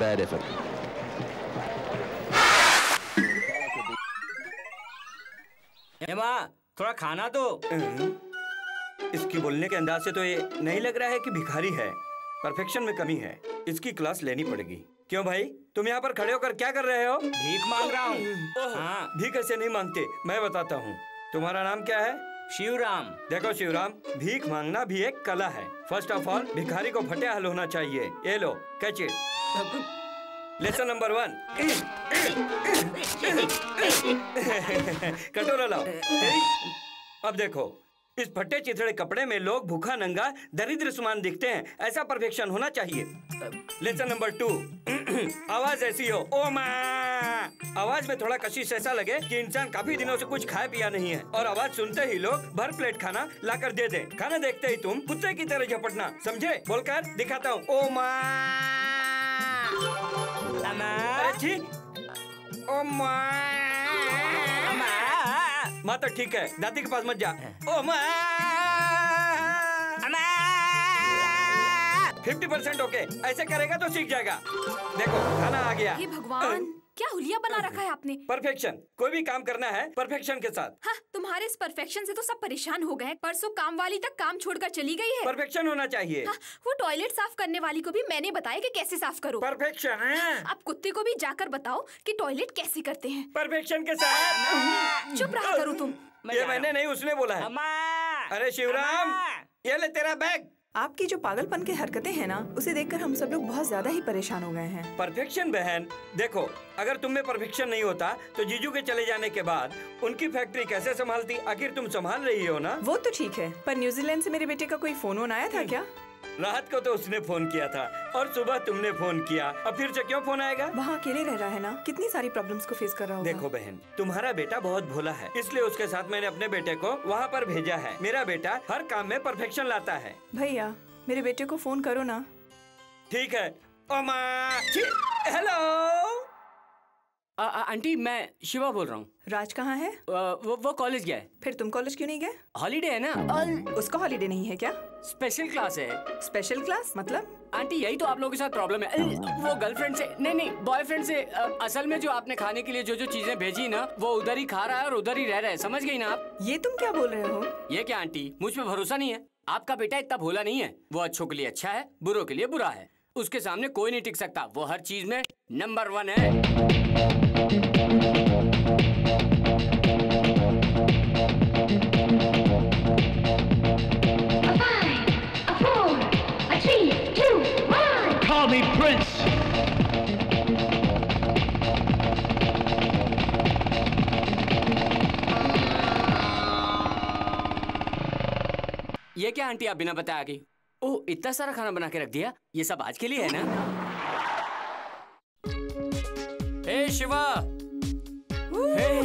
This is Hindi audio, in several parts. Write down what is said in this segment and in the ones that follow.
bad effort. हेमा थोड़ा खाना तो इसकी बोलने के अंदाज से तो ये नहीं लग रहा है कि भिखारी है। परफेक्शन में कमी है। इसकी क्लास लेनी पड़ेगी। क्यों भाई? तुम यहाँ पर खड़े होकर क्या कर रहे हो? भीख मांग रहा हूँ। हाँ। भीख ऐसे नहीं मांगते। मैं बताता हूँ। तुम्हारा नाम क्या है? शिवराम। देखो शिवराम, भीख मांगना भी एक कला है। फ़र्स्ट ऑफ़ ऑल भिखारी को फटे हल होना चाहिए। ये लो catch it lesson number one कटोरा लाओ। अब देखो इस फटे चिथड़े कपड़े में लोग भूखा नंगा दरिद्र समान दिखते हैं। ऐसा परफेक्शन होना चाहिए। Lesson number two. आवाज़ ऐसी हो ओ आवाज़ में थोड़ा कशिश ऐसा लगे कि इंसान काफ़ी दिनों से कुछ खाया पिया नहीं है। और आवाज़ सुनते ही लोग भर प्लेट खाना लाकर दे दे। खाना देखते ही तुम कुत्ते की तरह झपटना समझे? बोलकर दिखाता हूँ ओ माँ! ओ माँ! माँ तो ठीक है दादी के पास मत जा। ओ माँ। फिफ्टी परसेंट ओके ऐसे करेगा तो सीख जाएगा। देखो खाना आ गया। हे भगवान क्या हुलिया बना रखा है आपने? परफेक्शन कोई भी काम करना है परफेक्शन के साथ। हाँ तुम्हारे इस परफेक्शन से तो सब परेशान हो गए परसों काम वाली तक काम छोड़कर चली गई है। परफेक्शन होना चाहिए। हाँ, वो टॉयलेट साफ़ करने वाली को भी मैंने बताया कि कैसे साफ़ करो। परफेक्शन है। अब कुत्ते को भी जाकर बताओ कि टॉयलेट कैसे करते हैं। परफेक्शन के साथ। चुप रहा करो तुम। ये मैंने नहीं उसने बोला है। अरे शिवराम ये ले तेरा बैग। आपकी जो पागलपन की हरकतें हैं ना उसे देखकर हम सब लोग बहुत ज़्यादा ही परेशान हो गए हैं। परफेक्शन बहन देखो अगर तुम में परफेक्शन नहीं होता तो जीजू के चले जाने के बाद उनकी फैक्ट्री कैसे संभालती? आखिर तुम संभाल रही हो ना? वो तो ठीक है पर न्यूजीलैंड से मेरे बेटे का कोई फ़ोन वोन आया था क्या? रात को तो उसने फ़ोन किया था और सुबह तुमने फ़ोन किया। अब फिर से क्यों फ़ोन आएगा? वहाँ अकेले रह रहा है ना? कितनी सारी प्रॉब्लम्स को फेस कर रहा होगा। देखो बहन तुम्हारा बेटा बहुत भोला है। इसलिए उसके साथ मैंने अपने बेटे को वहाँ पर भेजा है। मेरा बेटा हर काम में परफेक्शन लाता है। भैया मेरे बेटे को फ़ोन करो ना। ठीक है। हेलो आंटी मैं शिवा बोल रहा हूँ। राज कहाँ है? आ, वो वो कॉलेज गया है। फिर तुम कॉलेज क्यों नहीं गए? हॉलीडे है ना? और... उसका हॉलीडे नहीं है क्या? स्पेशल क्लास है। स्पेशल क्लास मतलब? आंटी यही तो आप लोगों के साथ प्रॉब्लम है। वो गर्लफ्रेंड से नहीं नहीं बॉयफ्रेंड से अ, असल में जो आपने खाने के लिए जो जो चीज़ें भेजी ना वो उधर ही खा रहा है और उधर ही रह रहा है। समझ गई ना आप? ये तुम क्या बोल रहे हो? ये क्या आंटी? मुझ पे भरोसा नहीं है। आपका बेटा इतना भोला नहीं है। वो अच्छों के लिए अच्छा है बुरो के लिए बुरा है। उसके सामने कोई नहीं टिक सकता। वो हर चीज़ में नंबर वन है। Call me Prince. ये क्या आंटी आप बिना बताए आ गई? ओह इतना सारा खाना बना के रख दिया? ये सब आज के लिए है ना? ए शिवा! Hey,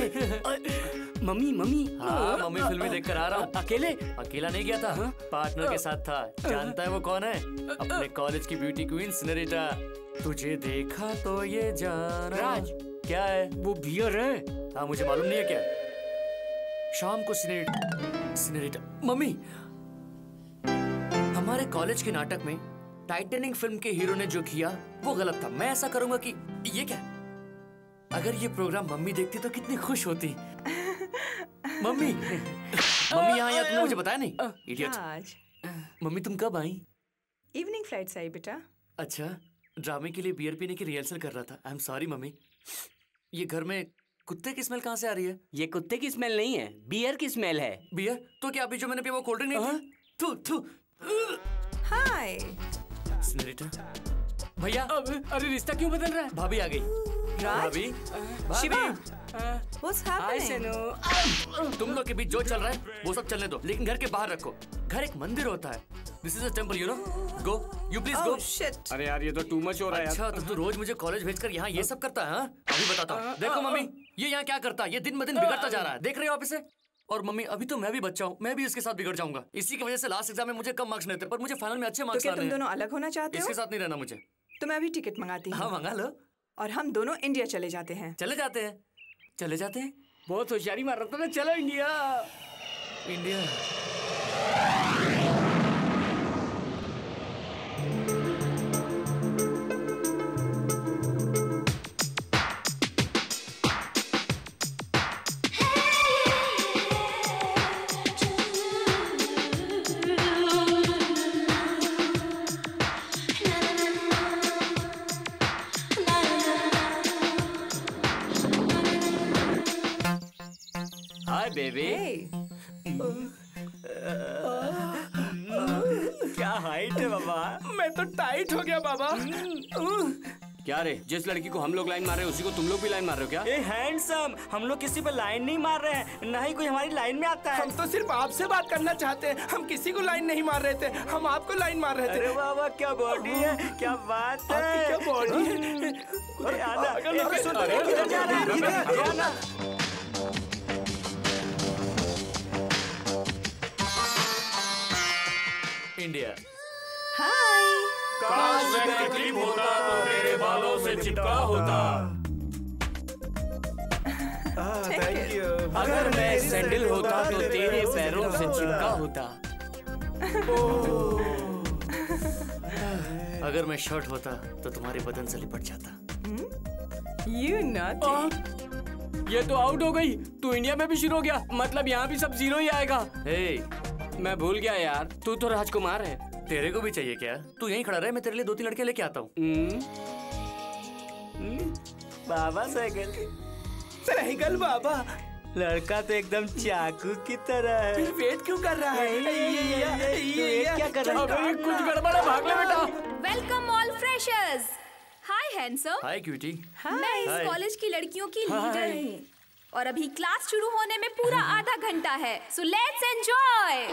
mummy mummy. हाँ मम्मी फ़िल्में देख कर आ रहा हूँ। अकेले? अकेला नहीं गया था। हा? पार्टनर के साथ था। जानता है वो कौन है? अपने कॉलेज की ब्यूटी क्वीन सिनरिटा। तुझे देखा तो ये जाना। राज। क्या है? वो बियर है। हाँ मुझे मालूम नहीं है क्या। शाम को सिनेरिटा सिनेरिटा मम्मी हमारे कॉलेज के नाटक में टाइटेनिक फ़िल्म के हीरो ने जो किया वो गलत था। मैं ऐसा करूँगा कि ये क्या? अगर ये प्रोग्राम मम्मी देखती तो कितनी खुश होती। मम्मी मम्मी यहाँ आया तुमने मुझे बताया नहीं? इडियट राज मम्मी तुम कब आई? इवनिंग फ़्लाइट से आई बेटा। अच्छा ड्रामे के लिए बियर पीने की रिहर्सल कर रहा था। I am sorry mummy. ये घर में कुत्ते की स्मेल कहाँ से आ रही है? ये कुत्ते की स्मेल नहीं है बियर की स्मेल है। बियर तो क्या अभी जो मैंने पिया वो कोल्ड ड्रिंक नहीं थी? थू थू हाय सिनेरिटा भैया अब अरे रिश्ता क्यों बदल रहा है? भाभी आ गई। भाभी शिवा? व्हाट्स हैपनिंग तुम लोग के बीच जो चल रहा है वो सब चलने दो लेकिन घर के बाहर रखो। घर एक मंदिर होता है। This is a temple you know go you please go shit अरे यार ये तो टू मच हो रहा है अच्छा तो तू रोज मुझे कॉलेज भेजकर यहाँ ये सब करता है हाँ? अभी बताता हूँ। देखो मम्मी ये यहाँ क्या करता है? ये दिन ब दिन बिगड़ता जा रहा है। देख रहे हो आप इसे और मम्मी अभी तो मैं भी बच्चा हूँ मैं भी इसके साथ बिगड़ जाऊँगा। इसी की वजह से लास्ट एग्ज़ाम में मुझे कम मार्क्स नहीं थे पर मुझे फाइनल में अच्छे तो मार्क्स लाने तुम दोनों अलग होना चाहते हो? इसके साथ नहीं रहना मुझे। तो मैं अभी टिकट मंगाती हूँ। हाँ हूँ मंगा लो। और हम दोनों इंडिया चले जाते हैं। चले जाते हैं। चले जाते हैं? बहुत होशियारी मार रहा था ना चलो इंडिया इंडिया हाय क्या हाइट है बाबा? मैं तो टाइट हो गया बाबा। क्या रे? जिस लड़की को हम लोग लाइन मार रहे हैं उसी को तुम लोग भी लाइन मार रहे हो क्या? ए हैंडसम हम लोग किसी पर लाइन नहीं मार रहे हैं। ना ही कोई हमारी लाइन में आता है। हम तो सिर्फ़ आपसे बात करना चाहते हैं। हम किसी को लाइन नहीं मार रहे थे। हम आपको लाइन मार रहे थे। अरे बाबा क्या बॉडी है क्या बात है। क्या बॉडी है? अरे आना अरे, ए, सुन, अरे, किधर जा रहा है इधर जाना इंडिया हाय होता तो मेरे बालों से चिपका होता। थैंक यू अगर मैं सैंडल होता तो तेरे पैरों से चिपका होता। अगर मैं शर्ट होता तो तुम्हारे बदन से लिपट जाता। यू नॉट ये तो आउट हो गई। तू इंडिया में भी शुरू हो गया। मतलब यहाँ भी सब ज़ीरो ही आएगा। हे मैं भूल गया यार। तू तो राजकुमार है। तेरे को भी चाहिए क्या? तू यहीं खड़ा रहे मैं तेरे लिए दो तीन लड़के लेके आता हूँ। हम्म, बाबा साइकिल। साइकिल बाबा। लड़का तो एकदम चाकू की तरह है। फिर वेट क्यों कर रहा है? ये, ये, ये, ये, ये, क्या कर रहा है? कुछ गड़बड़ है भाग ले बेटा। Welcome all freshers hi handsome hi cutie मैं इस कॉलेज की लड़कियों की लीडर हूँ। और अभी क्लास शुरू होने में पूरा आधा घंटा है। सो लेट्स एंजॉय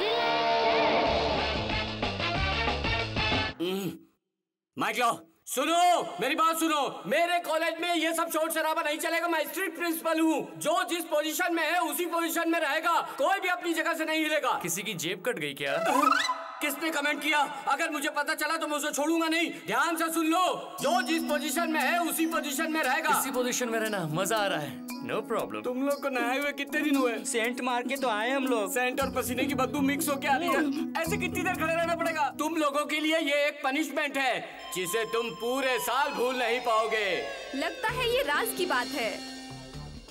माइक लो सुनो मेरी बात सुनो। मेरे कॉलेज में ये सब शोर शराबा नहीं चलेगा। मैं स्ट्रिक्ट प्रिंसिपल हूँ। जो जिस पोजीशन में है उसी पोजीशन में रहेगा। कोई भी अपनी जगह से नहीं हिलेगा। किसी की जेब कट गई क्या? किसने कमेंट किया? अगर मुझे पता चला तो मैं उसे छोड़ूँगा नहीं। ध्यान से सुन लो। जो जिस पोजीशन में है उसी पोजीशन में रहेगा। इसी पोजीशन में रहना। मज़ा आ रहा है। नो no प्रॉब्लम तुम लोग को नहाए हुए कितने दिन हुए? सेंट मार के तो आए हम लोग। सेंट और पसीने की बदबू मिक्स होके आ रही है। ऐसे कितनी देर खड़े रहना पड़ेगा? तुम लोगों के लिए ये एक पनिशमेंट है जिसे तुम पूरे साल भूल नहीं पाओगे। लगता है ये राज की बात है।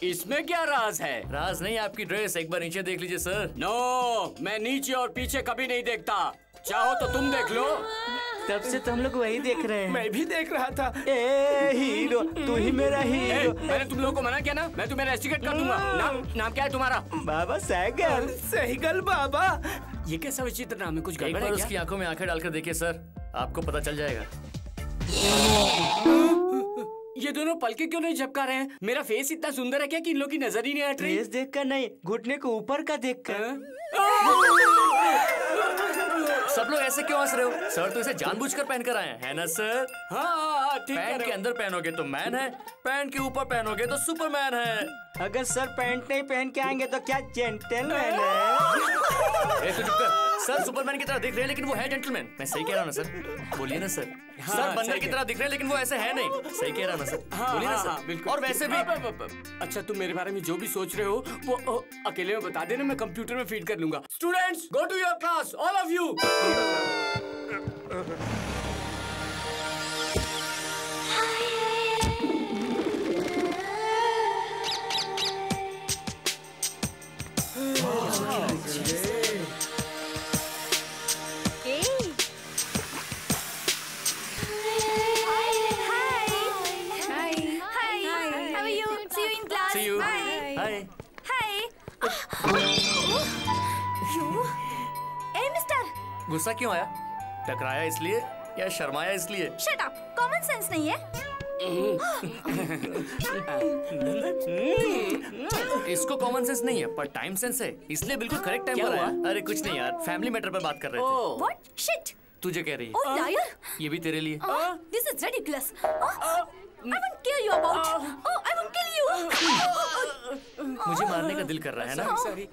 इसमें क्या राज है? राज नहीं आपकी ड्रेस एक बार नीचे देख लीजिए सर नो मैं नीचे और पीछे कभी नहीं देखता। चाहो तो तुम देख लो। तब से तो हम लोग वही देख रहे हैं। मैं भी देख रहा था। ए हीरो तू ही मेरा हीरो। मैंने तुम लोगों को मना किया ना? मैं तुम्हें रेस्टिकेट कर दूँगा। नाम नाम क्या है तुम्हारा? बाबा साइकिल साइकिल बाबा। ये कैसा विचित्र नाम है? कुछ एक गड़बड़ बार है उसकी आँखों में आँखें डालकर देखिए सर आपको पता चल जाएगा। ये दोनों पलके क्यों नहीं झपका रहे हैं? मेरा फेस इतना सुंदर है क्या कि इन लोग की नज़र ही नहीं हट रही? ड्रेस देख कर नहीं घुटने को ऊपर का देख कर सब लोग ऐसे क्यों हंस रहे हो? सर तो इसे जानबूझकर पहन कर आए हैं है ना सर हाँ, हाँ हाँ, ठीक पैंट के अंदर पहनोगे तो मैन है पैंट के ऊपर पहनोगे तो सुपरमैन है। अगर सर पैंट नहीं पहन के आएँगे तो क्या जेंटलमैन है? ए, चुप कर। सर सुपरमैन की तरह दिख रहे हैं लेकिन वो है जेंटलमैन मैं सही कह रहा हूँ ना सर? बोलिए ना सर। हाँ, सर बंदर की तरह दिख रहे हैं लेकिन वो ऐसे है नहीं। सही कह रहा ना सर? हाँ, बोलिए ना हाँ, हाँ, सर बिल्कुल। और वैसे भी अच्छा तुम मेरे बारे में जो भी सोच रहे हो वो ओ, अकेले में बता देना मैं कंप्यूटर में फ़ीड कर लूँगा। Students go to your class all of you गुस्सा क्यों आया? टकराया इसलिए या शर्माया इसलिए? Shut up. Common sense नहीं है। इसको कॉमन सेंस नहीं है पर टाइम सेंस है। इसलिए बिल्कुल करेक्ट टाइम पर आया अरे कुछ नहीं यार फैमिली मैटर पर बात कर रहे थे? तुझे कह रही है। ये भी तेरे लिए। this is ridiculous. Oh, I won't kill you about. Oh, I won't kill you. मुझे मारने का दिल कर रहा है ना? सॉरी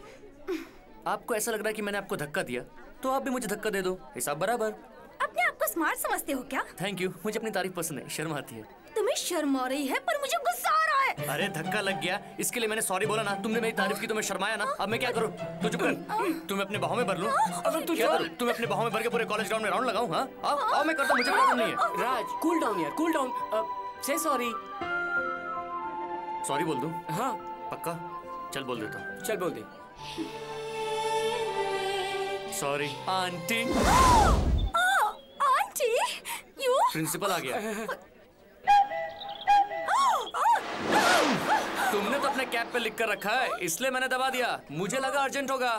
आपको ऐसा लग रहा है कि मैंने आपको धक्का दिया तो आप भी मुझे धक्का दे दो। हिसाब बराबर। अपने आप को स्मार्ट समझते हो क्या? थैंक यू मुझे अपनी तारीफ़ पसंद है शर्म आती है। तुम्हें शर्म आ रही है पर मुझे गुस्सा आ रहा है। अरे धक्का लग गया। इसके लिए मैंने सॉरी बोला ना। तुमने मेरी तारीफ़ की तो मैं शर्माया ना। अब मैं क्या करूँ? तू चुप कर। तुम्हें अपने बाहों में भर लूँ। अबे तू क्या चल। तुम्हें अपने बाहों में भर के पूरे कॉलेज ग्राउंड में राउंड लगाऊँ हाँ? आओ आओ मैं करता मुझे प्रॉब्लम नहीं है। राज कूल डाउन यार कूल डाउन से सॉरी सॉरी बोल दूँ? हाँ। पक्का? चल बोल देता हूँ। चल बोल दे। Sorry auntie. Auntie you principal आ गया। तुमने तो अपने कैप पे लिख कर रखा है इसलिए मैंने दबा दिया। मुझे लगा अर्जेंट होगा।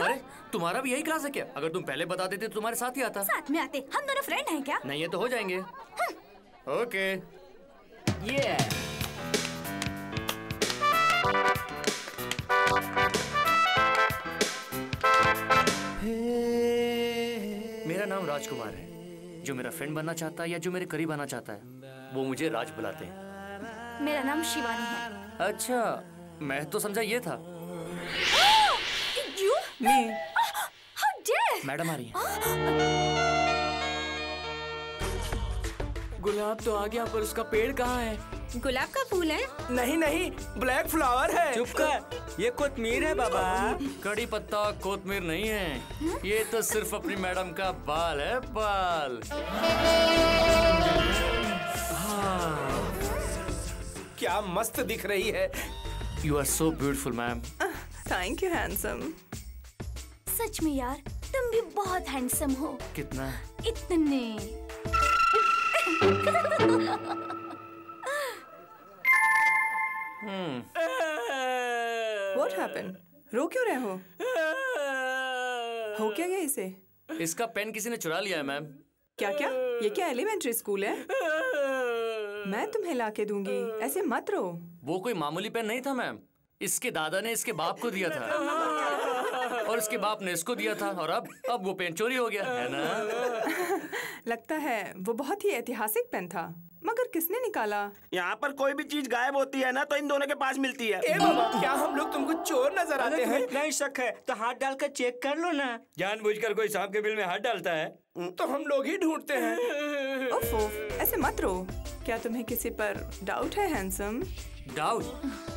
अरे तुम्हारा भी यही क्लास है क्या? अगर तुम पहले बता देते तो तुम्हारे साथ ही आता। साथ में आते। हम दोनों फ्रेंड हैं क्या? नहीं है तो हो जाएँगे। ओके। ये मेरा नाम राजकुमार है। जो मेरा फ्रेंड बनना चाहता है या जो मेरे करीब आना चाहता है वो मुझे राज बुलाते हैं। मेरा नाम शिवानी है। अच्छा मैं तो समझा ये था। You me how dare madam आ रही है। गुलाब तो आ गया पर उसका पेड़ कहाँ है? गुलाब का फूल है? नहीं नहीं ब्लैक फ्लावर है। चुप कर ये कोतमीर है बाबा। कड़ी पत्ता कोतमीर नहीं है। ये तो सिर्फ़ अपनी मैडम का बाल है बाल। क्या मस्त दिख रही है। You are so beautiful ma'am thank you handsome सच में यार तुम भी बहुत हैंडसम हो। कितना? इतने। व्हाट हैपेंड रो क्यों रहे हो? हो क्या गया इसे? इसका पेन किसी ने चुरा लिया है मैम क्या क्या? ये क्या एलिमेंट्री स्कूल है? मैं तुम्हें ला के दूँगी। ऐसे मत रो। वो कोई मामूली पेन नहीं था मैम इसके दादा ने इसके बाप को दिया था। और इसके बाप ने इसको दिया था। और अब अब वो पेन चोरी हो गया है ना? लगता है वो बहुत ही ऐतिहासिक पेन था। मगर किसने निकाला? यहाँ पर कोई भी चीज़ गायब होती है ना तो इन दोनों के पास मिलती है। ए बाबा क्या हम लोग तुमको चोर नज़र आते हैं? इतना ही शक है। तो हाथ डालकर चेक कर लो ना। जानबूझकर कोई सांप के बिल में हाथ डालता है। तो हम लोग ही ढूंढते हैं। ओफ ओफ ऐसे मत रो। क्या तुम्हें किसी पर डाउट है हैंडसम डाउट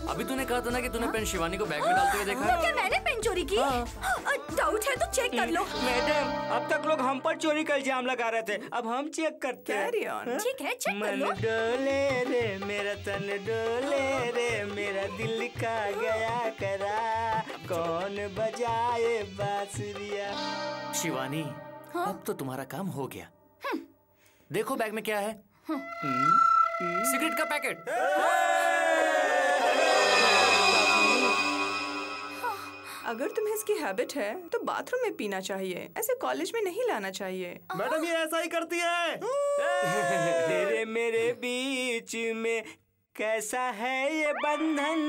अभी तूने कहा था ना कि तूने पेन शिवानी को बैग में डालते हुए देखा क्या मैंने पेन चोरी की? डाउट है तो चेक कर लो। मैडम अब तक लोग हम पर चोरी का इल्ज़ाम लगा रहे थे। अब हम चेक करते हैं। ठीक है चेक कर लो। डोले रे मेरा तन डोले रे मेरा दिल का गया करा। कौन बजाए बांसुरिया शिवानी अब तो तुम्हारा काम हो गया। देखो बैग में क्या है। सिगरेट का पैकेट। अगर तुम्हें इसकी हैबिट है तो बाथरूम में पीना चाहिए। ऐसे कॉलेज में नहीं लाना चाहिए। मैडम ये ऐसा ही करती है। तेरे मेरे बीच में कैसा है ये बंधन?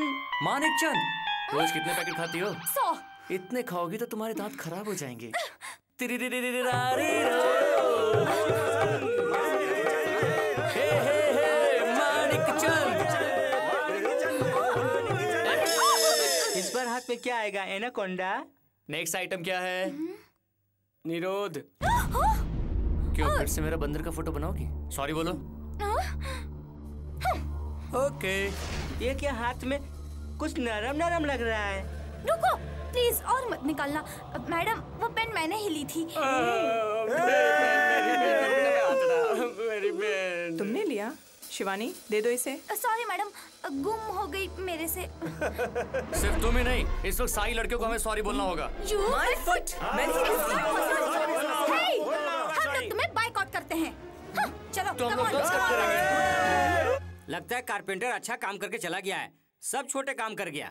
मानिक चंद रोज कितने पैकेट खाती हो? सौ। इतने खाओगी तो तुम्हारे दांत खराब हो जाएँगे। में क्या आएगा? एनाकोंडा। नेक्स्ट आइटम क्या है? निरोध। क्यों फिर से मेरा बंदर का फ़ोटो बनाओगी? सॉरी बोलो। ओके। ये क्या हाथ में कुछ नरम नरम लग रहा है? रुको प्लीज़ और मत निकालना। मैडम वो पेन मैंने ही ली थी। मेरी बहन तुमने लिया? शिवानी दे दो इसे। सॉरी मैडम गुम हो गई मेरे से। सिर्फ़ तुम ही नहीं इस वक्त सारी लड़कियों को हमें सॉरी बोलना होगा। यू माय फुट हम लोग तुम्हें बायकॉट करते हैं। हाँ, चलो तो लगता है कारपेंटर अच्छा काम करके चला गया है। सब छोटे काम कर गया।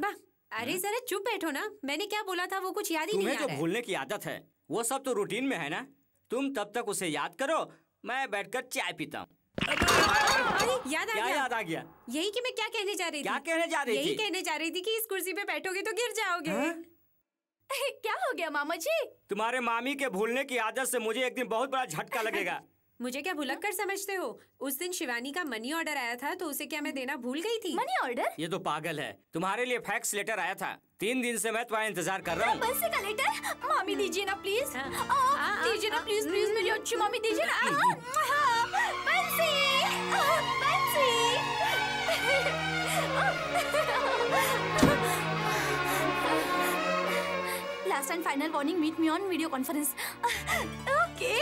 अरे जरा चुप बैठो ना। मैंने क्या बोला था वो कुछ याद ही नहीं तुम्हें आ जो रहा है। भूलने की आदत है वो सब तो रूटीन में है ना। तुम तब तक उसे याद करो मैं बैठकर चाय पीता हूँ। याद आ गया? याद आ गया? यही कि मैं क्या कहने जा रही थी? क्या कहने जा रही यही कहने जा रही थी कि इस कुर्सी पे बैठोगे तो गिर जाओगे। क्या हो गया मामा जी? तुम्हारे मामी के भूलने की आदत से मुझे एक दिन बहुत बड़ा झटका लगेगा। मुझे क्या भुलक कर समझते हो? उस दिन शिवानी का मनी ऑर्डर आया था तो उसे क्या मैं देना भूल गई थी? मनी ऑर्डर ये तो पागल है। तुम्हारे लिए फैक्स लेटर आया था। तीन दिन से मैं तुम्हारा इंतज़ार कर रहा हूँ। बंसी का लेटर मामी दीजिए ना प्लीज़ हाँ। हाँ, दीजिए ना हाँ, प्लीज़ प्लीज़ मेरी अच्छी मामी दीजिए ना। हाँ, Bansi! Bansi! Last and final warning meet me on video conference okay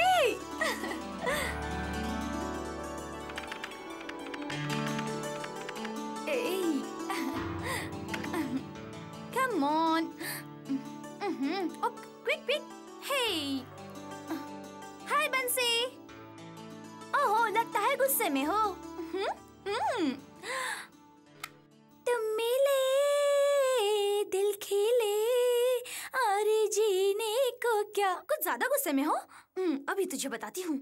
on. Mm-hmm. Oh, quick, quick. Hey. Hi, बंसी. ओहो, लगता है गुस्से में हो. हम्म, हम्म. ज़्यादा गुस्से में हो? हम्म, अभी तुझे बताती हूँ.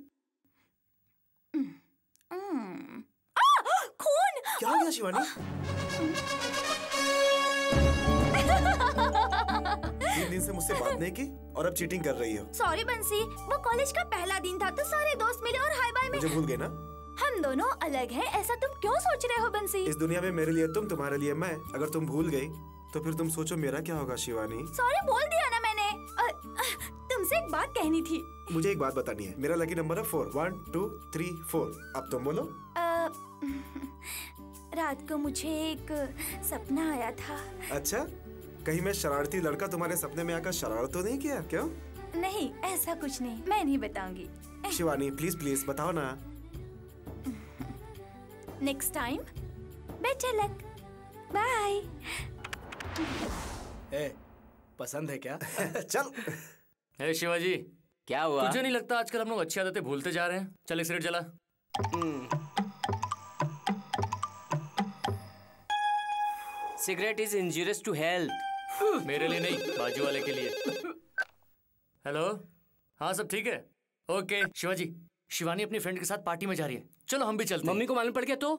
हम्म, हम्म. खून! क्या हो गया शिवानी? तीन दिन से मुझसे बात नहीं की और अब चीटिंग कर रही हो। सॉरी बंसी वो कॉलेज का पहला दिन था तो सारे दोस्त मिले और हाय बाय में मुझे भूल गई ना? हम दोनों अलग हैं ऐसा तुम क्यों सोच रहे हो बंसी? इस दुनिया में मेरे लिए तुम तुम्हारे लिए मैं। अगर तुम भूल गई तो फिर तुम सोचो मेरा क्या होगा शिवानी। सॉरी बोल दिया ना तुमसे एक बात कहनी थी। मुझे एक बात बतानी है। मेरा लकी नंबर है four one two three four अब तुम बोलो। रात को मुझे एक सपना आया था। अच्छा? कहीं मैं शरारती लड़का तुम्हारे सपने में आकर शरारत तो नहीं किया? क्यों? नहीं ऐसा कुछ नहीं। मैं नहीं बताऊँगी। शिवानी प्लीज़ प्लीज़ बताओ ना। Next time better luck bye ए, पसंद है क्या? चल। हे शिवाजी क्या हुआ? तुझे नहीं लगता आजकल हम लोग अच्छी आदतें भूलते जा रहे हैं? चल एक सिगरेट जला। Cigarette is injurious to health. मेरे लिए नहीं बाजू वाले के लिए। हेलो हाँ सब ठीक है? ओके शिवाजी शिवानी अपनी फ्रेंड के साथ पार्टी में जा रही है। चलो हम भी चलते मम्मी को मालूम पड़ गया तो?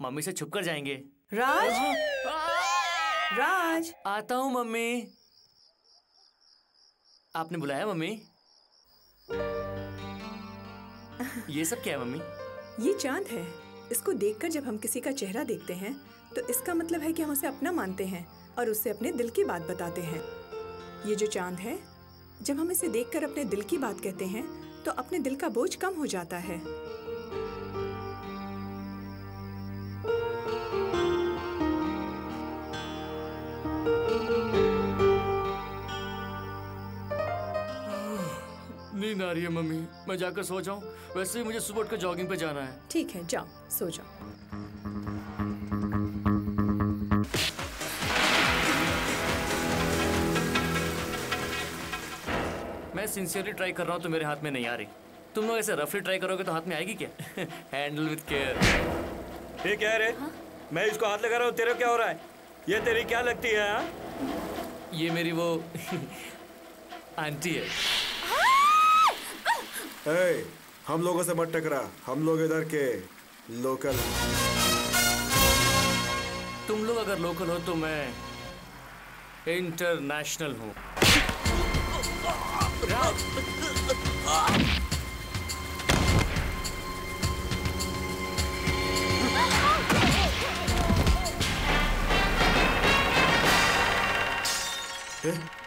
मम्मी से छुप कर जाएँगे। राज? राज? आता हूँ मम्मी। आपने बुलाया मम्मी? ये सब क्या है मम्मी? ये चाँद है। इसको देखकर जब हम किसी का चेहरा देखते हैं तो इसका मतलब है कि हम उसे अपना मानते हैं और उससे अपने दिल की बात बताते हैं। ये जो चाँद है जब हम इसे देखकर अपने दिल की बात कहते हैं तो अपने दिल का बोझ कम हो जाता है। नींद आ रही है मम्मी। मैं जाकर सो जाऊँ। वैसे ही मुझे सुबह उठकर जॉगिंग पे जाना है। ठीक है जाओ सो जाओ। मैं सिंसियरली ट्राई कर रहा हूँ तो मेरे हाथ में नहीं आ रही। तुम लोग ऐसे रफली ट्राई करोगे तो हाथ में आएगी क्या? हैंडल विथ केयर ये क्या है रे? मैं इसको हाथ लगा रहा हूँ तेरे क्या हो रहा है? ये तेरी क्या लगती है हाँ? ये मेरी वो आंटी है। ए, हम लोगों से मत टकरा। हम लोग इधर के लोकल तुम लोग अगर लोकल हो तो मैं इंटरनेशनल हूँ।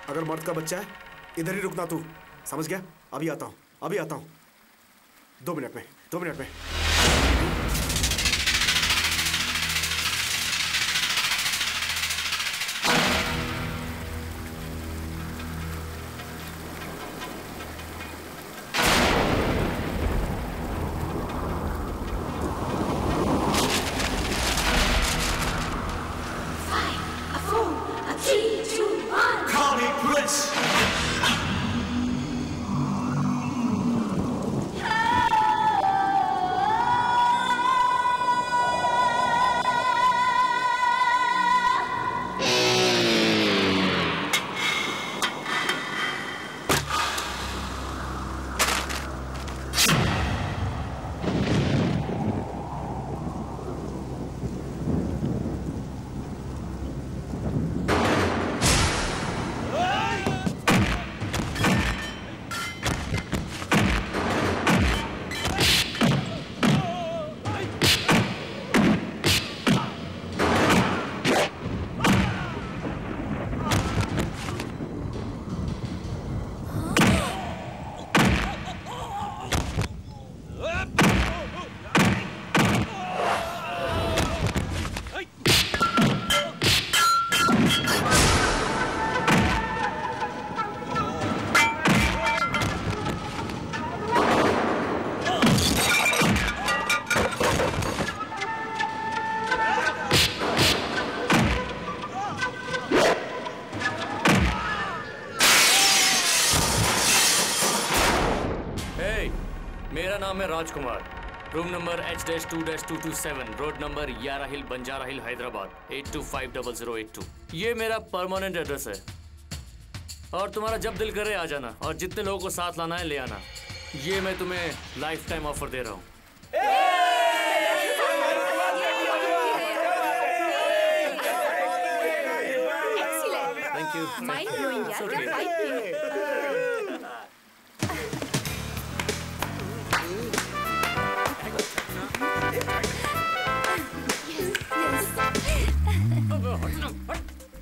अगर मर्द का बच्चा है इधर ही रुकना तू। समझ गया? अभी आता हूँ। अभी आता हूँ। दो मिनट में दो मिनट में। Rajkumar. Room number H dash two dash two two seven road number यारा hill Banjara hill Hyderabad eight two five double zero eight two ये मेरा परमानेंट एड्रेस है। और तुम्हारा जब दिल करे आ जाना और जितने लोगों को साथ लाना है ले आना। ये मैं तुम्हें लाइफ टाइम ऑफ़र दे रहा हूँ। थैंक यू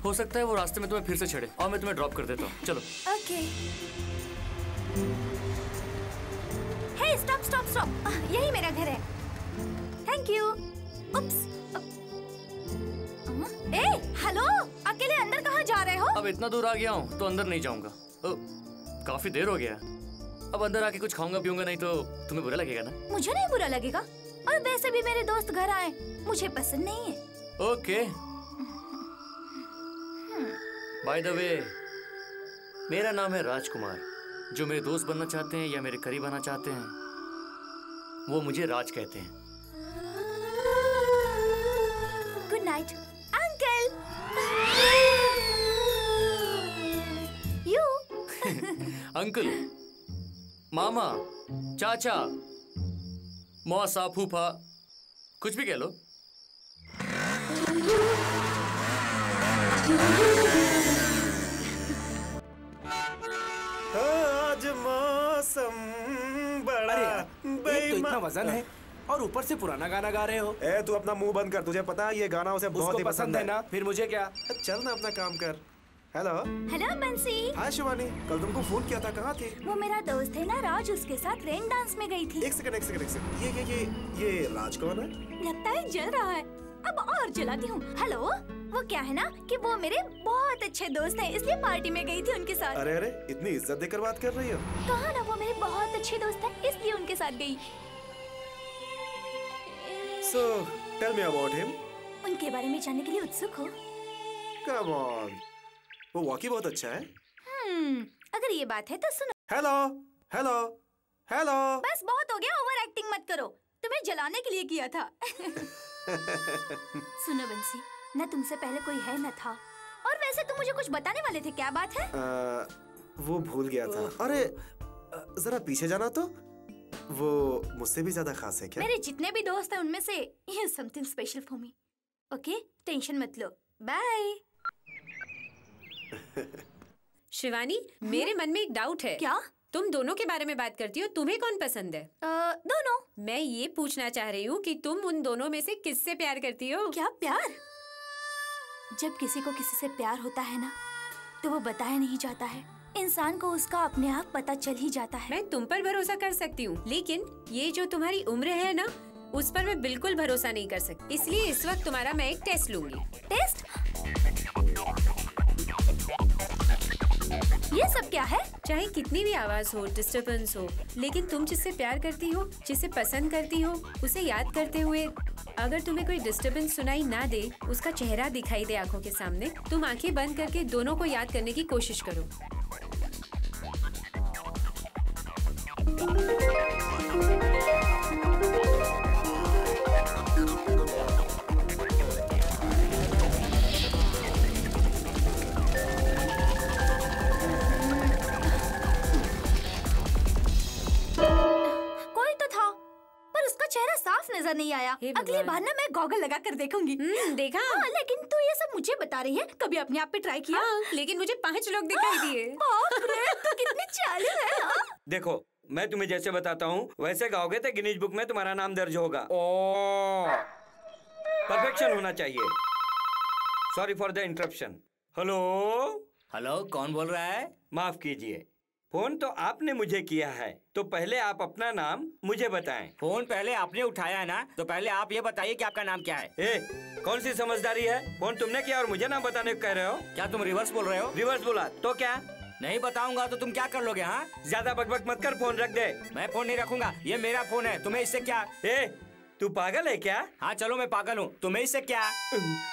हो सकता है वो रास्ते में तुम्हें फिर से छेड़े। और मैं तुम्हें ड्रॉप कर देता हूँ। चलो। Okay hey stop stop stop यही मेरा घर है। थैंक यू उप्स ए हेलो अकेले अंदर कहाँ जा रहे हो? अब इतना दूर आ गया हूँ तो अंदर नहीं जाऊँगा। काफ़ी देर हो गया। अब अंदर आके कुछ खाऊँगा पीऊँगा नहीं तो तुम्हें बुरा लगेगा ना? मुझे नहीं बुरा लगेगा। और वैसे भी मेरे दोस्त घर आए मुझे पसंद नहीं है। ओके बाय द वे मेरा नाम है राजकुमार। जो मेरे दोस्त बनना चाहते हैं या मेरे करीब आना चाहते हैं वो मुझे राज कहते हैं। Good night uncle you uncle मामा चाचा मौसा फूफा कुछ भी कह लो। आज मौसम बड़ा एक तो इतना वज़न है और ऊपर से पुराना गाना गा रहे हो। ए तू अपना मुँह बंद कर तुझे पता है ये गाना उसे बहुत ही पसंद है। ना फिर मुझे क्या? चल ना अपना काम कर। हेलो हेलो बंसी। हाय शिवानी। कल तुमको फ़ोन किया था कहाँ थी? वो मेरा दोस्त है ना राज उसके साथ रेन डांस में गई थी। एक सेकंड एक सेकंड एक सेकंड ये ये ये ये राज कौन है? लगता है जल रहा है। अब और जलाती हूँ। हेलो? वो क्या है ना कि वो मेरे बहुत अच्छे दोस्त हैं इसलिए पार्टी में गई थी उनके साथ। अरे अरे इतनी इज़्ज़त देकर बात कर रही हो। कहा ना वो मेरे बहुत अच्छे दोस्त हैं इसलिए उनके साथ गई। So tell me about him उनके बारे में जानने के लिए उत्सुक हो। कम ऑन वो वाकई बहुत अच्छा है। हम्म अगर ये बात है तो सुनो हेलो हेलो हेलो बस बहुत हो गया ओवर एक्टिंग मत करो। तुम्हें जलाने के लिए किया था। सुनो बंसी न तुमसे पहले कोई है न था। और वैसे तुम मुझे कुछ बताने वाले थे क्या बात है? आ, वो भूल गया था। अरे जरा पीछे जाना तो। वो मुझसे भी ज़्यादा खास है क्या? मेरे जितने भी दोस्त हैं उनमें से ये something special for me okay tension मत लो। बाय शिवानी मेरे मन में एक डाउट है। क्या? तुम दोनों के बारे में बात करती हो तुम्हें कौन पसंद है? आ, दोनों। मैं ये पूछना चाह रही हूँ कि तुम उन दोनों में से किससे प्यार करती हो? क्या प्यार? जब किसी को किसी से प्यार होता है ना तो वो बताया नहीं जाता है। इंसान को उसका अपने आप पता चल ही जाता है। मैं तुम पर भरोसा कर सकती हूँ लेकिन ये जो तुम्हारी उम्र है ना उस पर मैं बिल्कुल भरोसा नहीं कर सकती। इसलिए इस वक्त तुम्हारा मैं एक टेस्ट लूँगी। टेस्ट? ये सब क्या है? चाहे कितनी भी आवाज़ हो डिस्टरबेंस हो, लेकिन तुम जिससे प्यार करती हो, जिसे पसंद करती हो, उसे याद करते हुए, अगर तुम्हें कोई डिस्टरबेंस सुनाई ना दे, उसका चेहरा दिखाई दे आँखों के सामने, तुम आँखें बंद करके दोनों को याद करने की कोशिश करो। अगली बार ना मैं गॉगल लगा कर देखूँगी। हम्म, देखा। हाँ, लेकिन तू ये सब मुझे बता रही है। कभी अपने आप पे ट्राई किया? हाँ, लेकिन मुझे पाँच लोग दिखाई दिए। बाप कितनी चालू है हाँ? देखो मैं तुम्हें जैसे बताता हूँ वैसे गाओगे तो गिनीज बुक में तुम्हारा नाम दर्ज होगा। परफेक्शन होना चाहिए। Sorry for the interruption hello hello कौन बोल रहा है? माफ़ कीजिए। फ़ोन तो आपने मुझे किया है तो पहले आप अपना नाम मुझे बताएँ। फ़ोन पहले आपने उठाया है ना तो पहले आप ये बताइए कि आपका नाम क्या है। ए कौन सी समझदारी है? फ़ोन तुमने किया और मुझे नाम बताने को कह रहे हो? क्या तुम रिवर्स बोल रहे हो? रिवर्स बोला तो क्या? नहीं बताऊँगा तो तुम क्या कर लोगे हाँ? ज़्यादा बकबक मत कर फ़ोन रख दे। मैं फ़ोन नहीं रखूँगा ये मेरा फ़ोन है तुम्हें इससे क्या? ए तू पागल है क्या? हाँ चलो मैं पागल हूँ तुम्हें इससे क्या?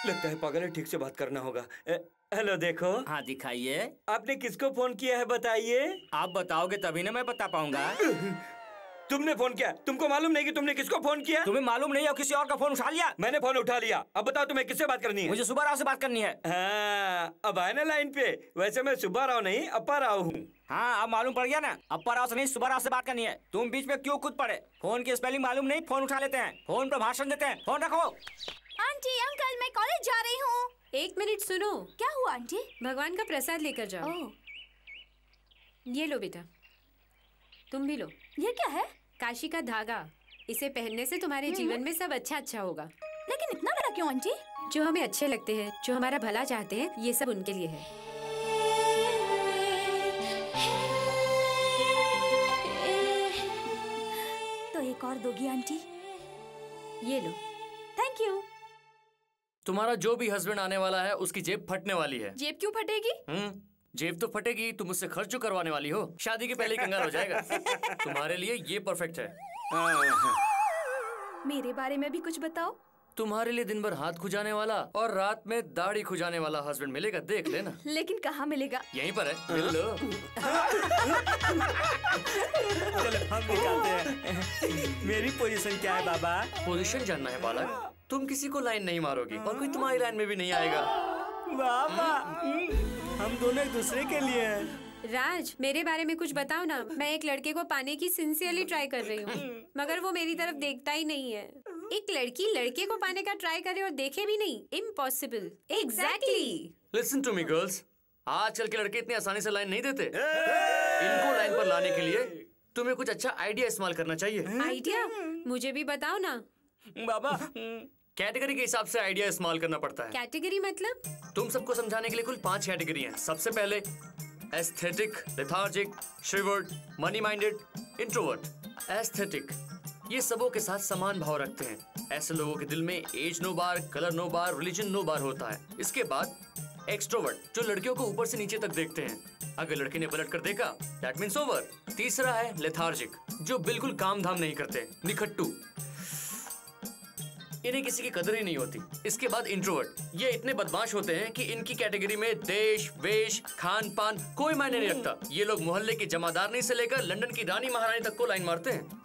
लगता है पागल है ठीक से बात करना होगा। ए, हेलो देखो। हाँ दिखाइए। आपने किसको फ़ोन किया है बताइए। आप बताओगे तभी ना मैं बता पाऊँगा। तुमने फ़ोन किया? तुमको मालूम नहीं कि तुमने किसको फ़ोन किया? तुम्हें मालूम नहीं है किसी और का फ़ोन उठा लिया? मैंने फ़ोन उठा लिया। अब बताओ तुम्हें किससे बात करनी है? मुझे सुबह राव से बात करनी है। हाँ, अब आए ना लाइन पे। वैसे मैं सुबह राव नहीं अपा राव हूँ। हाँ अब मालूम पड़ गया ना। अप्पा राव से नहीं सुबह राव से बात करनी है। तुम बीच में क्यों कूद पड़े? फ़ोन की स्पेलिंग मालूम नहीं फ़ोन उठा लेते हैं। फ़ोन पर भाषण देते हैं। फ़ोन रखो। आंटी अंकल मैं कॉलेज जा रही हूँ। एक मिनट सुनो। क्या हुआ आंटी? भगवान का प्रसाद लेकर जाओ। ये लो बेटा। तुम भी लो। ये क्या है? काशी का धागा। इसे पहनने से तुम्हारे जीवन में सब अच्छा अच्छा होगा। लेकिन इतना बड़ा क्यों आंटी? जो हमें अच्छे लगते हैं जो हमारा भला चाहते हैं ये सब उनके लिए है। तो एक और दोगी आंटी। ये लो। थैंक यू तुम्हारा जो भी हस्बैंड आने वाला है उसकी जेब फटने वाली है। जेब क्यों फटेगी? हम्म जेब तो फटेगी तुम मुझसे खर्च करवाने वाली हो। शादी के पहले कंगाल हो जाएगा। तुम्हारे लिए ये परफेक्ट है। मेरे बारे में भी कुछ बताओ। तुम्हारे लिए दिन भर हाथ खुजाने वाला और रात में दाढ़ी खुजाने वाला हस्बैंड मिलेगा देख लेना। लेकिन कहाँ मिलेगा? यहीं पर है। मिल लो। चलो हम निकालते हैं। मेरी पोजीशन क्या है बाबा? पोजीशन जानना है बालक। तुम किसी को लाइन नहीं मारोगी और कोई तुम्हारी लाइन में भी नहीं आएगा। बाबा हम दोनों एक दूसरे के लिए हैं। राज मेरे बारे में कुछ बताओ ना। मैं एक लड़के को पाने की सिंसियरली ट्राई कर रही हूँ। मगर वो मेरी तरफ़ देखता ही नहीं है। एक लड़की लड़के को पाने का ट्राई करे और देखे भी नहीं। Impossible exactly listen to me girls आजकल के लड़के इतनी आसानी से लाइन नहीं देते। इनको लाइन पर लाने के लिए तुम्हें कुछ अच्छा आइडिया इस्तेमाल करना चाहिए। आइडिया मुझे भी बताओ ना। बाबा कैटेगरी के हिसाब से आइडिया इस्तेमाल करना पड़ता है। कैटेगरी मतलब? तुम सबको समझाने के लिए कुल पाँच कैटेगरी हैं। सबसे पहले aesthetic lethargic shivered money minded introvert aesthetic ये सबों के साथ समान भाव रखते हैं। ऐसे लोगों के दिल में age no bar colour no bar religion no bar होता है। इसके बाद एक्सट्रोवर्ट जो लड़कियों को ऊपर से नीचे तक देखते हैं। अगर लड़के ने पलट कर देखा दैट मीन्स ओवर तीसरा है लेथार्जिक जो बिल्कुल काम धाम नहीं करते निखट्टू। इन्हें किसी की कदर ही नहीं होती। इसके बाद इंट्रोवर्ट ये इतने बदमाश होते हैं कि इनकी कैटेगरी में देश, वेश खान पान कोई मायने नहीं रखता। ये लोग मोहल्ले की जमादारनी से लेकर लंदन की रानी महारानी तक को लाइन मारते हैं।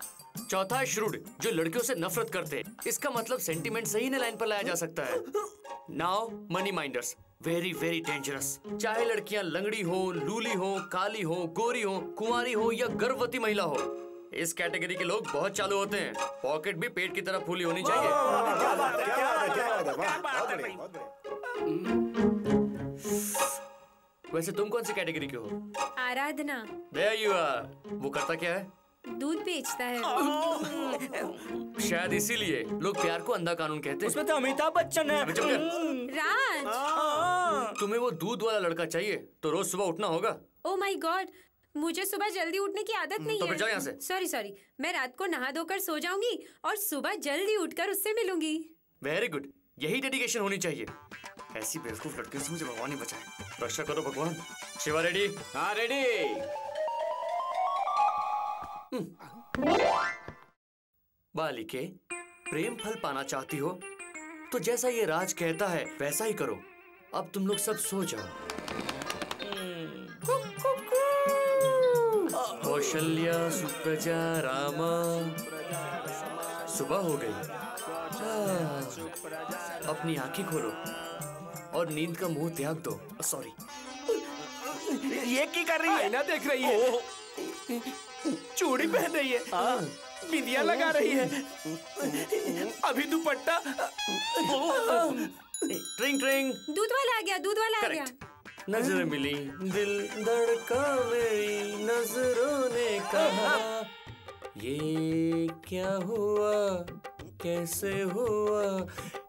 चौथा है श्रूड, जो लड़कियों से नफरत करते हैं। इसका मतलब सेंटीमेंट सही ने लाइन पर लाया जा सकता है। Now money minders very very dangerous चाहे लड़कियाँ लंगड़ी हो, लूली हो, काली हो, गोरी हो, कुंवारी हो या गर्भवती महिला हो इस कैटेगरी के लोग बहुत चालू होते हैं। पॉकेट भी पेट की तरह फूली होनी चाहिए। है है है वैसे तुम कौन सी कैटेगरी के हो? आराधना। There you are. वो करता क्या है? दूध बेचता है। शायद इसीलिए लोग प्यार को अंधा कानून कहते हैं। उसमें तो अमिताभ बच्चन है। राज। तुम्हें वो दूध वाला लड़का चाहिए तो रोज सुबह उठना होगा। ओ माय गॉड मुझे सुबह जल्दी उठने की आदत नहीं तो है। फिर जाओ यहाँ से। सॉरी सॉरी मैं रात को नहा धोकर सो जाऊँगी और सुबह जल्दी उठकर उससे मिलूँगी। वेरी गुड यही डेडिकेशन होनी चाहिए। ऐसी बेवकूफ़ लड़कियों से मुझे भगवान ही बचाए। रक्षा करो भगवान। शिवा रेडी हाँ रेडी बालिके प्रेम फल पाना चाहती हो? तो जैसा ये राज कहता है वैसा ही करो। अब तुम लोग सब सो जाओ। कौशल्या सुप्रजा रामा। सुबह हो गई। हाँ, अपनी आँखें खोलो और नींद का मुँह त्याग दो। सॉरी ये की कर रही है? ना देख रही है। चूड़ी पहन रही है। बिंदिया लगा रही है। अभी दुपट्टा। ट्रिंग ट्रिंग। दूध वाला आ गया दूध वाला आ गया। नज़र मिली। दिल धड़का मेरी नज़रों ने कहा ये क्या हुआ? कैसे हुआ?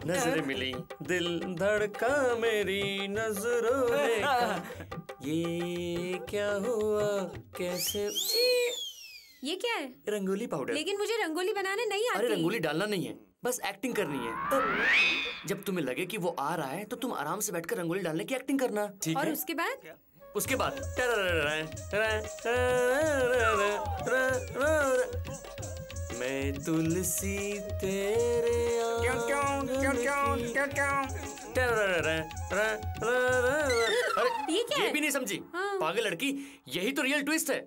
नज़र मिली। दिल धड़का मेरी नज़रों ने कहा ये क्या हुआ? कैसे ये क्या है? रंगोली पाउडर। लेकिन मुझे रंगोली बनाने नहीं आती। अरे रंगोली डालना नहीं है। बस एक्टिंग करनी है। जब तुम्हें लगे कि वो आ रहा है तो तुम आराम से बैठकर रंगोली डालने की एक्टिंग करना। ठीक और है। उसके बाद? उसके बाद? मैं तुलसी तेरे क्यों क्यों क्यों क्यों क्यों क्यों? अरे ये क्या ये है? भी नहीं समझी। हाँ। पागल लड़की यही तो रियल ट्विस्ट है।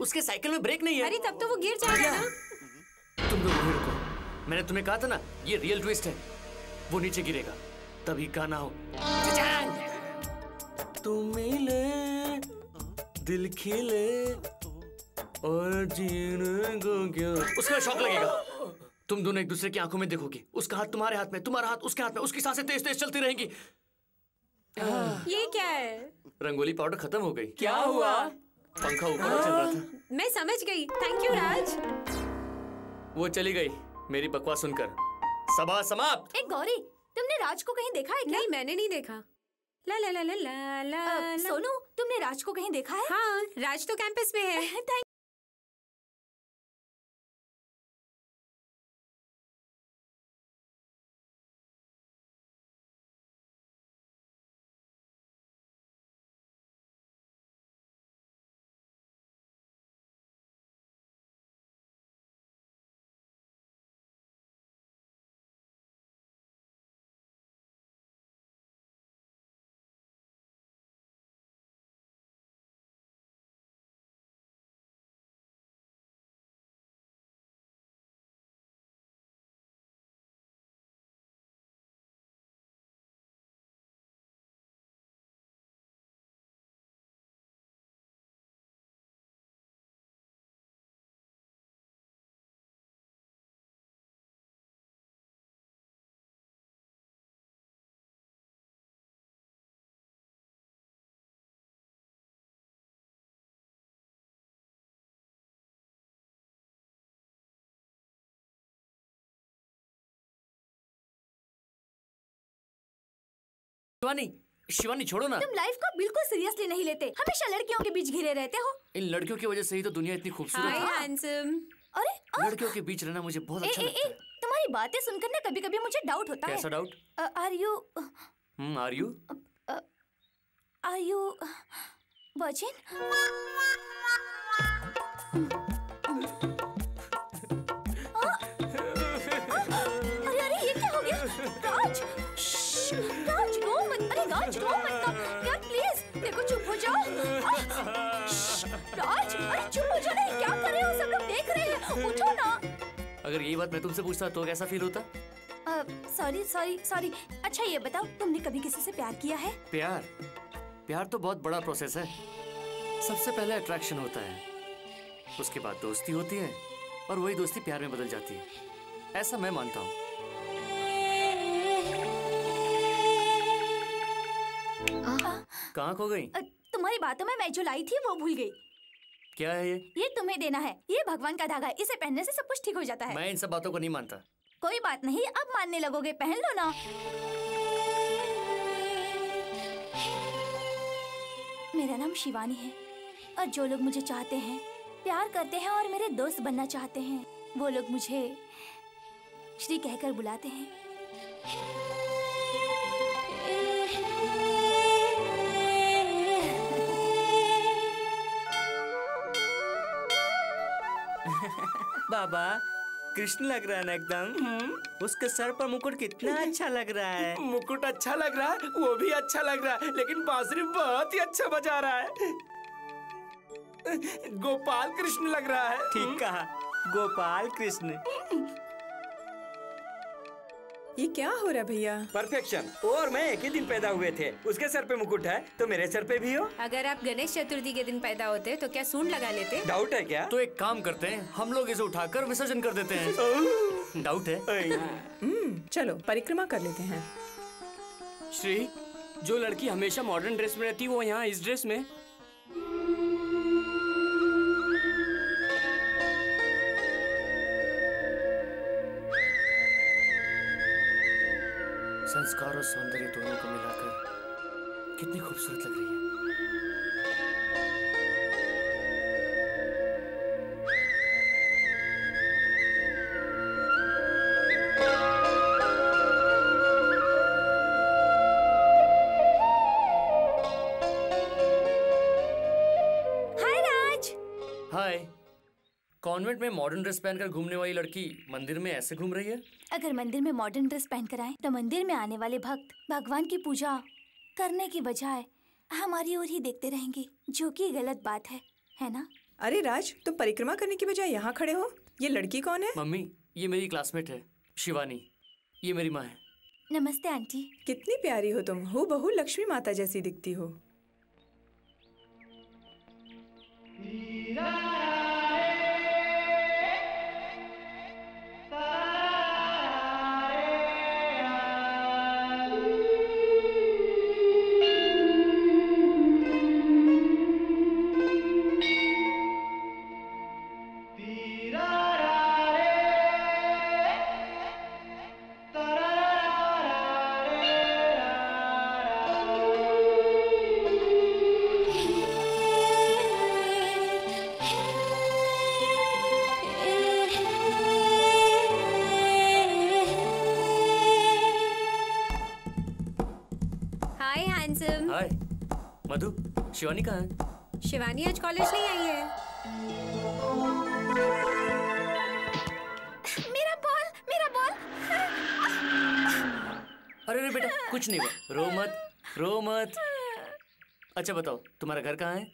उसके साइकिल में ब्रेक नहीं है। अरे तब तो वो गिर जाएगा ना। तुम लोग वहीं रुको। मैंने तुम्हें कहा था ना ये रियल ट्विस्ट है। वो नीचे गिरेगा। तभी गाना हो। तुम मिले दिल खिले और जीने को क्या उसका शौक लगेगा। तुम दोनों एक दूसरे की आँखों में देखोगे। उसका हाथ तुम्हारे हाथ में तुम्हारा हाथ उसके हाथ में उसकी साँसें तेज तेज चलती रहेंगी। ये क्या है? रंगोली पाउडर खत्म हो गई। क्या हुआ? पंखा ऊपर चल रहा था। मैं समझ गई। थैंक यू राज वो चली गई। मेरी बकवास सुनकर। सभा समाप्त। एक गौरी तुमने राज को कहीं देखा है क्या? नहीं मैंने नहीं देखा। ला ला ला ला ला ला ला। सोनू तुमने राज को कहीं देखा है? हाँ राज तो कैंपस में है। शिवानी शिवानी छोड़ो ना। तुम लाइफ को बिल्कुल सीरियसली नहीं लेते। हमेशा लड़कियों के बीच घिरे रहते हो। इन लड़कियों की वजह से ही तो दुनिया इतनी खूबसूरत है अरे लड़कियों के बीच रहना मुझे बहुत अच्छा ए, लगता ए, तुम्हारी बातें सुनकर ना कभी कभी मुझे डाउट होता है। कैसा है doubt are you are you are you virgin Raj रो मत ना यार प्लीज़ देखो चुप हो जाओ। राज अरे चुप हो जाओ नहीं क्या कर रहे हो? सब लोग देख रहे हैं। उठो ना। अगर यही बात मैं तुमसे पूछता तो कैसा फील होता? सॉरी सॉरी सॉरी अच्छा ये बताओ तुमने कभी किसी से प्यार किया है? प्यार? प्यार तो बहुत बड़ा प्रोसेस है। सबसे पहले अट्रैक्शन होता है। उसके बाद दोस्ती होती है और वही दोस्ती प्यार में बदल जाती है। ऐसा मैं मानता हूँ। कहाँ खो गई? तुम्हारी बातों में मैं जो लाई थी वो भूल गई। क्या है ये? ये तुम्हें देना है। ये भगवान का धागा है। इसे पहनने से सब कुछ ठीक हो जाता है। मैं इन सब बातों को नहीं मानता। कोई बात नहीं अब मानने लगोगे। पहन लो ना। मेरा नाम शिवानी है। और जो लोग मुझे चाहते हैं प्यार करते हैं और मेरे दोस्त बनना चाहते हैं वो लोग मुझे श्री कहकर बुलाते हैं। बाबा कृष्ण लग रहा है ना एकदम? उसके सर पर मुकुट कितना अच्छा लग रहा है। मुकुट अच्छा लग रहा है वो भी अच्छा लग रहा है लेकिन बांसुरी बहुत ही अच्छा बजा रहा है। गोपाल कृष्ण लग रहा है। ठीक कहा। गोपाल कृष्ण। ये क्या हो रहा है भैया? परफेक्शन और मैं एक ही दिन पैदा हुए थे। उसके सर पे मुकुट है तो मेरे सर पे भी हो। अगर आप गणेश चतुर्थी के दिन पैदा होते तो क्या सूंड लगा लेते? डाउट है क्या? तो एक काम करते हैं हम लोग इसे उठाकर विसर्जन कर देते हैं। डाउट है? हम्म चलो परिक्रमा कर लेते हैं। श्री जो लड़की हमेशा मॉडर्न ड्रेस में रहती है वो यहाँ इस ड्रेस में संस्कार और सौंदर्य दोनों को मिलाकर कितनी खूबसूरत लग रही है। हाय राज। हाय। कॉन्वेंट में मॉडर्न ड्रेस पहनकर घूमने वाली लड़की मंदिर में ऐसे घूम रही है? अगर मंदिर में मॉडर्न ड्रेस पहनकर आए तो मंदिर में आने वाले भक्त भगवान की पूजा करने की बजाय हमारी ओर ही देखते रहेंगे जो कि गलत बात है है ना? अरे राज तुम परिक्रमा करने की बजाय यहाँ खड़े हो? ये लड़की कौन है? मम्मी ये मेरी क्लासमेट है शिवानी। ये मेरी माँ है। नमस्ते आंटी। कितनी प्यारी हो तुम। हो बहु लक्ष्मी माता जैसी दिखती हो। शिवानी कहाँ? है शिवानी आज कॉलेज नहीं आई है। मेरा बॉल मेरा बॉल अरे अरे बेटा कुछ नहीं हुआ। रो मत रो मत। अच्छा बताओ तुम्हारा घर कहाँ है?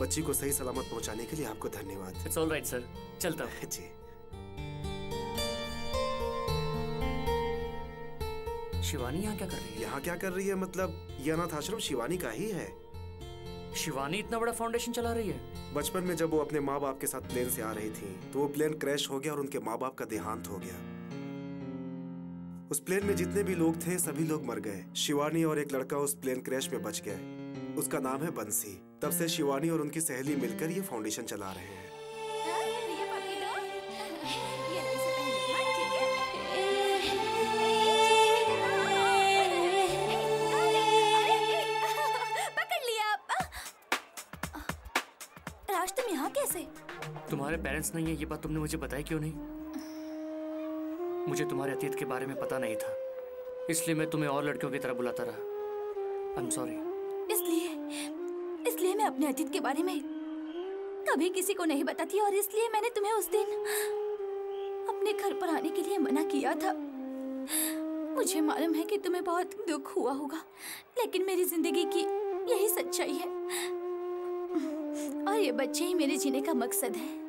बच्ची को सही सलामत पहुँचाने के लिए आपको धन्यवाद। इट्स ऑल राइट सर चलता हूँ। जी। शिवानी यहाँ क्या कर रही है? यहाँ क्या कर रही है? मतलब यह अनाथ आश्रम शिवानी का ही है। शिवानी इतना बड़ा फाउंडेशन चला रही है? बचपन में जब वो अपने माँ बाप के साथ प्लेन से आ रही थी तो वो प्लेन क्रैश हो गया और उनके माँ बाप का देहांत हो गया। उस प्लेन में जितने भी लोग थे सभी लोग मर गए। शिवानी और एक लड़का उस प्लेन क्रैश में बच गए। उसका नाम है बंसी। तब से शिवानी और उनकी सहेली मिलकर ये फाउंडेशन चला रहे हैं। तुम्हारे पेरेंट्स नहीं है, ये बात तुमने मुझे बताई क्यों नहीं? मुझे तुम्हारे अतीत के बारे में पता नहीं था। इसलिए मैं तुम्हें और लड़कियों की तरह बुलाता रहा। एम सॉरी इसलिए इसलिए मैं अपने अतीत के बारे में कभी किसी को नहीं बताती और इसलिए मैंने तुम्हें उस दिन अपने घर पर आने के लिए मना किया था। मुझे मालूम है कि तुम्हें बहुत दुख हुआ होगा, लेकिन मेरी ज़िंदगी की यही सच्चाई है। और ये बच्चे ही मेरे जीने का मकसद है।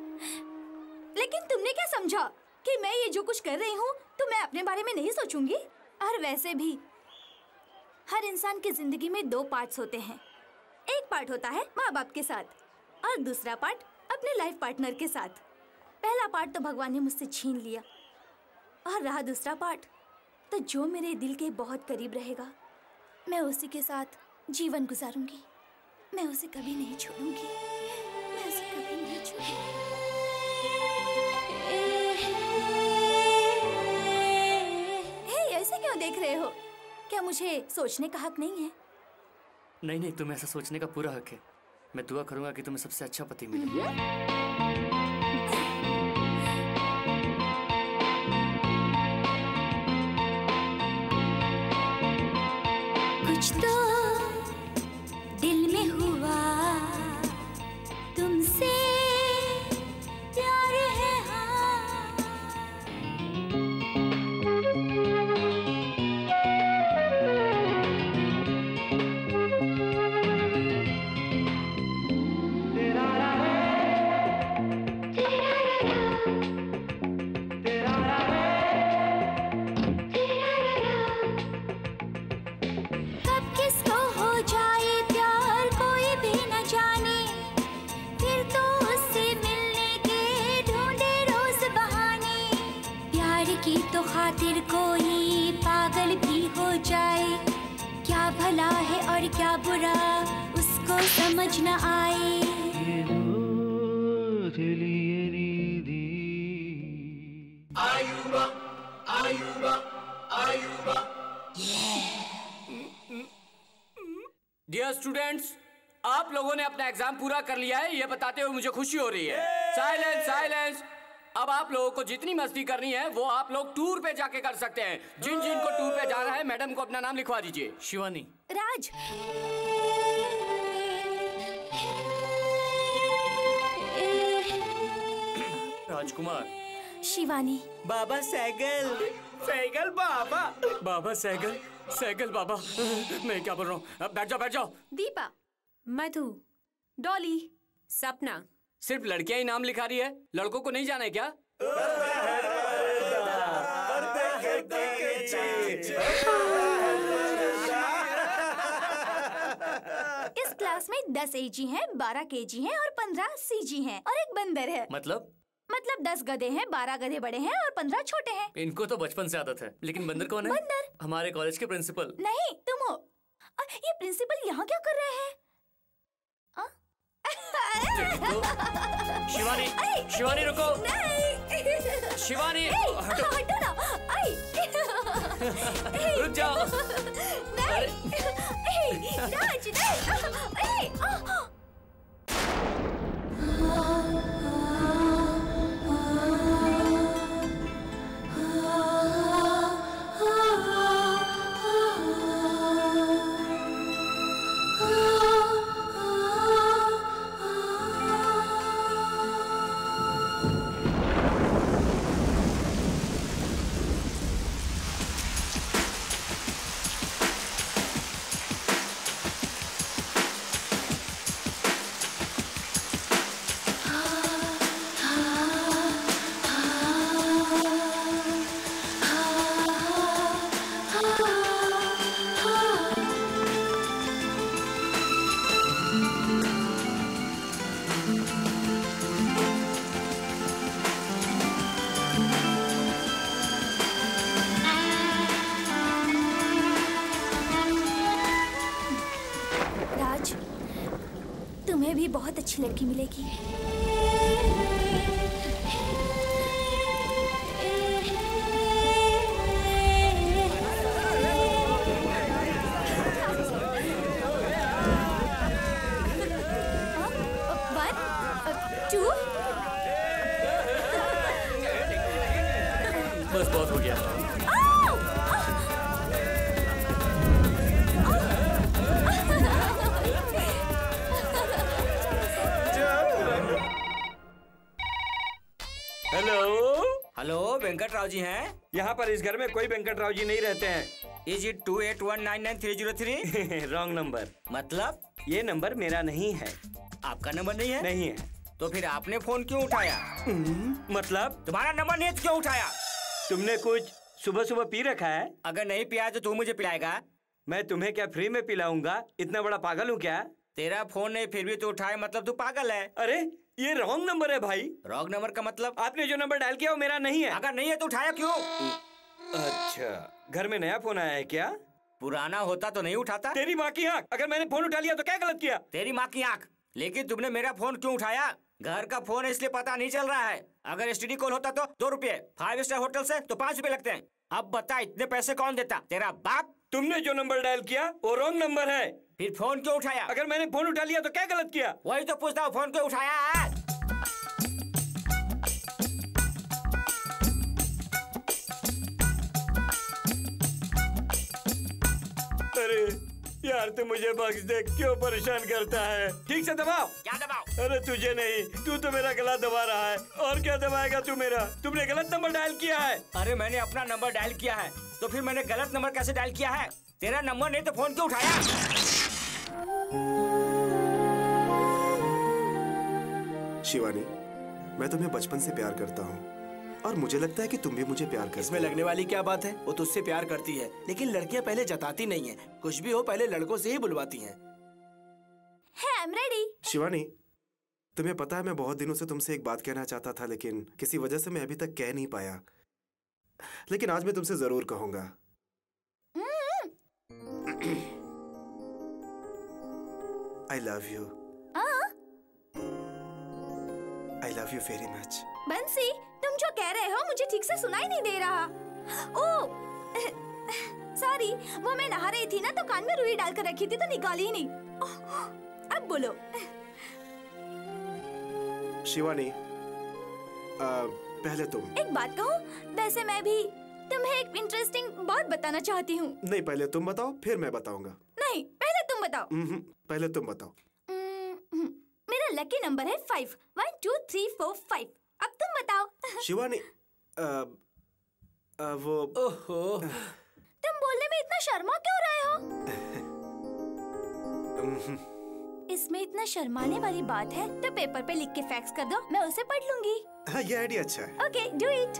लेकिन तुमने क्या समझा कि मैं ये जो कुछ कर रही हूँ तो मैं अपने बारे में नहीं सोचूँगी? और वैसे भी, हर इंसान की ज़िंदगी में दो पार्ट्स होते हैं। एक पार्ट होता है माँ बाप के साथ, और दूसरा पार्ट अपने लाइफ पार्टनर के साथ। पहला पार्ट तो भगवान ने मुझसे छीन लिया, और रहा दूसरा पार्ट। तो जो मेरे दिल के बहुत करीब रहेगा, मैं उसी के साथ जीवन गुजारूँगी। मैं उसे कभी नहीं छोड़ूँगी। देख रहे हो? क्या मुझे सोचने का हक नहीं है? नहीं नहीं, तुम्हें ऐसा सोचने का पूरा हक है। मैं दुआ करूँगा कि तुम्हें सबसे अच्छा पति मिले। स्टूडेंट्स आप लोगों ने अपना एग्ज़ाम पूरा कर लिया है ये बताते हुए मुझे खुशी हो रही है। साइलेंस साइलेंस अब आप लोगों को जितनी मस्ती करनी है वो आप लोग टूर पे जाके कर सकते हैं। जिन जिन को टूर पे जाना है मैडम को अपना नाम लिखवा दीजिए। शिवानी। राज। राजकुमार। शिवानी। बाबा सैगल। सैगल बाबा। बाबा सैगल? सैगल बाबा मैं क्या बोल रहा हूँ? अब बैठ जाओ बैठ जाओ। दीपा मधु डॉली सपना। सिर्फ़ लड़कियाँ ही नाम लिखा रही है। लड़कों को नहीं जाना है क्या? इस क्लास में दस ए जी है बारह के जी है और पंद्रह सी जी है और एक बंदर है। मतलब? मतलब दस गधे हैं बारह गधे बड़े हैं और पंद्रह छोटे हैं। इनको तो बचपन से आदत है लेकिन बंदर कौन है? बंदर। हमारे कॉलेज के प्रिंसिपल नहीं तुम हो। ये प्रिंसिपल यहाँ क्या कर रहे हैं? शिवानी शिवानी रुको। शिवानी! हटो हटो ना। रुक जाओ। नहीं! नहीं राज राव जी हैं। यहाँ पर इस घर में कोई वेंकट राव जी नहीं रहते हैं। Is it two eight one nine nine three zero three wrong number मतलब? ये नंबर मेरा नहीं है। आपका नंबर नहीं है? नहीं है। तो फिर आपने फ़ोन क्यों उठाया? मतलब? तुम्हारा नंबर नहीं तो क्यों उठाया? तुमने कुछ सुबह सुबह पी रखा है? अगर नहीं पिया तो तू मुझे पिलाएगा। मैं तुम्हें क्या फ्री में पिलाऊँगा? इतना बड़ा पागल हूँ क्या? तेरा फ़ोन नहीं फिर भी तू उठाए मतलब तू पागल है। अरे ये रॉन्ग नंबर है भाई। रॉन्ग नंबर का मतलब? आपने जो नंबर डायल किया वो मेरा नहीं है। अगर नहीं है तो उठाया क्यों? अच्छा घर में नया फ़ोन आया है क्या? पुराना होता तो नहीं उठाता। तेरी माँ की आँख। अगर मैंने फ़ोन उठा लिया तो क्या गलत किया? तेरी माँ की आँख। लेकिन तुमने मेरा फ़ोन क्यों उठाया? घर का फ़ोन इसलिए पता नहीं चल रहा है। अगर एसटीडी कॉल होता तो दो रुपए फाइव स्टार होटल से तो पाँच रुपए लगते हैं। अब बता इतने पैसे कौन देता? तेरा बाप? तुमने जो नंबर डायल किया वो रॉन्ग नंबर है। फिर फ़ोन क्यों उठाया? अगर मैंने फ़ोन उठा लिया तो क्या गलत किया? वही तो पूछता हूँ फ़ोन क्यों उठाया अरे यार तू मुझे बख्श दे क्यों परेशान करता है? ठीक से दबाओ। क्या दबाओ? अरे तुझे नहीं तू तो मेरा गला दबा रहा है। और क्या दबाएगा तू मेरा? तुमने गलत नंबर डायल किया है। अरे मैंने अपना नंबर डायल किया है तो फिर मैंने गलत नंबर कैसे डायल किया है? तेरा नंबर नहीं तो फ़ोन क्यों उठाया? शिवानी मैं तुम्हें बचपन से प्यार करता हूँ और मुझे लगता है कि तुम भी मुझे प्यार करते इसमें लगने वाली क्या बात है? वो तुझसे प्यार करती है लेकिन लड़कियाँ पहले जताती नहीं है। कुछ भी हो पहले लड़कों से ही बुलवाती हैं। है आई शिवानी तुम्हें पता है मैं बहुत दिनों से तुमसे एक बात कहना चाहता था लेकिन किसी वजह से मैं अभी तक कह नहीं पाया। लेकिन आज मैं तुमसे ज़रूर कहूँगा। I love you I love you very much Bansi तुम जो कह रहे हो मुझे ठीक से सुनाई नहीं दे रहा। ओ सॉरी वो मैं नहा रही थी ना तो कान में रुई डालकर रखी थी तो निकाली ही नहीं। अब बोलो। शिवानी आ, पहले तुम। एक बात कहूँ वैसे मैं भी तुम्हें एक इंटरेस्टिंग बात बताना चाहती हूँ। नहीं पहले तुम बताओ फिर मैं बताऊँगा। बताओ। हम्म, पहले तुम बताओ। हम्म, मेरा लकी नंबर है five one two three four five अब तुम बताओ। शिवानी आ, आ, वो ओहो। तुम बोलने में इतना शर्मा क्यों रहे हो? इसमें इतना शर्माने वाली बात है तो पेपर पे लिख के फैक्स कर दो मैं उसे पढ़ लूँगी। हाँ ये आइडिया अच्छा है। ओके डू इट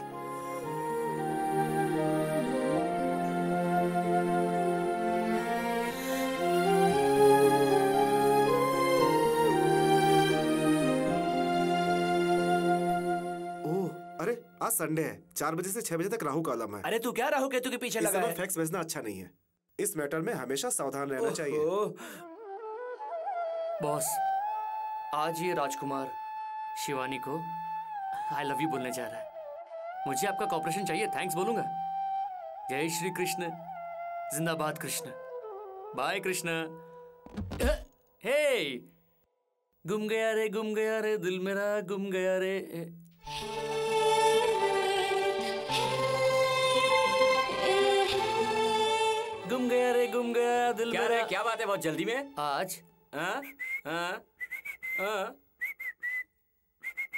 आज संडे है। चार बजे से छह बजे तक राहु कालम है। अरे तू क्या राहु केतु के पीछे लगा है? फैक्स भेजना अच्छा नहीं है। इस मैटर में हमेशा सावधान रहना चाहिए। बॉस आज ये राजकुमार शिवानी को आई लव यू बोलने जा रहा है। मुझे आपका कॉपरेशन चाहिए थैंक्स बोलूँगा। जय श्री कृष्ण जिंदाबाद कृष्ण। बाय कृष्ण। हे गुम गया रे गुम गया रे दिल मेरा गुम गया रे। गुम गया रे गुम गया दिल क्या मेरा। रे क्या बात है बहुत जल्दी में? आज। हाँ? हाँ? हाँ?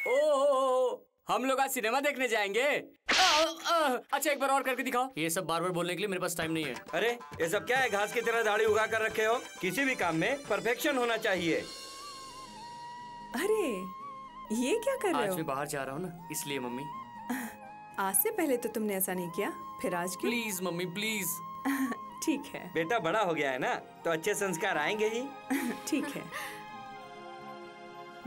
ओ, ओ, ओ, हम लोग आज सिनेमा देखने जाएँगे। आ, आ, अच्छा एक बार और करके दिखाओ। ये सब बार बार बोलने के लिए मेरे पास टाइम नहीं है। अरे ये सब क्या है? घास की तरह दाढ़ी उगा कर रखे हो? किसी भी काम में परफेक्शन होना चाहिए। अरे ये क्या कर रहे आज हो? मैं बाहर जा रहा हूँ ना इसलिए मम्मी। आज से पहले तो तुमने ऐसा नहीं किया फिर आज क्यों? Please mummy please. ठीक है। बेटा बड़ा हो गया है ना तो अच्छे संस्कार आएँगे ही। ठीक है।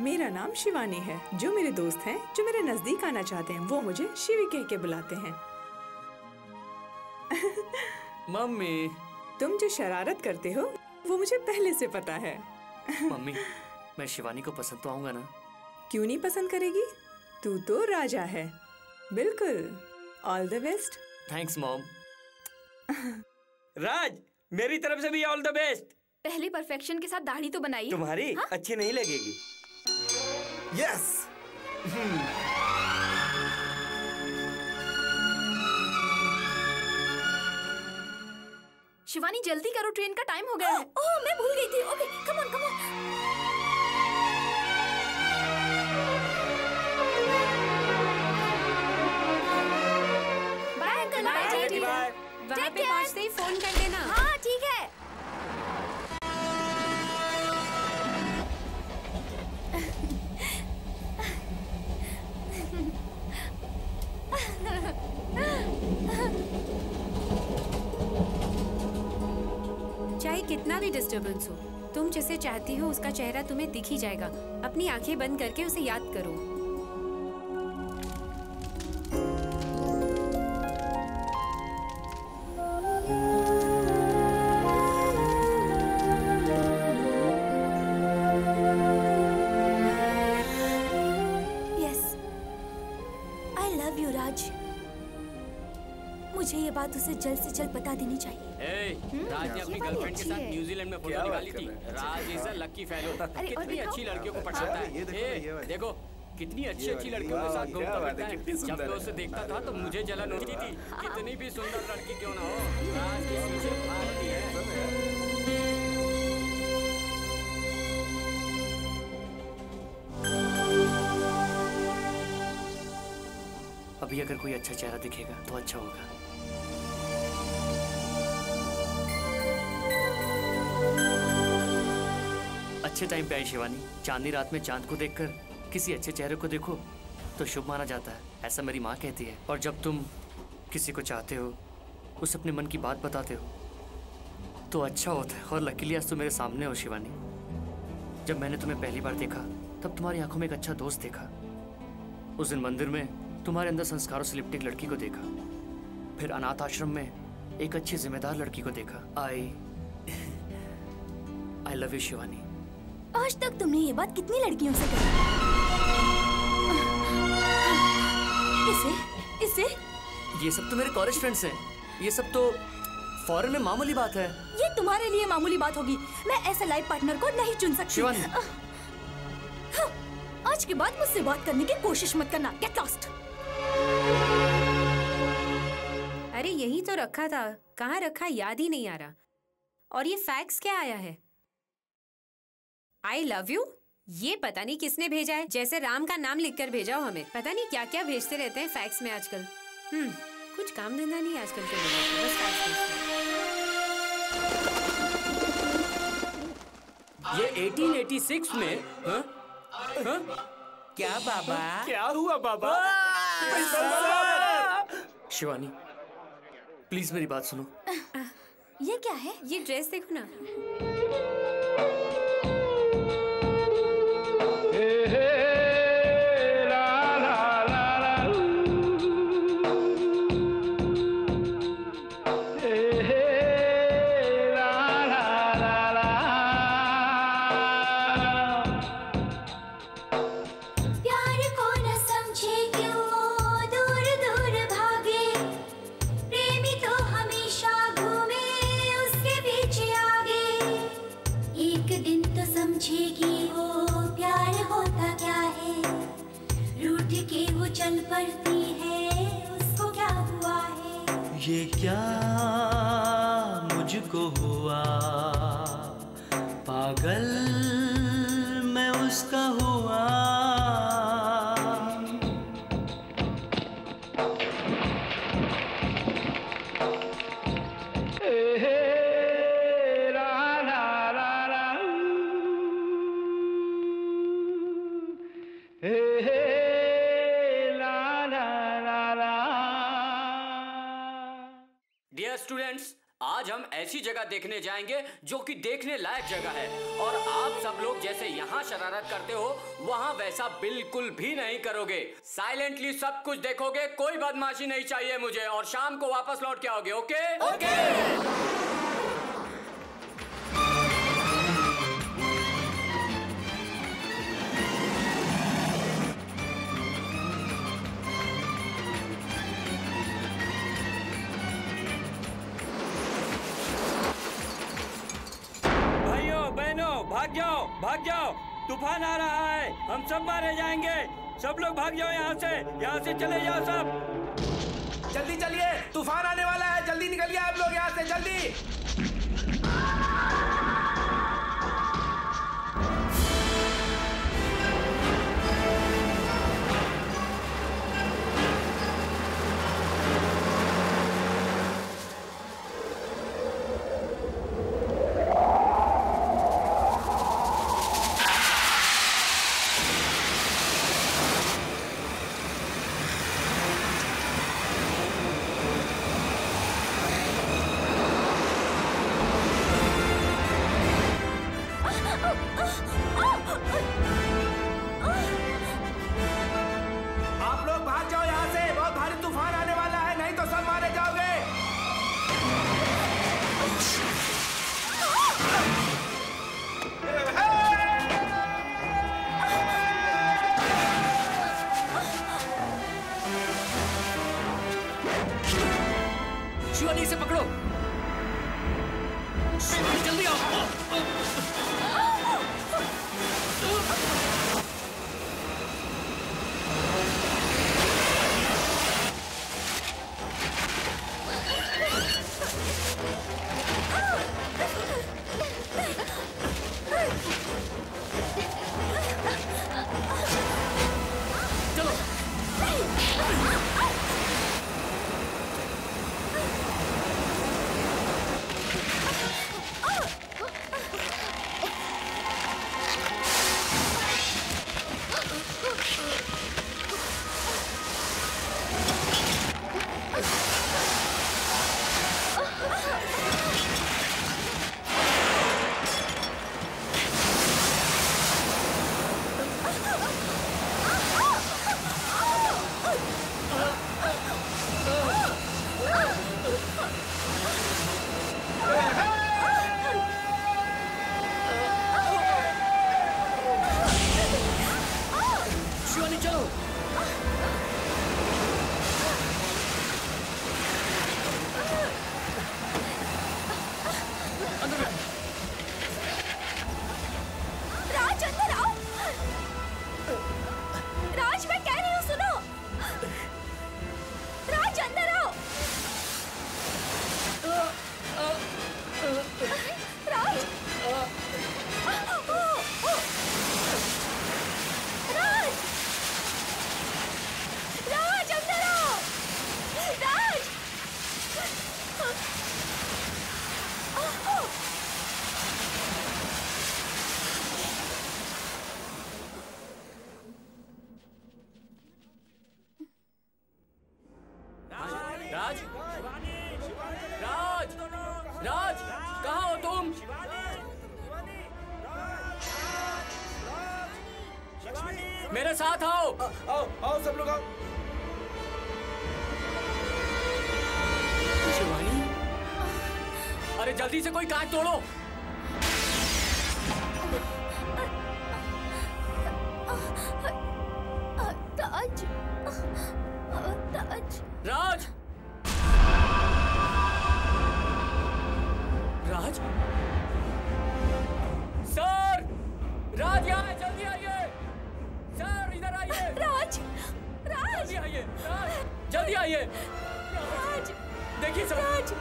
मेरा नाम शिवानी है। जो मेरे दोस्त हैं जो मेरे नज़दीक आना चाहते हैं वो मुझे शिवी कह के बुलाते हैं। मम्मी। तुम जो शरारत करते हो वो मुझे पहले से पता है। मम्मी मैं शिवानी को पसंद तो आऊँगा ना। क्यों नहीं पसंद करेगी? तू तो राजा है। बिल्कुल। All the best thanks mom Raj मेरी तरफ़ से भी ऑल द बेस्ट पहले परफेक्शन के साथ दाढ़ी तो बनाई। तुम्हारी हा? अच्छी नहीं लगेगी। यस शिवानी जल्दी करो ट्रेन का टाइम हो गया है। ओह मैं भूल गई थी। Okay come on come on bye uncle bye bye bye वहाँ पे पहुँचते ही फ़ोन कर देना। हाँ ठीक है। चाहे कितना भी डिस्टरबेंस हो तुम जिसे चाहती हो उसका चेहरा तुम्हें दिख ही जाएगा। अपनी आँखें बंद करके उसे याद करो। जल्द बता देनी चाहिए। ए, राज ने अपनी गर्लफ्रेंड के साथ न्यूजीलैंड में फ़ोटो निकाली थी। Raj is a lucky fellow कितनी अच्छी लड़कियों को पटाता है। देखो कितनी अच्छी अच्छी लड़कियों के साथ घूमता बात है, जब मैं उसे देखता था तो मुझे जलन होती थी कितनी भी सुंदर लड़की क्यों ना हो। राज के पीछे भागती है। अभी अगर कोई अच्छा चेहरा दिखेगा तो अच्छा होगा। अच्छे टाइम पे आई शिवानी। चांदनी रात में चाँद को देखकर किसी अच्छे चेहरे को देखो तो शुभ माना जाता है, ऐसा मेरी माँ कहती है। और जब तुम किसी को चाहते हो, उसे अपने मन की बात बताते हो तो अच्छा होता है। और लकीली आज तुम मेरे सामने हो शिवानी। जब मैंने तुम्हें पहली बार देखा, तब तुम्हारी आँखों में एक अच्छा दोस्त देखा। उस दिन मंदिर में तुम्हारे अंदर संस्कारों से लिपटी एक लड़की को देखा। फिर अनाथ आश्रम में एक अच्छी जिम्मेदार लड़की को देखा। I I love you Shivani. आज तक तुमने ये बात कितनी लड़कियों से कही? इसे इसे। ये सब तो मेरे कॉलेज फ्रेंड्स हैं। ये सब तो फॉरेन में मामूली बात है। ये तुम्हारे लिए मामूली बात होगी। मैं ऐसे लाइफ पार्टनर को नहीं चुन सकती। शिवानी। हाँ, आज के बाद मुझसे बात करने की कोशिश मत करना। गेट लॉस्ट अरे यही तो रखा था। कहाँ रखा? याद ही नहीं आ रहा। और ये फैक्स क्या आया है? आई लव यू ये पता नहीं किसने भेजा है। जैसे राम का नाम लिखकर भेजा हो हमें। पता नहीं क्या क्या भेजते रहते हैं फैक्स में आजकल। हम्म कुछ काम धंधा नहीं आजकल के लोगों बस फैक्स पूछते ये 1886 में हाँ? हाँ? क्या बाबा? क्या हुआ बाबा? शिवानी प्लीज़ मेरी बात सुनो। ये क्या है? ये ड्रेस देखो ना। ऐसी जगह देखने जाएँगे जो कि देखने लायक जगह है। और आप सब लोग जैसे यहाँ शरारत करते हो, वहाँ वैसा बिल्कुल भी नहीं करोगे। साइलेंटली सब कुछ देखोगे, कोई बदमाशी नहीं चाहिए मुझे। और शाम को वापस लौट के आओगे, ओके? ओके! भाइयों भाग जाओ। तूफ़ान आ रहा है। हम सब मारे जाएँगे। सब लोग भाग जाओ यहाँ से। यहाँ से चले जाओ सब। जल्दी चलिए। तूफ़ान आने वाला है। जल्दी निकलिए आप लोग यहाँ से। जल्दी। तोड़ो। ताज ताज। राज। राज? सर राज यहाँ है जल्दी आइए। सर इधर आइए। राज राज। जल्दी आइए राज। जल्दी आइए। राज देखिए सर। राज।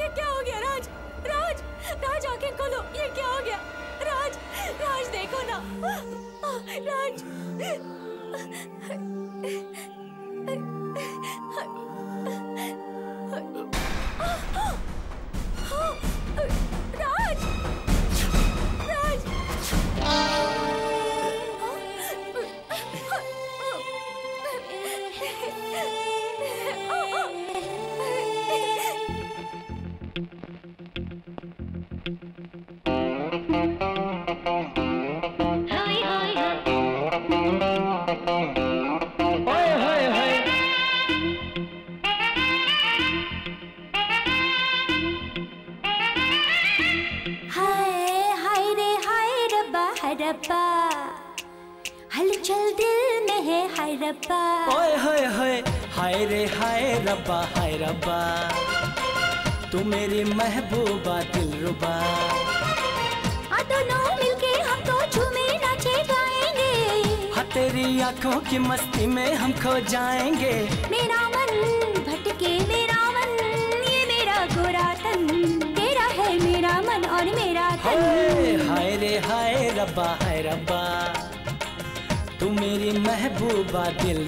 ये क्या हो गया, राज? राज? राज, आँखें खोलो। ये क्या हो गया? राज? राज, देखो ना। राज। रब्बा हाय रब्बा। तू मेरी महबूबा दिल रुबा। दोनों मिलके हम तो झूमे नाचे गाएँगे। हाँ तेरी आँखों की मस्ती में हम खो जाएँगे। मेरा मन भटके मेरा मन ये मेरा गोरा तन। तेरा है मेरा मन और मेरा तन। हाय रे हाय रब्बा हाय रब्बा। तू मेरी महबूबा दिल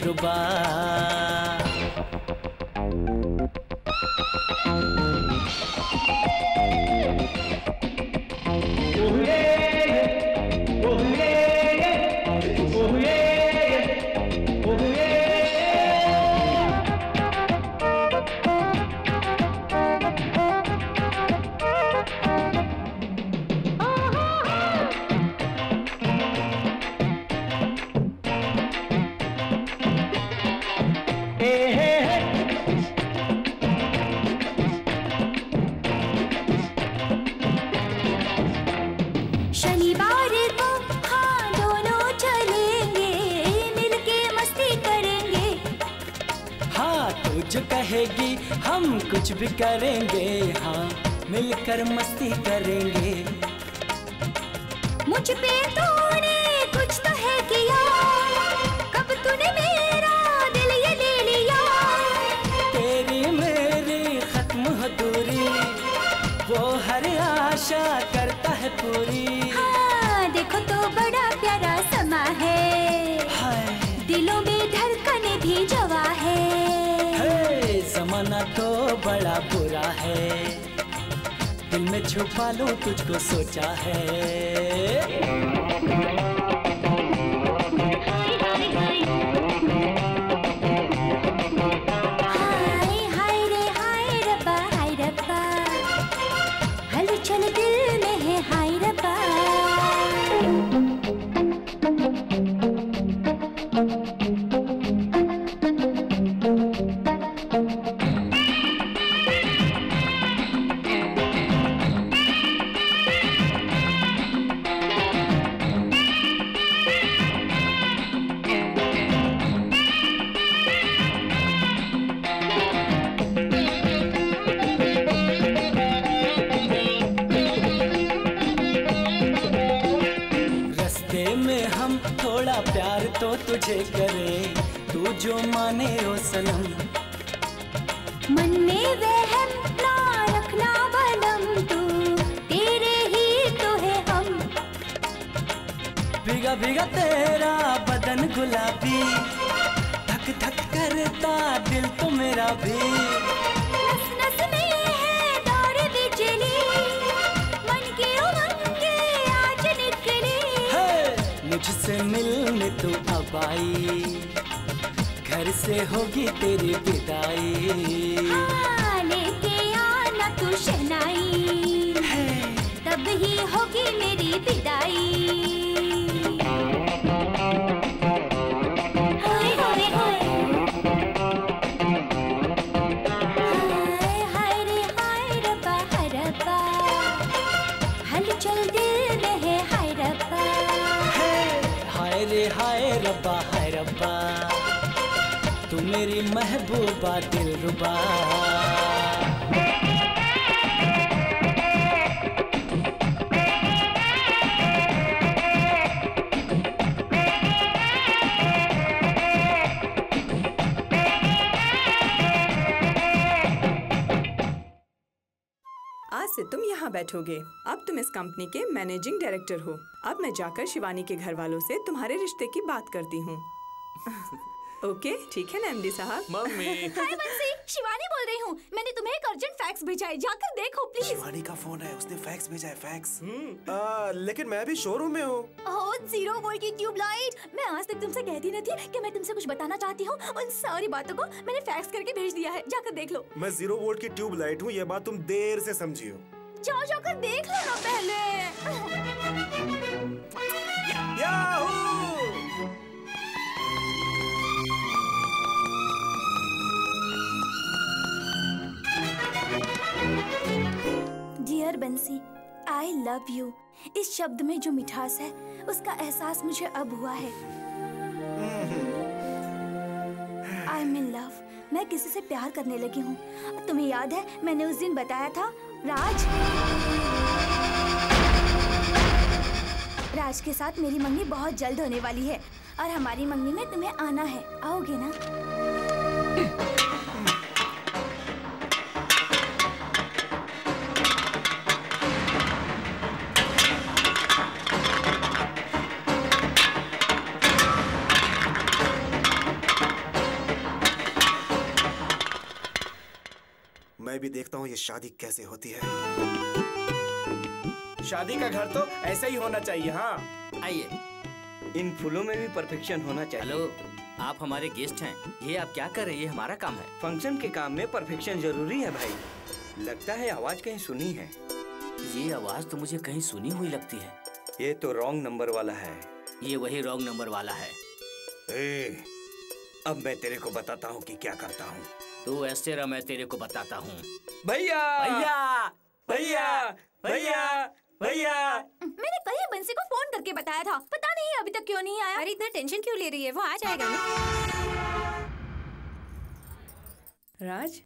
मुझसे मिलने तू अब आई। घर से होगी तेरी विदाई। हाँ, लेके आना तू शहनाई। तब ही होगी मेरी विदाई। महबूबा दिल रुबा। आज से तुम यहाँ बैठोगे। अब तुम इस कंपनी के मैनेजिंग डायरेक्टर हो। अब मैं जाकर शिवानी के घर वालों से तुम्हारे रिश्ते की बात करती हूँ। ओके ठीक है ना एमडी साहब। मम्मी। हाय बंसी शिवानी बोल रही हूँ। मैंने तुम्हें एक अर्जेंट फैक्स भेजा है। जाकर देखो प्लीज़ शिवानी का फ़ोन है उसने फैक्स भेजा है फैक्स आ, लेकिन मैं भी शोरूम में हूँ। ओह ज़ीरो वोल्ट की ट्यूबलाइट मैं आज तक तुमसे कहती न थी कि मैं तुमसे कुछ बताना चाहती हूँ। उन सारी बातों को मैंने फैक्स करके भेज दिया है। जाकर देख लो। मैं ज़ीरो वोल्ट की ट्यूब लाइट हूँ ये बात तुम देर से समझी हो। जाओ जाकर देख लो ना पहले। डियर बंसी आई लव यू इस शब्द में जो मिठास है उसका एहसास मुझे अब हुआ है। आई एम इन लव मैं किसी से प्यार करने लगी हूँ। तुम्हें याद है मैंने उस दिन बताया था राज? राज के साथ मेरी मंगनी बहुत जल्द होने वाली है और हमारी मंगनी में तुम्हें आना है। आओगे ना? भी देखता हूँ ये शादी कैसे होती है। शादी का घर तो ऐसा ही होना चाहिए हाँ। आइए। इन फूलों में भी परफेक्शन होना चाहिए। हेलो आप हमारे गेस्ट हैं। ये आप क्या कर रहे हैं? ये हमारा काम है। फ़ंक्शन के काम में परफेक्शन ज़रूरी है भाई। लगता है आवाज़ कहीं सुनी है। ये आवाज़ तो मुझे कहीं सुनी हुई लगती है। ये तो रॉन्ग नंबर वाला है। ये वही रॉन्ग नंबर वाला है। ए, अब मैं तेरे को बताता हूँ कि क्या करता हूँ। तू ऐसे रहा मैं तेरे को बताता हूँ। भैया! भैया! भैया! भैया! भैया! मैंने कल ही बंसी को फ़ोन करके बताया था। पता नहीं अभी तक क्यों नहीं आया। अरे इतना टेंशन क्यों ले रही है? वो आ जाएगा ना? राज?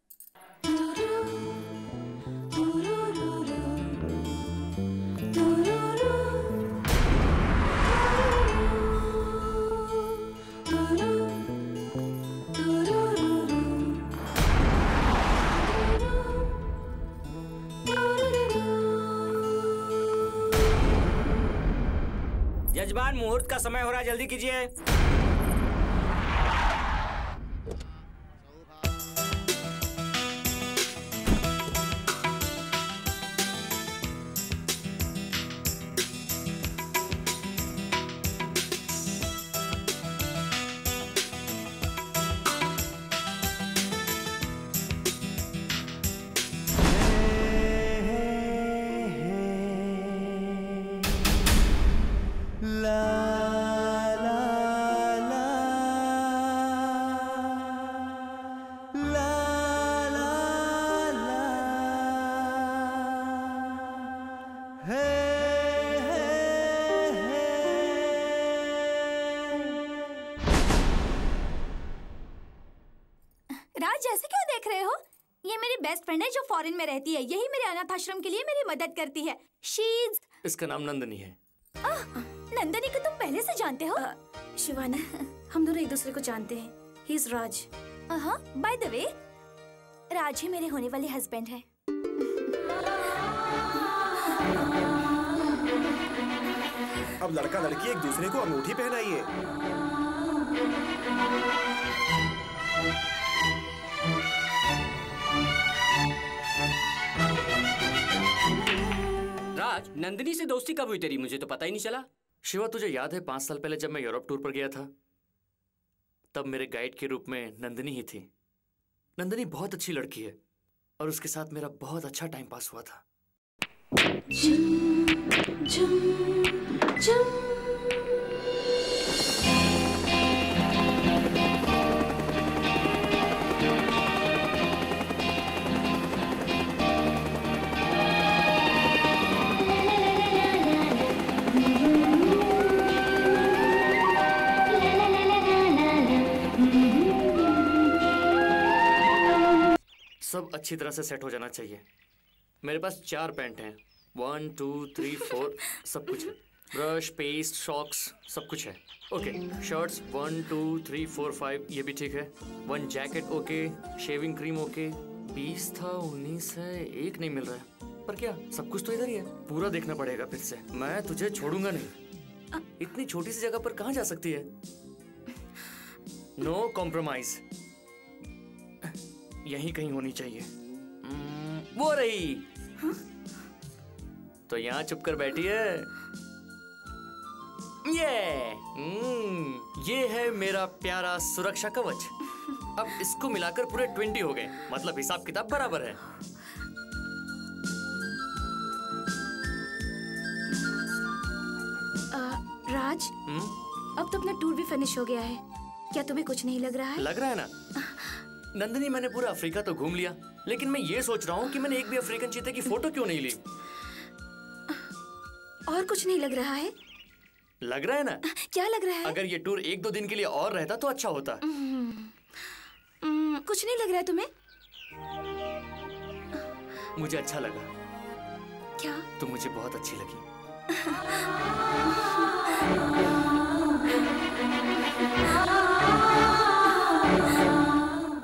जजमान मुहूर्त का समय हो रहा है जल्दी कीजिए। फ्रेंड है जो फॉरेन में रहती है। यही मेरे अनाथ आश्रम के लिए मेरी मदद करती है। शीज इसका नाम नंदनी है। आ, नंदनी को तुम पहले से जानते हो? शिवाना हम दोनों एक दूसरे को जानते हैं। He is Raj by the way Raj ही मेरे होने वाले हस्बैंड है। अब लड़का लड़की एक दूसरे को अंगूठी पहनाइए। राज नंदिनी से दोस्ती कब हुई तेरी? मुझे तो पता ही नहीं चला। शिवा तुझे याद है पाँच साल पहले जब मैं यूरोप टूर पर गया था? तब मेरे गाइड के रूप में नंदिनी ही थी। नंदिनी बहुत अच्छी लड़की है और उसके साथ मेरा बहुत अच्छा टाइम पास हुआ था। La सब अच्छी तरह से सेट हो जाना चाहिए। मेरे पास चार पैंट हैं। वन टू थ्री फोर सब कुछ है। ब्रश पेस्ट शॉक्स सब कुछ है। Okay shirts one two three four five ये भी ठीक है। One jacket okay shaving cream okay बीस था, उन्नीस है, एक नहीं मिल रहा है। पर क्या, सब कुछ तो इधर ही है। पूरा देखना पड़ेगा फिर से। मैं तुझे छोड़ूँगा नहीं। इतनी छोटी सी जगह पर कहाँ जा सकती है? नो no कॉम्प्रोमाइज यहीं कहीं होनी चाहिए। हम्म, वो रही। तो यहाँ चुप कर बैठी है। ये हम्म, ये है मेरा प्यारा सुरक्षा कवच। अब इसको मिलाकर पूरे ट्वेंटी हो गए। मतलब हिसाब किताब बराबर है। आ, राज? हम्म, अब तो अपना टूर भी फिनिश हो गया है। क्या तुम्हें कुछ नहीं लग रहा है? लग रहा है ना? नंदनी मैंने पूरा अफ्रीका तो घूम लिया लेकिन मैं ये सोच रहा हूँ कि मैंने एक भी अफ्रीकन चीते की फ़ोटो क्यों नहीं ली? और कुछ नहीं लग रहा है? लग रहा है ना? क्या लग रहा है? अगर ये टूर एक दो दिन के लिए और रहता तो अच्छा होता। हम्म, हम्म, कुछ नहीं लग रहा है तुम्हें? मुझे अच्छा लगा। क्या? तुम मुझे बहुत अच्छी लगी।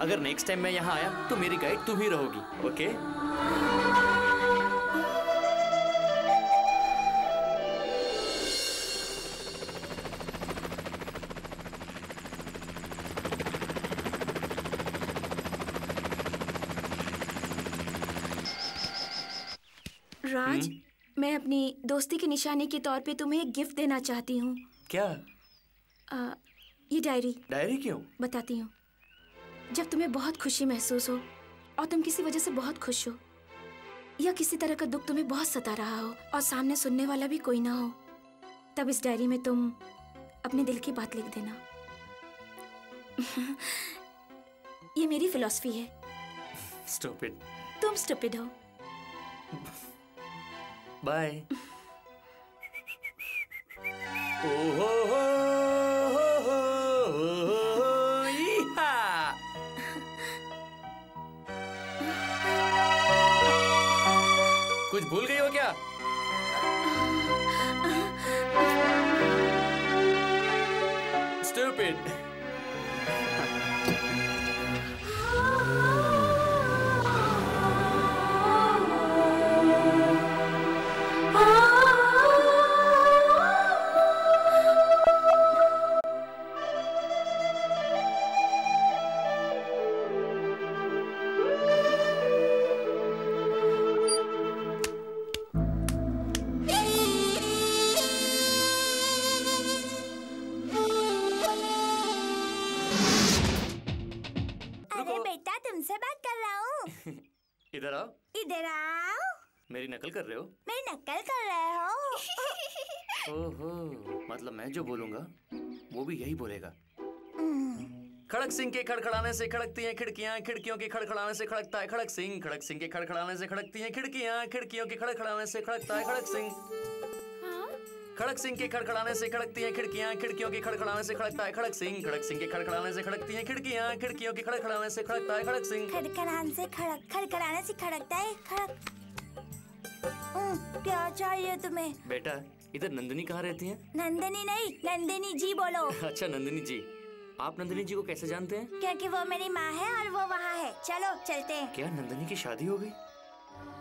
अगर नेक्स्ट टाइम मैं यहाँ आया तो मेरी गाइड तुम ही रहोगी ओके राज मैं अपनी दोस्ती की निशानी के तौर पे तुम्हें एक गिफ्ट देना चाहती हूँ। क्या? आ, ये डायरी डायरी क्यों? बताती हूँ। जब तुम्हें बहुत खुशी महसूस हो और तुम किसी वजह से बहुत खुश हो या किसी तरह का दुख तुम्हें बहुत सता रहा हो और सामने सुनने वाला भी कोई ना हो तब इस डायरी में तुम अपने दिल की बात लिख देना। ये मेरी फिलॉसफी है। स्टूपिड तुम स्टुपिड हो। बाय ओहो कुछ भूल गई हो क्या? सिंह के खड़खड़ाने से खड़कती हैं खिड़कियाँ खिड़कियों के खड़खड़ाने से खड़कता है खड़क सिंह खड़क सिंह के खड़खड़ाने से खड़कती हैं खिड़कियाँ खिड़कियों के खड़खड़ाने से खड़कता है खड़क सिंह खड़क सिंह के खड़खड़ाने से खड़कती हैं खिड़कियाँ खिड़कियों के खड़खड़ाने से खड़कता है खड़क सिंह खड़क सिंह के खड़खड़ाने से खड़कती हैं खिड़कियाँ खिड़कियों के खड़खड़ाने से खड़कता है खड़क सिंह खड़खड़ाने से खड़क खड़खड़ाने से खड़कता है खड़क हम्म, क्या चाहिए तुम्हें बेटा इधर नंदिनी कहाँ रहती है नंदिनी नहीं नंदिनी जी बोलो अच्छा नंदिनी जी आप नंदिनी जी को कैसे जानते हैं? क्योंकि वो मेरी माँ है और वो वहाँ है। चलो चलते हैं। क्या नंदिनी की शादी हो गई?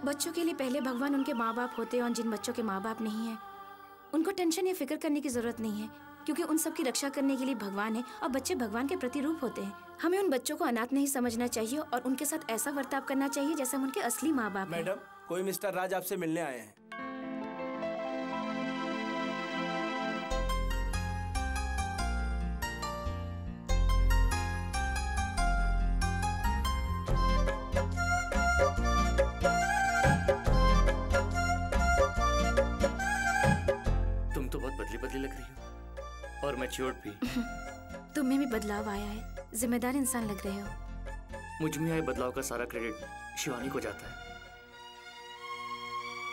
बच्चों के लिए पहले भगवान उनके माँ बाप होते हैं और जिन बच्चों के माँ बाप नहीं है उनको टेंशन या फ़िक्र करने की ज़रूरत नहीं है क्योंकि उन सब की रक्षा करने के लिए भगवान है और बच्चे भगवान के प्रतिरूप होते हैं। हमें उन बच्चों को अनाथ नहीं समझना चाहिए और उनके साथ ऐसा बर्ताव करना चाहिए जैसे हम उनके असली माँ बाप मैडम कोई मिस्टर राज आपसे मिलने आए हैं। और मैच्योर्ड भी। तुम में भी बदलाव आया है। जिम्मेदार इंसान लग रहे हो। मुझमें आए बदलाव का सारा क्रेडिट शिवानी को जाता है।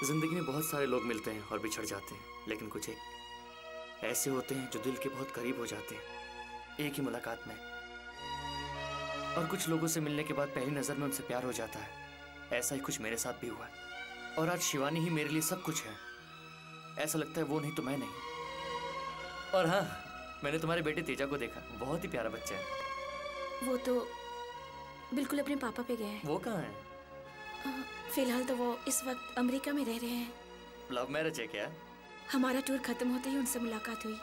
ज़िंदगी में बहुत सारे लोग मिलते हैं और बिछड़ जाते हैं लेकिन कुछ एक ऐसे होते हैं जो दिल के बहुत करीब हो जाते हैं एक ही मुलाकात में। और कुछ लोगों से मिलने के बाद पहली नज़र में उनसे प्यार हो जाता है। ऐसा ही कुछ मेरे साथ भी हुआ है। और आज शिवानी ही मेरे लिए सब कुछ है। ऐसा लगता है वो नहीं तो मैं नहीं। और हाँ मैंने तुम्हारे बेटे तेजा को देखा। बहुत ही प्यारा बच्चा है। वो तो बिल्कुल अपने पापा पे गए हैं। वो कहाँ है? फ़िलहाल तो वो इस वक्त अमेरिका में रह रहे हैं। लव मैरिज है क्या? हमारा टूर खत्म होते ही उनसे मुलाकात हुई।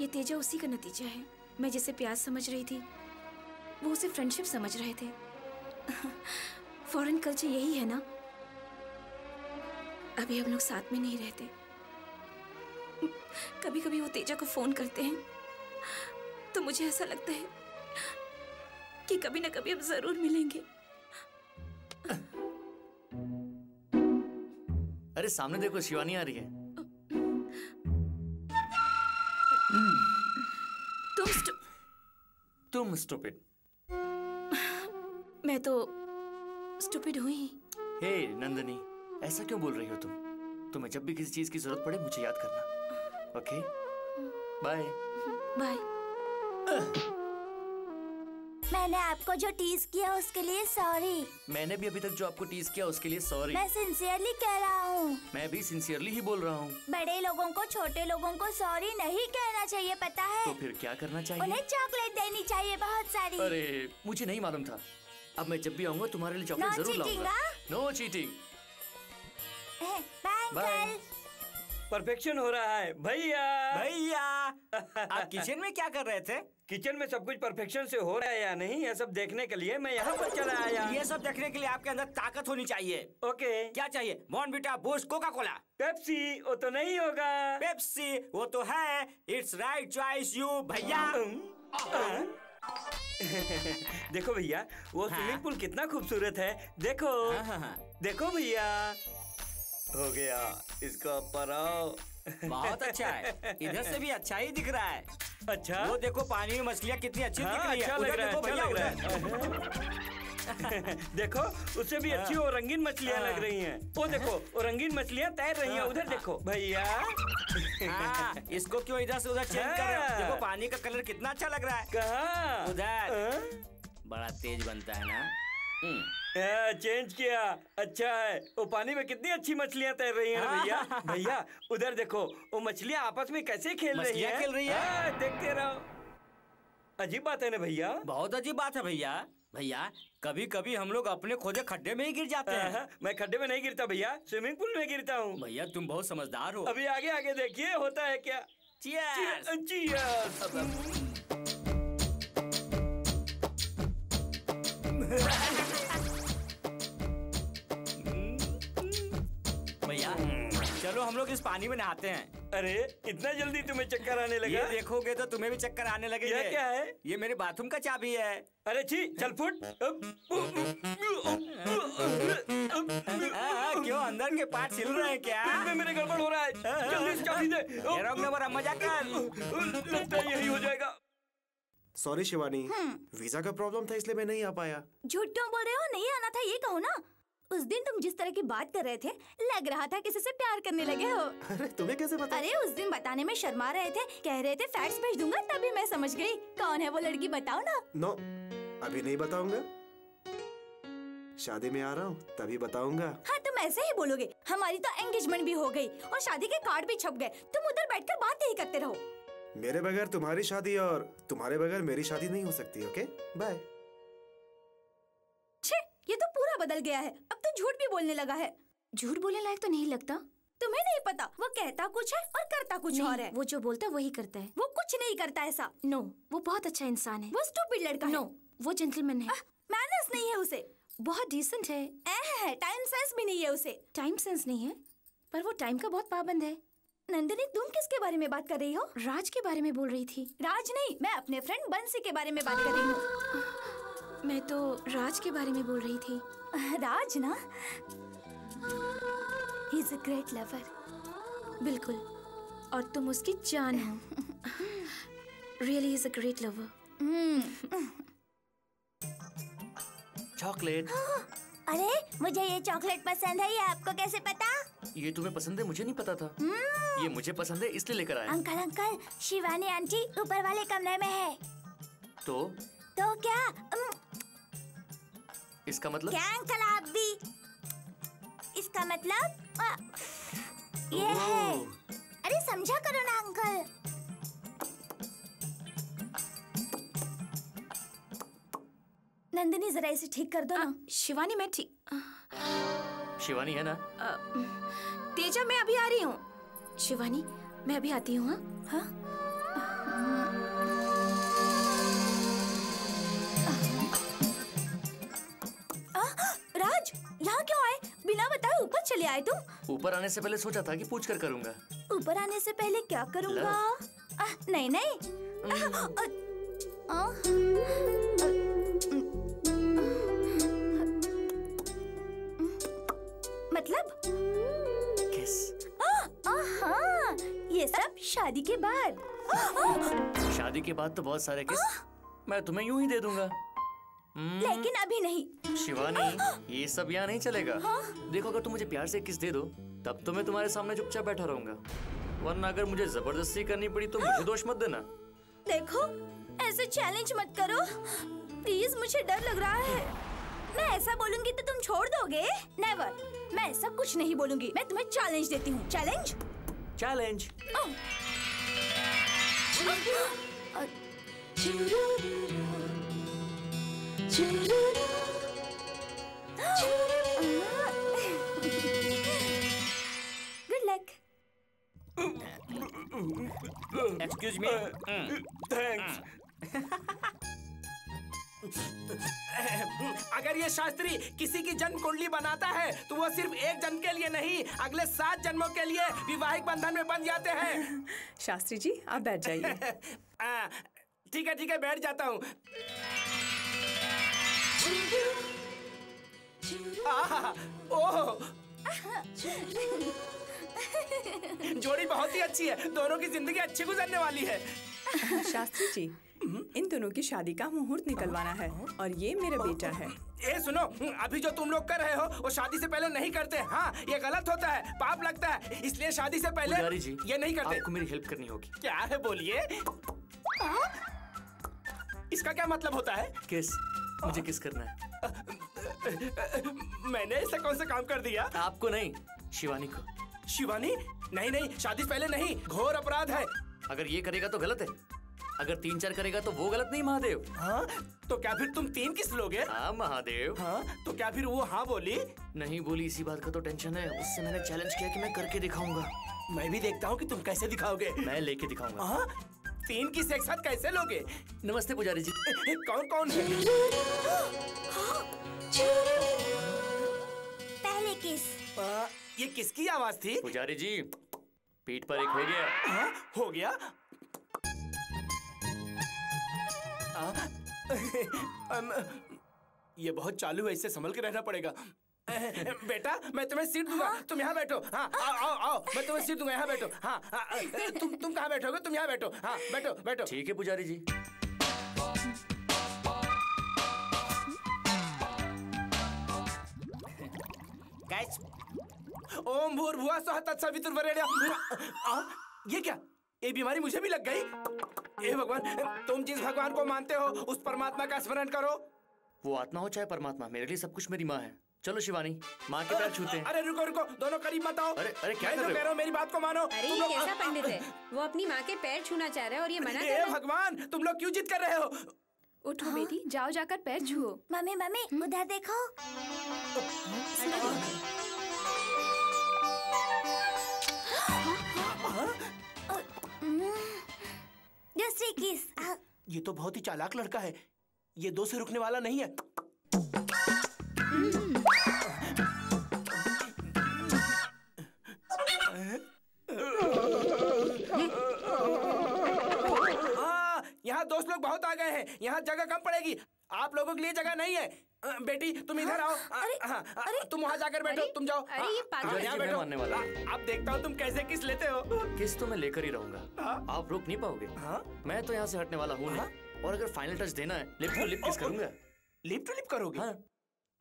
ये तेजा उसी का नतीजा है। मैं जिसे प्यार समझ रही थी वो उसे फ्रेंडशिप समझ रहे थे। फॉरेन कल्चर यही है ना? अभी हम लोग साथ में नहीं रहते। कभी कभी वो तेजा को फ़ोन करते हैं। तो मुझे ऐसा लगता है कि कभी ना कभी हम ज़रूर मिलेंगे। अरे सामने देखो शिवानी आ रही है। तुम स्टु- तुम स्टूपिड मैं तो स्टूपिड हुई। हे hey, नंदनी ऐसा क्यों बोल रही हो तुम? तुम्हें जब भी किसी चीज़ की ज़रूरत पड़े मुझे याद करना। ओके बाय बाय मैंने आपको जो टीज किया उसके लिए सॉरी मैंने भी अभी तक जो आपको टीज किया उसके लिए सॉरी मैं सिंसियरली कह रहा हूँ. मैं भी सिंसियरली ही बोल रहा हूँ. बड़े लोगों को छोटे लोगों को सॉरी नहीं कहना चाहिए पता है? तो फिर क्या करना चाहिए? उन्हें चॉकलेट देनी चाहिए बहुत सारी. अरे मुझे नहीं मालूम था. अब मैं जब भी आऊँगा तुम्हारे लिए चॉकलेट ज़रूर लाऊँगा? No cheating bye bye perfection हो रहा है। भैया। भैया आप किचन में क्या कर रहे थे? किचन में सब कुछ परफेक्शन से हो रहा है या नहीं ये सब देखने के लिए मैं यहाँ पर चला आया। ये सब देखने के लिए आपके अंदर ताकत होनी चाहिए। ओके। क्या चाहिए? Bournvita Boost Coca Cola Pepsi वो तो नहीं होगा। पेप्सी वो तो है। इट्स राइट चॉइस यू भैया। देखो भैया वो स्विमिंग पूल कितना खूबसूरत है। देखो। देखो भैया। हो गया। इसको ऊपर आओ बहुत अच्छा है। इधर से भी अच्छा ही दिख रहा है। अच्छा? वो देखो पानी में मछलियाँ कितनी अच्छी हाँ, दिख रही अच्छा है लग रहा है, देखो अच्छा भैया लग रहा उधर। देखो उससे भी अच्छी वो रंगीन मछलियाँ हाँ। लग रही हैं। वो देखो वो रंगीन मछलियाँ तैर रही हैं। उधर देखो भैया। हाँ, इसको क्यों इधर से उधर चेंज कर रहे हो? देखो पानी का कलर कितना अच्छा लग रहा है। कहाँ? उधर। बड़ा तेज बनता है ना। हाँ, चेंज किया। अच्छा है। वो पानी में कितनी अच्छी मछलियाँ तैर रही हैं भैया? भैया उधर देखो वो मछलियाँ आपस में कैसे खेल रही हैं? खेल रही हैं? हाँ, देखते रहो। अजीब बात है ना भैया? बहुत अजीब बात है भैया। भैया कभी कभी हम लोग अपने खोदे खड्डे में ही गिर जाते हाँ, हैं मैं खड्डे में नहीं गिरता भैया। स्विमिंग पूल में गिरता हूँ। भैया तुम बहुत समझदार हो। अभी आगे आगे देखिए होता है क्या? Cheers! Cheers! भैया चलो हम लोग इस पानी में नहाते हैं। अरे इतना जल्दी तुम्हें चक्कर आने लगा? ये देखोगे तो तुम्हें भी चक्कर आने लगेंगे। ये क्या है? ये मेरे बाथरूम का चाबी है। अरे छी चल फुट। क्यों अंदर के पार्ट छिल रहे हैं क्या? में मेरे गड़बड़ हो रहा है। जल्दी चाबी दे। मज़ा कर। लगता है यही हो जाएगा। सॉरी शिवानी वीज़ा का प्रॉब्लम था इसलिए मैं नहीं आ पाया। झूठ क्यों बोल रहे हो नहीं आना था ये कहो ना। उस दिन तुम जिस तरह की बात कर रहे थे लग रहा था किसी से प्यार करने लगे हो। अरे तुम्हें कैसे पता? अरे उस दिन बताने में शर्मा रहे थे कह रहे थे फैक्स भेज दूँगा तभी मैं समझ गई। कौन है वो लड़की बताओ ना? नो अभी नहीं बताऊँगा। शादी में आ रहा हूँ तभी बताऊँगा। हाँ तुम ऐसे ही बोलोगे हमारी तो एंगेजमेंट भी हो गई और शादी के कार्ड भी छप गए। तुम उधर बैठकर बातें ही करते रहो। मेरे बगैर तुम्हारी शादी और तुम्हारे बगैर मेरी शादी नहीं हो सकती ओके बाय छे ये तो पूरा बदल गया है। अब तो झूठ भी बोलने लगा है। झूठ बोलने लायक तो नहीं लगता। तुम्हें नहीं पता वो कहता कुछ है और करता कुछ और है। वो जो बोलता है वही करता है। वो कुछ नहीं करता ऐसा। नो वो बहुत अच्छा इंसान है। वो स्टूपिड लड़का नो वो जेंटलमैन है। मैनर्स नहीं है उसे। बहुत डिसेंट है। है टाइम सेंस भी नहीं है उसे। टाइम सेंस नहीं है पर वो टाइम का बहुत पाबंद है। नंदिनी तुम किसके बारे में बात कर रही हो? राज के बारे में बोल रही थी। राज नहीं मैं अपने फ्रेंड बंसी के बारे में बात कर रही हूँ। मैं तो राज के बारे में बोल रही थी। राज ना? He is a great lover बिल्कुल। और तुम उसकी जान हो। Really is a great lover chocolate अरे मुझे ये चॉकलेट पसंद है ये आपको कैसे पता? ये तुम्हें पसंद है? मुझे नहीं पता था। ये मुझे पसंद है इसलिए लेकर आया। अंकल अंकल शिवानी आंटी ऊपर वाले कमरे में है। तो? तो क्या इसका मतलब? क्या अंकल आप भी? इसका मतलब आ, ये है। अरे समझा करो ना अंकल। नंदिनी जरा इसे ठीक कर दो ना। शिवानी मैं ठीक शिवानी है ना? अ, तेजा मैं अभी आ रही हूँ। शिवानी मैं अभी आती हूँ हाँ? हाँ? राज यहाँ क्यों आए? बिना बताए ऊपर चले आए तुम। ऊपर आने से पहले सोचा था कि पूछ कर करूँगा। ऊपर आने से पहले क्या करूँगा? आ, नहीं नहीं। आ, आ, आ, मतलब? किस हाँ, ये सब शादी के बाद। आ, शादी के बाद तो बहुत सारे किस मैं तुम्हें यूँ ही दे दूँगा। हम्म, लेकिन अभी नहीं। शिवानी ये सब यहाँ नहीं चलेगा। देखो अगर तुम मुझे प्यार से किस दे दो तब तो मैं तुम्हारे सामने चुपचाप बैठा रहूँगा। वरना अगर मुझे ज़बरदस्ती करनी पड़ी तो मुझे दोष मत देना। देखो ऐसे चैलेंज मत करो। प्लीज़ मुझे डर लग रहा है। मैं ऐसा बोलूँगी तो तुम छोड़ दोगे? नेवर मैं ऐसा कुछ नहीं बोलूँगी। मैं तुम्हें चैलेंज देती हूँ। Challenge challenge good luck excuse me thanks अगर ये शास्त्री किसी की जन्म कुंडली बनाता है तो वो सिर्फ़ एक जन्म के लिए नहीं अगले सात जन्मों के लिए विवाहिक बंधन में बन जाते हैं। शास्त्री जी आप बैठ जाइए। ठीक है ठीक है बैठ जाता हूँ। जोड़ी बहुत ही अच्छी है दोनों की ज़िंदगी अच्छी गुजरने वाली है। शास्त्री जी इन दोनों की शादी का मुहूर्त निकलवाना है और ये मेरा बेटा है। ए सुनो अभी जो तुम लोग कर रहे हो वो शादी से पहले नहीं करते। हाँ ये गलत होता है पाप लगता है। इसलिए शादी से पहले जी ये नहीं करते। आपको मेरी हेल्प करनी होगी। क्या है बोलिए? इसका क्या मतलब होता है? किस? मुझे किस करना है? मैंने ऐसा कौन सा काम कर दिया? आपको नहीं शिवानी को। शिवानी? नहीं नहीं शादी से पहले नहीं घोर अपराध है। अगर ये करेगा तो गलत है। अगर तीन चार करेगा तो वो गलत नहीं महादेव। हाँ? तो क्या फिर तुम तीन किस लोगे हाँ? महादेव। हाँ? तो क्या फिर वो हाँ बोली? नहीं बोली इसी बात का तो टेंशन है। उससे मैंने चैलेंज किया कि मैं करके दिखाऊँगा। मैं भी देखता हूँ कि तुम कैसे दिखाओगे। मैं लेके दिखाऊँगा। हाँ? तीन की एक साथ कैसे लोगे? नमस्ते पुजारी जी। कौन कौन है? पहले किस? ये किसकी आवाज़ थी? पुजारी जी पीठ पर एक हो गया। हाँ, हो गया? ये बहुत चालू है इससे संभल के रहना पड़ेगा। बेटा मैं तुम्हें सीट दूँगा। तुम यहाँ बैठो। हाँ आओ आओ आओ मैं तुम्हें सीट दूँगा यहाँ बैठो। हाँ हाँ, तुम तुम कहाँ बैठोगे? तुम यहाँ बैठो। हाँ बैठो बैठो। ठीक है पुजारी जी। गाइस ओम भूर्भुवा स्वः तत्सवितुर्वरेण्यं। आ, ये क्या? ये बीमारी मुझे भी लग गई। हे भगवान तुम जिस भगवान को मानते हो उस परमात्मा का स्मरण करो। वो आत्मा हो चाहे परमात्मा मेरे लिए सब कुछ मेरी माँ है। चलो शिवानी माँ के पैर छूते हैं। अरे रुको रुको दोनों करीब मत आओ। अरे अरे क्या कर रहे हो? मेरी बात को मानो। अरे ये कैसा पंडित है? वो अपनी माँ के पैर छूना चाह रहा है और ये मना कर हे रहा है। भगवान तुम लोग क्यों जिद कर रहे हो? उठो बेटी जाओ जाकर पैर छुओ। मम्मी मम्मी उधर देखो। दूसरी किस? ये तो बहुत ही चालाक लड़का है। ये दो से रुकने वाला नहीं है। हाँ, यहाँ दोस्त लोग बहुत आ गए हैं। यहाँ जगह कम पड़ेगी। आप लोगों के लिए जगह नहीं है। बेटी तुम इधर आओ। अ, हाँ, अ, तुम वहाँ जाकर बैठो तुम जाओ। अरे, ये पागल हाँ, यहाँ बैठो। मानने वाला। हूँ। हाँ, अब देखता हूँ तुम कैसे किस लेते हो। किस तो मैं लेकर ही रहूँगा। आप रोक नहीं पाओगे। हाँ? मैं तो यहाँ से हटने वाला हूँ। और अगर फाइनल टच देना है लिप टू लिप किस करूँगा। लिप टू लिप करोगे? हाँ।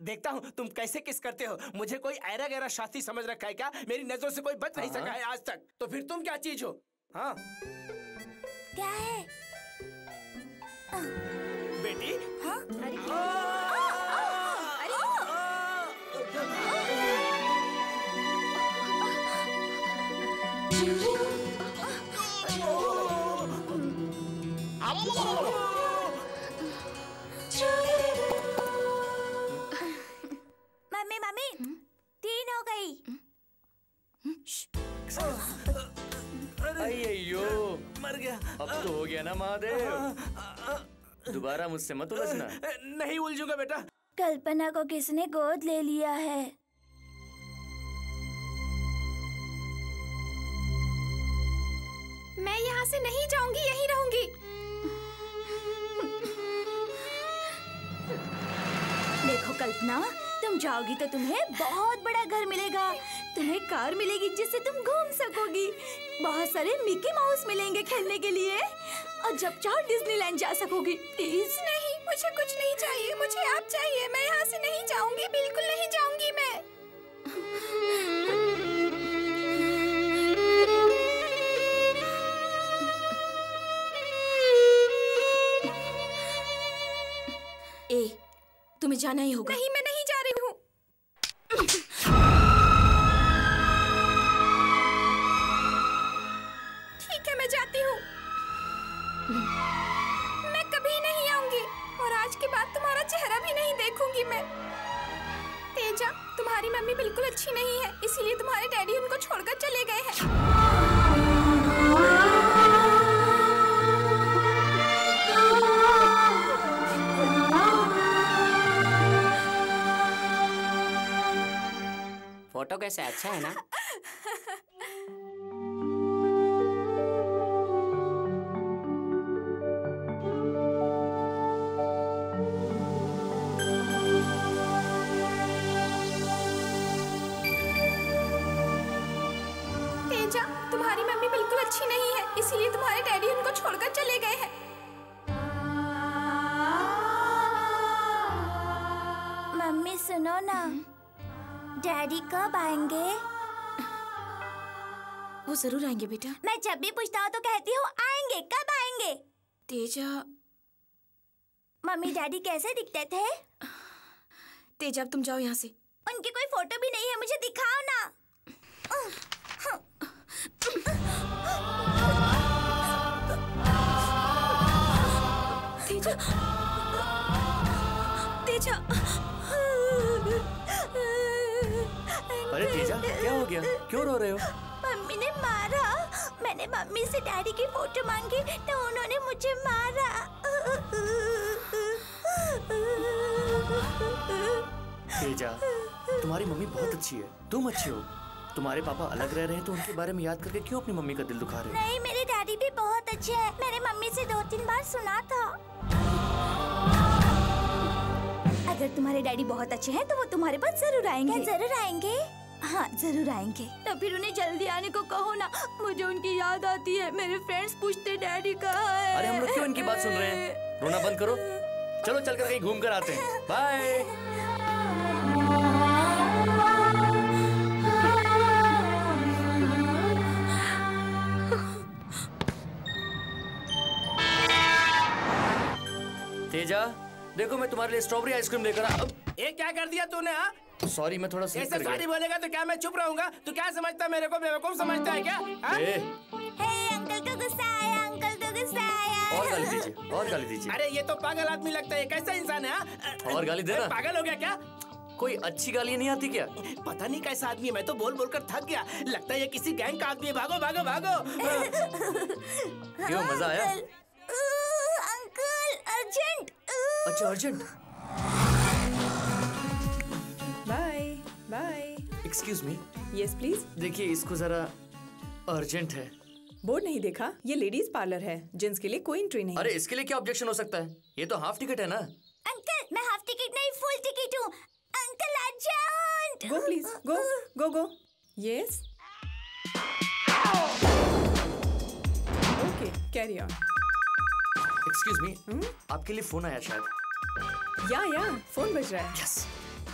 देखता हूँ तुम कैसे किस करते हो। मुझे कोई ऐरा गहरा शास्त्री समझ रखा है क्या? मेरी नज़रों से कोई बच नहीं हाँ। सका है। आज तक। तो फिर तुम क्या चीज़ हो? हाँ। क्या है? दोबारा मुझसे मत उलझना। नहीं उलझूँगा बेटा। कल्पना को किसने गोद ले लिया है? मैं यहाँ से नहीं जाऊँगी यहीं रहूँगी। देखो कल्पना तुम जाओगी तो तुम्हें बहुत बड़ा घर मिलेगा। तुम्हें कार मिलेगी जिससे तुम घूम सकोगी। बहुत सारे मिकी माउस मिलेंगे खेलने के लिए। और जब चाहो डिज्नीलैंड जा सकोगी प्लीज़। नहीं मुझे कुछ नहीं चाहिए मुझे आप चाहिए। मैं यहाँ से नहीं जाऊँगी बिल्कुल नहीं जाऊँगी मैं। ए तुम्हें जाना ही होगा। नहीं मैं ज़रूर आएँगे बेटा। मैं जब भी पूछता हूँ तो कहती हूँ आएँगे कब आएँगे? तेजा। मम्मी डैडी कैसे दिखते थे? तेजा तुम जाओ यहाँ से। उनकी कोई फ़ोटो भी नहीं है मुझे दिखाओ ना। तेजा। तेजा। अरे तेजा क्या हो गया? क्यों रो रहे हो? मारा। मैंने मम्मी से डैडी की फ़ोटो मांगी तो उन्होंने मुझे मारा। तेजा तुम्हारी मम्मी बहुत अच्छी है। तुम अच्छी हो। तुम्हारे पापा अलग रह रहे हैं तो उनके बारे में याद करके क्यों अपनी मम्मी का दिल दुखा रहे हो? नहीं मेरे डैडी भी बहुत अच्छे हैं। मैंने मम्मी से दो तीन बार सुना था। अगर तुम्हारे डैडी बहुत अच्छे हैं तो वो तुम्हारे पास ज़रूर आएँगे। क्या ज़रूर आएँगे? हाँ ज़रूर आएँगे। तो फिर उन्हें जल्दी आने को कहो ना। मुझे उनकी याद आती है। मेरे फ्रेंड्स पूछते डैडी कहाँ है? अरे हम लोग क्यों इनकी बात सुन रहे हैं? रोना बंद करो। चलो चलकर कहीं घूम कर आते हैं। बाय तेजा देखो मैं तुम्हारे लिए स्ट्रॉबेरी आइसक्रीम लेकर आ ये क्या कर दिया तूने हाँ? सॉरी मैं थोड़ा ऐसे सॉरी बोलेगा तो क्या मैं चुप रहूँगा? तू क्या समझता मेरे को? बेवकूफ़ समझता है क्या? हाँ? हे अंकल को गुस्सा आया अंकल को गुस्सा आया। और गाली दीजिए और गाली दीजिए। अरे ये तो पागल आदमी लगता है कैसा इंसान है हाँ? और गाली देना। पागल हो गया क्या? कोई अच्छी गाली नहीं आती क्या? पता नहीं कैसा आदमी है मैं तो बोल बोल कर थक गया। लगता है ये किसी गैंग का आदमी है। भागो भागो भागो। क्यों मज़ा आया? अंकल अर्जेंट अच्छा urgent excuse me yes please देखिए इसको जरा अर्जेंट है। बोर्ड नहीं देखा? ये लेडीज़ पार्लर है जेंट्स के लिए कोई एंट्री नहीं। अरे इसके लिए क्या ऑब्जेक्शन हो सकता है? ये तो हाफ़ टिकट है ना? अंकल मैं हाफ़ टिकट नहीं फुल टिकट हूँ। Uncle urgent go please go go go yes okay carry on excuse me आपके लिए फ़ोन आया शायद। या या फ़ोन बज रहा है। यस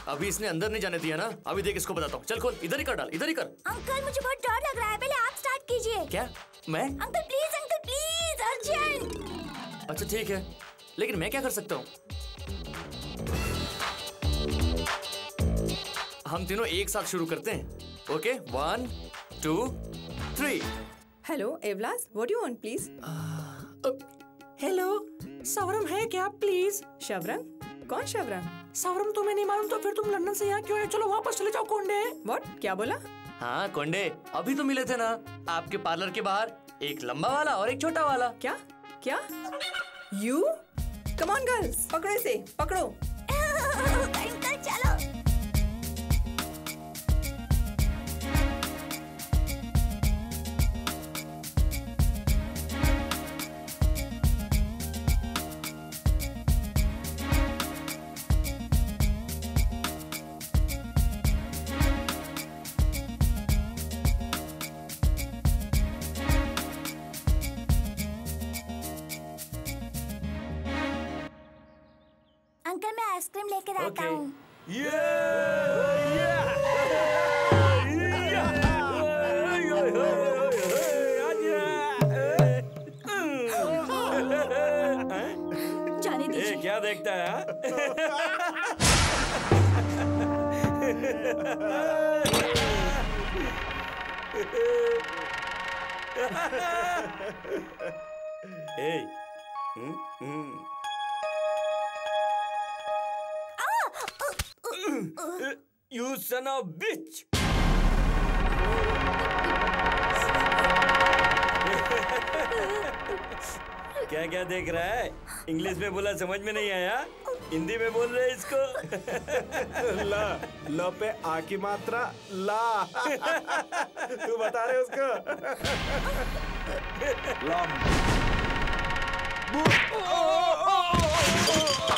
अभी इसने अंदर नहीं जाने दिया ना। अभी देख इसको बताता हूँ। चल खोल। इधर ही कर डाल। इधर ही कर। अंकल मुझे बहुत डर लग रहा है। पहले आप स्टार्ट कीजिए। क्या? मैं? Uncle please uncle please urgent अच्छा ठीक है। लेकिन मैं क्या कर सकता हूँ? हम तीनों एक साथ शुरू करते हैं। Okay one two three hello एवलास what you want please hello सवरम है क्या प्लीज़ शवरंग कौन शवरंग सावरम तुम्हें नहीं मालूम तो फिर तुम लंदन से यहाँ क्यों आए? चलो वापस चले जाओ कोंडे। व्हाट क्या बोला? हाँ कोंडे अभी तो मिले थे ना। आपके पार्लर के बाहर एक लंबा वाला और एक छोटा वाला। क्या? क्या? यू कमान ऑन गर्ल्स पकड़ो इसे पकड़ो। चलो। Son bitch! क्या क्या देख रहा है? इंग्लिश में बोला समझ में नहीं आया? हिंदी में बोल रहे इसको? ल ल पे आ की मात्रा ला। तू बता रहे उसको? अरे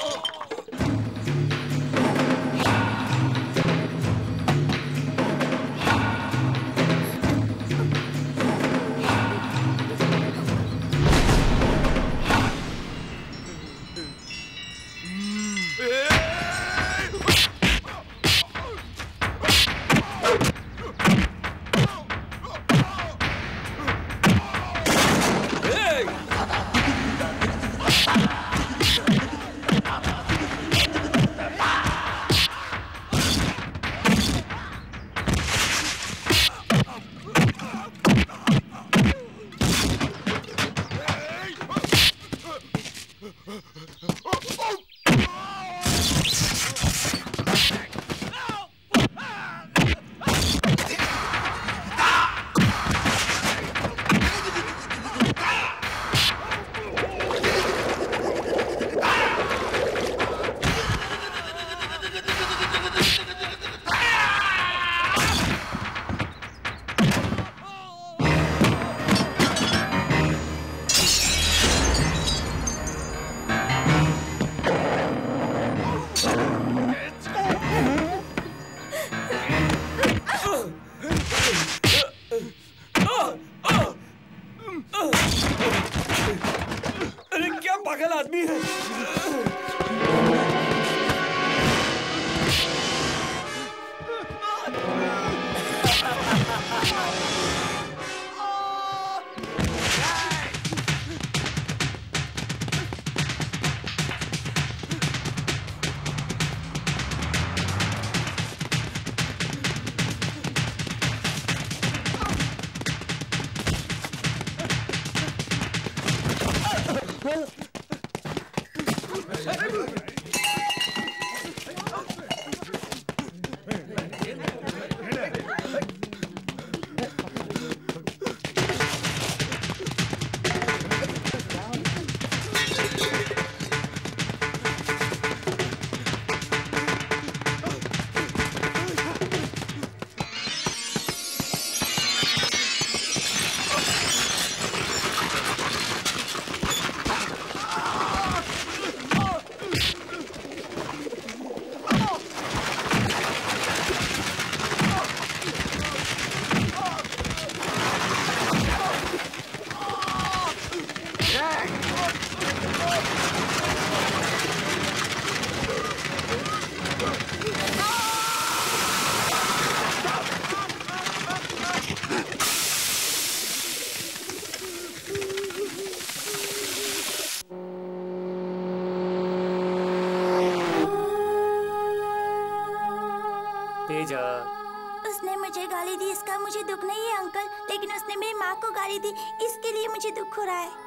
रही थी, इसके लिए मुझे दुख हो रहा है।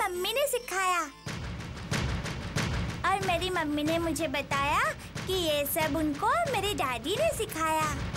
मम्मी ने मेरी मम्मी ने मुझे बताया कि ये सब उनको मेरी दादी ने सिखाया।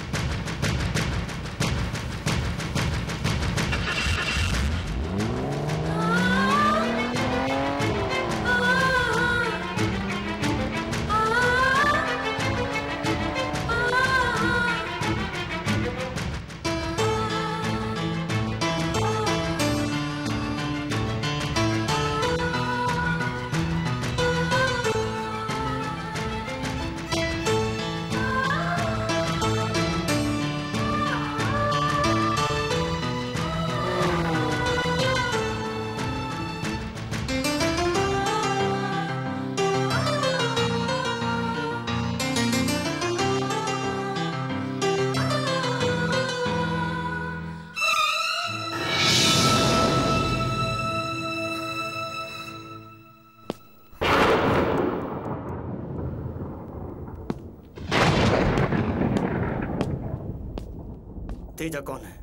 तेजा कौन है?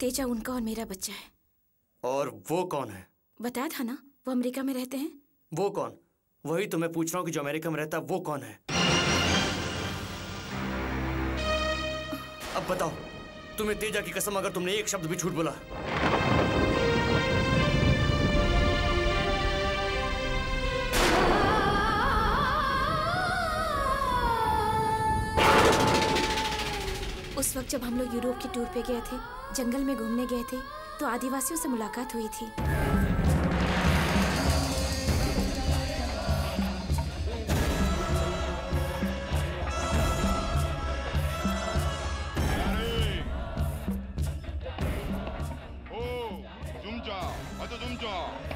तेजा उनका और मेरा बच्चा है। और वो कौन है? बताया था ना वो अमेरिका में रहते हैं? वो कौन? वही तो मैं पूछ रहा हूँ कि जो अमेरिका में रहता है वो कौन है? अब बताओ तुम्हें तेजा की कसम अगर तुमने एक शब्द भी झूठ बोला। और जब हम लोग यूरोप की टूर पे गए थे जंगल में घूमने गए थे तो आदिवासियों से मुलाकात हुई थी।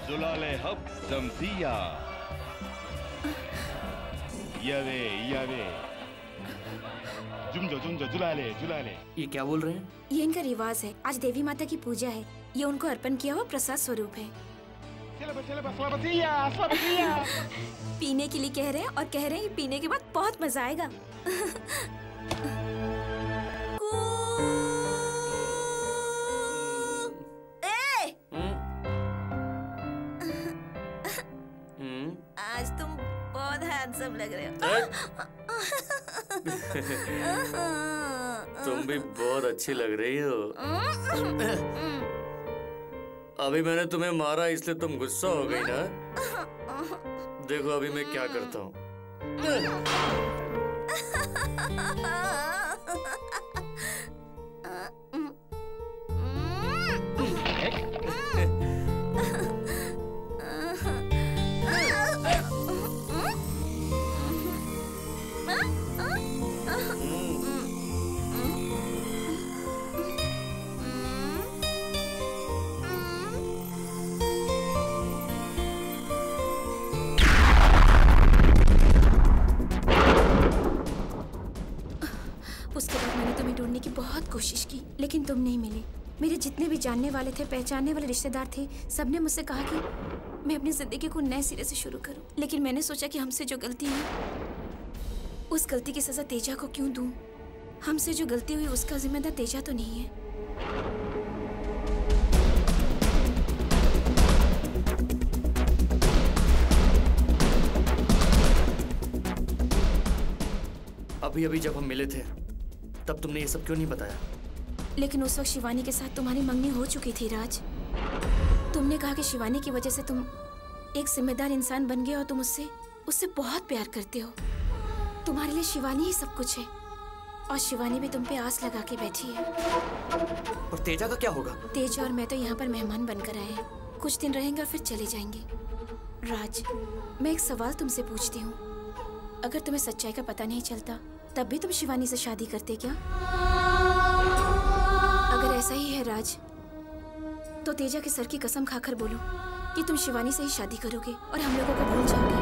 जुलाले हब यवे यवे। जुम जो जुम जो जुला ले जुला ले। ये क्या बोल रहे हैं? ये इनका रिवाज है। आज देवी माता की पूजा है। ये उनको अर्पण किया हुआ प्रसाद स्वरूप है। पीने के लिए कह रहे हैं और कह रहे हैं पीने के बाद बहुत मज़ा आएगा। हम्म। हम्म। आज तुम बहुत हैंडसम लग रहे हो। तुम भी बहुत अच्छी लग रही हो। अभी मैंने तुम्हें मारा इसलिए तुम गुस्सा हो गई ना? देखो अभी मैं क्या करता हूँ। मैंने की बहुत कोशिश की, लेकिन तुम नहीं मिले। मेरे जितने भी जानने वाले थे, पहचानने वाले रिश्तेदार थे, सबने मुझसे कहा कि मैं अपनी ज़िंदगी को नए सिरे से शुरू करूँ। लेकिन मैंने सोचा कि हमसे जो गलती हुई, उस गलती की सजा तेजा को क्यों दूँ? हमसे जो गलती हुई, उसका जिम्मेदार तेजा तो नहीं है। अभी अभी जब हम मिले थे तब तुमने ये सब क्यों नहीं बताया? लेकिन उस वक्त शिवानी के साथ तुम्हारी मंगनी हो चुकी थी राज। तुमने कहा कि शिवानी की वजह से तुम एक जिम्मेदार इंसान बन गए और तुम उससे उससे बहुत प्यार करते हो। तुम्हारे लिए शिवानी ही सब कुछ है और शिवानी भी तुम पे आस लगा के बैठी है। और तेजा का क्या होगा? तेज और मैं तो यहाँ पर मेहमान बनकर आए हैं। कुछ दिन रहेंगे और फिर चले जाएँगे। राज मैं एक सवाल तुमसे पूछती हूँ। अगर तुम्हें सच्चाई का पता नहीं चलता तब भी तुम शिवानी से शादी करते क्या? अगर ऐसा ही है राज तो तेजा के सर की कसम खाकर बोलो कि तुम शिवानी से ही शादी करोगे और हम लोगों को भूल जाओगे।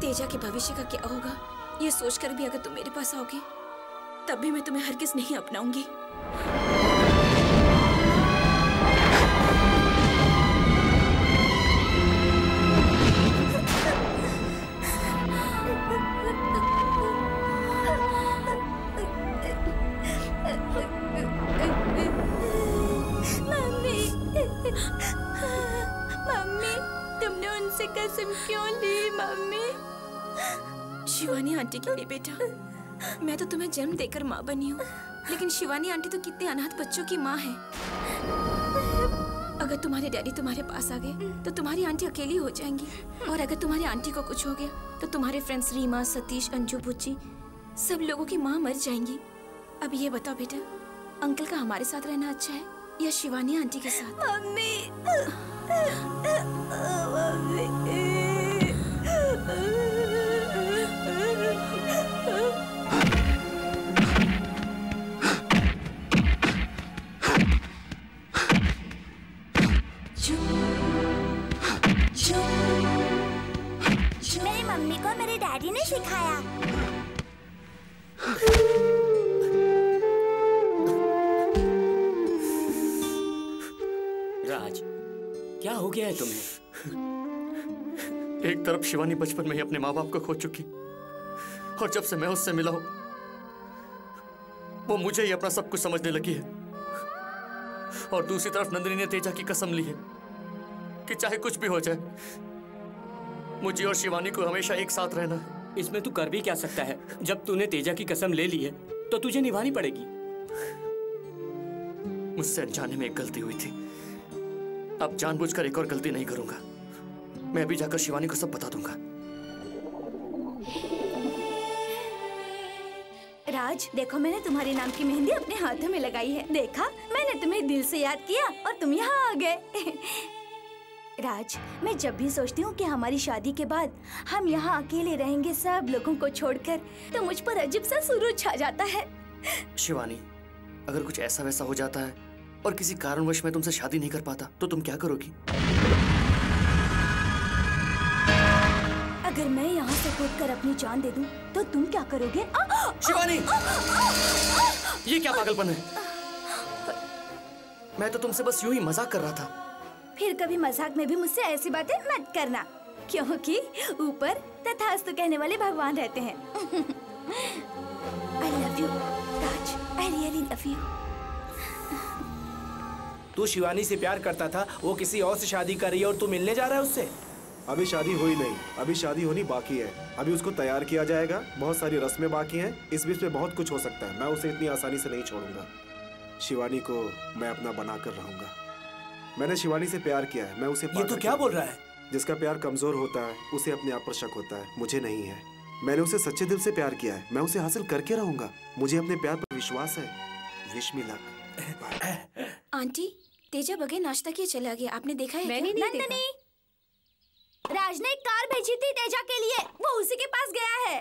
तेजा के भविष्य का क्या होगा, ये सोचकर भी अगर तुम मेरे पास आओगे, तब भी मैं तुम्हें हरगिज नहीं अपनाऊँगी। शिवानी आंटी के लिए, बेटा। मैं तो तुम्हें जन्म देकर माँ बनी हूँ, लेकिन शिवानी आंटी तो कितने अनाथ बच्चों की माँ है। अगर तुम्हारे डैडी तुम्हारे पास आ गए तो तुम्हारी आंटी अकेली हो जाएँगी। और अगर तुम्हारी आंटी को कुछ हो गया तो तुम्हारे फ्रेंड्स रीमा, सतीश, अंजू, बुच्ची, सब लोगों की माँ मर जाएँगी। अब ये बताओ बेटा, अंकल का हमारे साथ रहना अच्छा है, या शिवानी आंटी के साथ? मम्मी। मेरी मम्मी को मेरे डैडी ने सिखाया। राज क्या हो गया है तुम्हें? एक तरफ़ शिवानी बचपन में ही अपने माँ बाप को खो चुकी और जब से मैं उससे मिला हूँ वो मुझे ही अपना सब कुछ समझने लगी है। और दूसरी तरफ़ नंदिनी ने तेजा की कसम ली है कि चाहे कुछ भी हो जाए मुझे और शिवानी को हमेशा एक साथ रहना है। इसमें तू कर भी क्या सकता है? जब तूने तेजा की कसम ले ली है तो तुझे निभानी पड़ेगी। मुझसे अनजाने में एक गलती हुई थी। अब जानबूझकर एक और गलती नहीं करूँगा। मैं अभी जाकर शिवानी को सब बता दूँगा। राज देखो मैंने तुम्हारे नाम की मेहंदी अपने हाथों में लगाई है। देखा? मैंने तुम्हें दिल से याद किया और तुम यहाँ आ गए। राज, मैं जब भी सोचती हूँ कि हमारी शादी के बाद हम यहाँ अकेले रहेंगे सब लोगों को छोड़कर तो मुझ पर अजीब सा सुरूर छा जाता है। शिवानी, अगर कुछ ऐसा वैसा हो जाता है और किसी कारणवश मैं तुमसे शादी नहीं कर पाता तो तुम क्या करोगी? अगर मैं यहाँ से कूद कर अपनी जान दे दूँ तो तुम क्या करोगे? आ, आ, शिवानी! आ, ये क्या पागलपन है? मैं तो तुमसे बस यूँ ही मज़ाक कर रहा था। फिर कभी मज़ाक में भी मुझसे ऐसी बातें मत करना क्योंकि ऊपर तथास्तु कहने वाले भगवान रहते हैं। I love you Raj I really love you तू शिवानी से प्यार करता था वो किसी और से शादी कर रही है और तू मिलने जा रहा है उससे? अभी शादी हुई नहीं अभी शादी होनी बाकी है। अभी उसको तैयार किया जाएगा बहुत सारी रस्में बाकी हैं इस बीच में बहुत कुछ हो सकता है मैं उसे इतनी आसानी से नहीं छोड़ूँगा। शिवानी को मैं अपना बना कर रहूँगा। मैंने शिवानी से प्यार किया है मैं उसे ये तो क्या बोल रहा है? जिसका प्यार कमज़ोर होता है उसे अपने आप पर शक होता है मुझे नहीं है। मैंने उसे सच्चे दिल से प्यार किया है मैं उसे हासिल करके रहूँगा। मुझे अपने प्यार पर विश्वास है। Wish me luck. Aunty Teja बगे नाश्ता किए चला गया आपने देखा है मैंने? नहीं नंदनी! राज ने एक कार भेजी थी तेजा के लिए। वो उसी के पास गया है।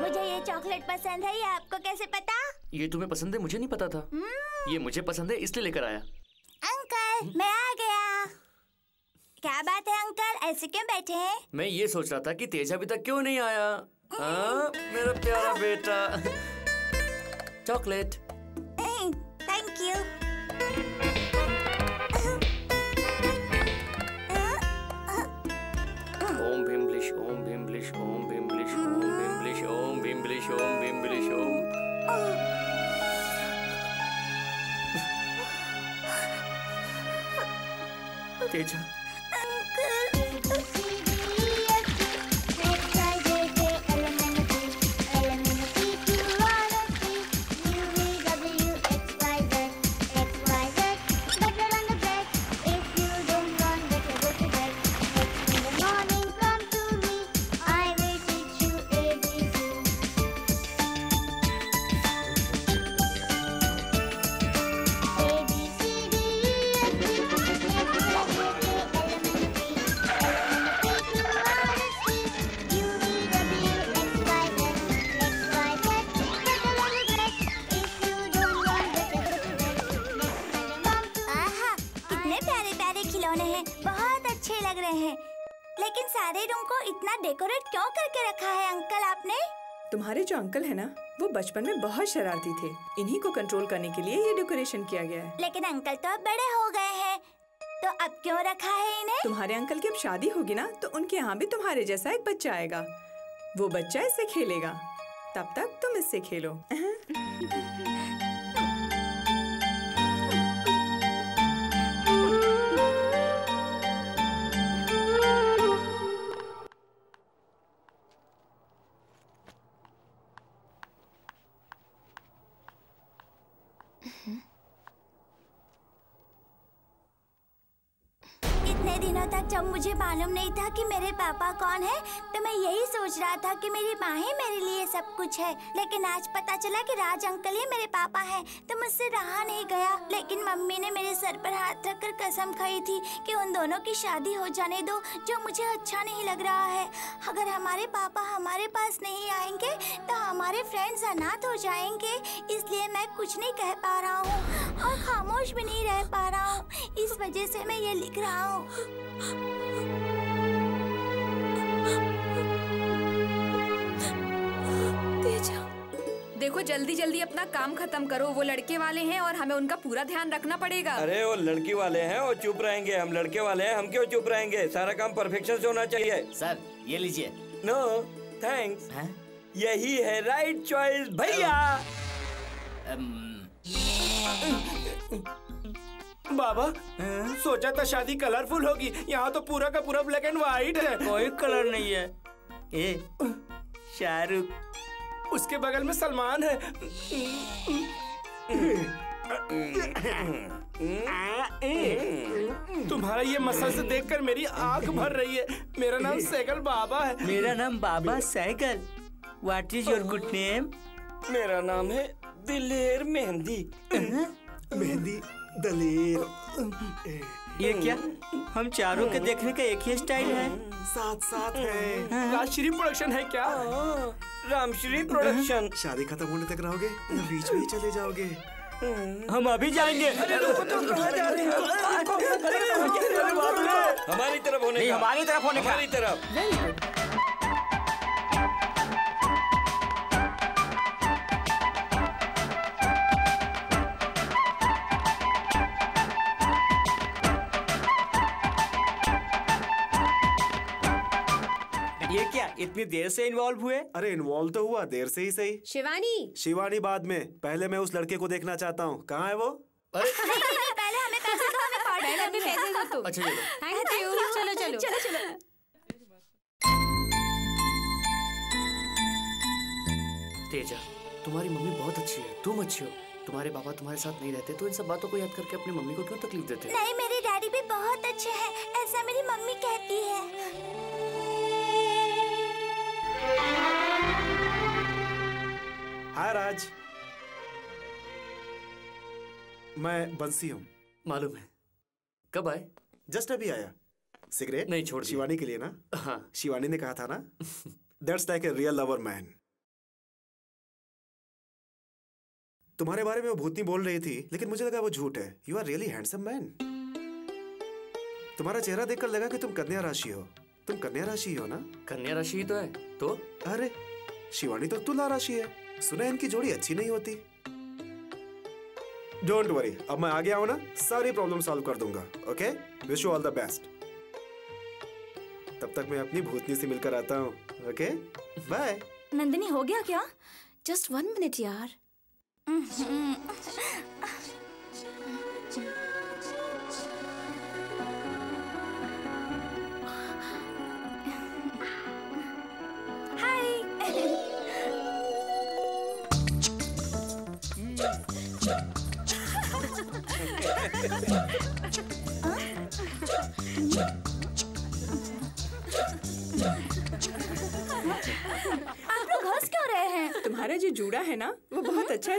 मुझे ये चॉकलेट पसंद है ये आपको कैसे पता? ये तुम्हें पसंद है? मुझे नहीं पता था। ये मुझे पसंद है इसलिए लेकर आया। अंकल मैं आ गया। क्या बात है अंकल? ऐसे क्यों बैठे हैं? मैं ये सोच रहा था कि तेज अभी तक क्यों नहीं आया? हाँ मेरा प्यारा बेटा। चॉकलेट। थैंक यू ओम भीमलिश ओम भीमलिश ओम भीमलिश ओम भीमलिश ओम भीमलिश ओम भीमलिश ओम। तेजा। Okay. डेकोरेट क्यों करके रखा है अंकल आपने? तुम्हारे जो अंकल है ना वो बचपन में बहुत शरारती थे। इन्हीं को कंट्रोल करने के लिए ये डेकोरेशन किया गया है। लेकिन अंकल तो अब बड़े हो गए हैं। तो अब क्यों रखा है इन्हें? तुम्हारे अंकल की अब शादी होगी ना तो उनके यहाँ भी तुम्हारे जैसा एक बच्चा आएगा। वो बच्चा इससे खेलेगा। तब तक तुम इससे खेलो। मुझे मालूम नहीं था कि मेरे पापा कौन है तो मैं यही सोच रहा था कि मेरी माँ ही मेरे लिए सब कुछ है। लेकिन आज पता चला कि राज अंकल ही मेरे पापा हैं तो मुझसे रहा नहीं गया। लेकिन मम्मी ने मेरे सर पर हाथ रखकर कसम खाई थी कि उन दोनों की शादी हो जाने दो, जो मुझे अच्छा नहीं लग रहा है। अगर हमारे पापा हमारे पास नहीं आएँगे तो हमारे फ्रेंड्स अनाथ हो जाएँगे, इसलिए मैं कुछ नहीं कह पा रहा हूँ। और खामोश भी नहीं रह पा रहा हूँ। इस वजह से मैं ये लिख रहा हूँ। देखो जल्दी जल्दी अपना काम खत्म करो। वो लड़के वाले हैं और हमें उनका पूरा ध्यान रखना पड़ेगा। अरे वो लड़की वाले हैं वो चुप रहेंगे। हम लड़के वाले हैं हम क्यों चुप रहेंगे? सारा काम परफेक्शन से होना चाहिए। सर ये लीजिए। नो थैंक्स यही है राइट चॉइस भैया। बाबा सोचा था शादी कलरफुल होगी। यहाँ तो पूरा का पूरा ब्लैक एंड व्हाइट है। कोई कलर नहीं है। ए शाहरुख। उसके बगल में सलमान है। तुम्हारा ये मसल देखकर मेरी आँख भर रही है। मेरा नाम सैगल बाबा है। मेरा नाम Baba Sehgal. What is your good name मेरा नाम है दिलेर मेहंदी मेहंदी दलेर ये क्या हम चारों के देखने का एक ही स्टाइल है साथ साथ है राजश्री प्रोडक्शन है क्या रामश्री प्रोडक्शन शादी खत्म होने तक रहोगे या बीच में ही चले जाओगे हम अभी जाएँगे हमारी तरफ़ होने हमारी तरफ़ होने हमारी तरफ़ इतनी देर से इन्वॉल्व हुए? अरे इन्वॉल्व तो हुआ देर से ही सही। शिवानी! शिवानी बाद में। पहले मैं उस लड़के को देखना चाहता हूँ। कहाँ है वो? नहीं, नहीं, पहले हमें पैसे दो हमें पार्टी पहले हमें पैसे दो तुम। अच्छा चलो। थैंक यू चलो चलो। चलो चलो। तेजा तुम्हारी मम्मी बहुत अच्छी है। तुम अच्छी हो। तुम्हारे पापा तुम्हारे साथ नहीं रहते तो इन सब बातों को याद करके अपनी मम्मी को क्यों तकलीफ़ देते? नहीं मेरे डैडी भी बहुत अच्छे हैं। ऐसा मेरी मम्मी कहती है। हाय राज। मैं बंसी हूँ। मालूम है। कब आए? जस्ट अभी आया। सिगरेट? नहीं छोड़ शिवानी के लिए ना? हाँ। शिवानी ने कहा था ना that's like a real lover man तुम्हारे बारे में वो भूतनी बोल रही थी लेकिन मुझे लगा वो झूठ है। You are really handsome man तुम्हारा चेहरा देखकर लगा कि तुम कन्या राशि हो। तुम कन्या राशि हो ना? कन्या राशि ही तो है। तो? अरे शिवानी तो तुला राशि है। सुना है इनकी जोड़ी अच्छी नहीं होती। डोंट वरी अब मैं आ गया हूँ ना सारी प्रॉब्लम सॉल्व कर दूँगा okay wish you all the best तब तक मैं अपनी भूतनी से मिलकर आता हूँ ओके बाय नंदिनी हो गया क्या? जस्ट वन मिनट यार।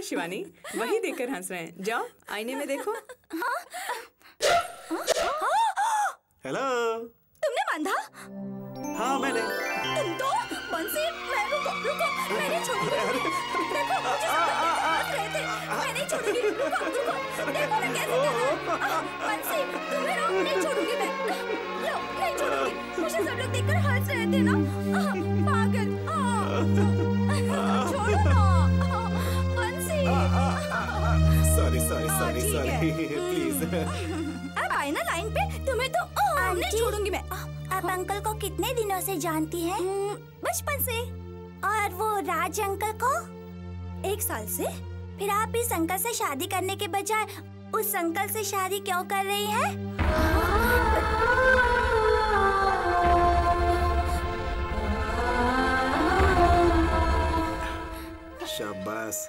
शिवानी वही देखकर हंस रहे हैं। जाओ आईने में देखो। ना लाइन पे? तुम्हें तो छोड़ूँगी मैं। आप अंकल को कितने दिनों से जानती हैं? बचपन से। और वो राज अंकल को? एक साल से। फिर आप इस अंकल से शादी करने के बजाय उस अंकल से शादी क्यों कर रही हैं? शाबाश।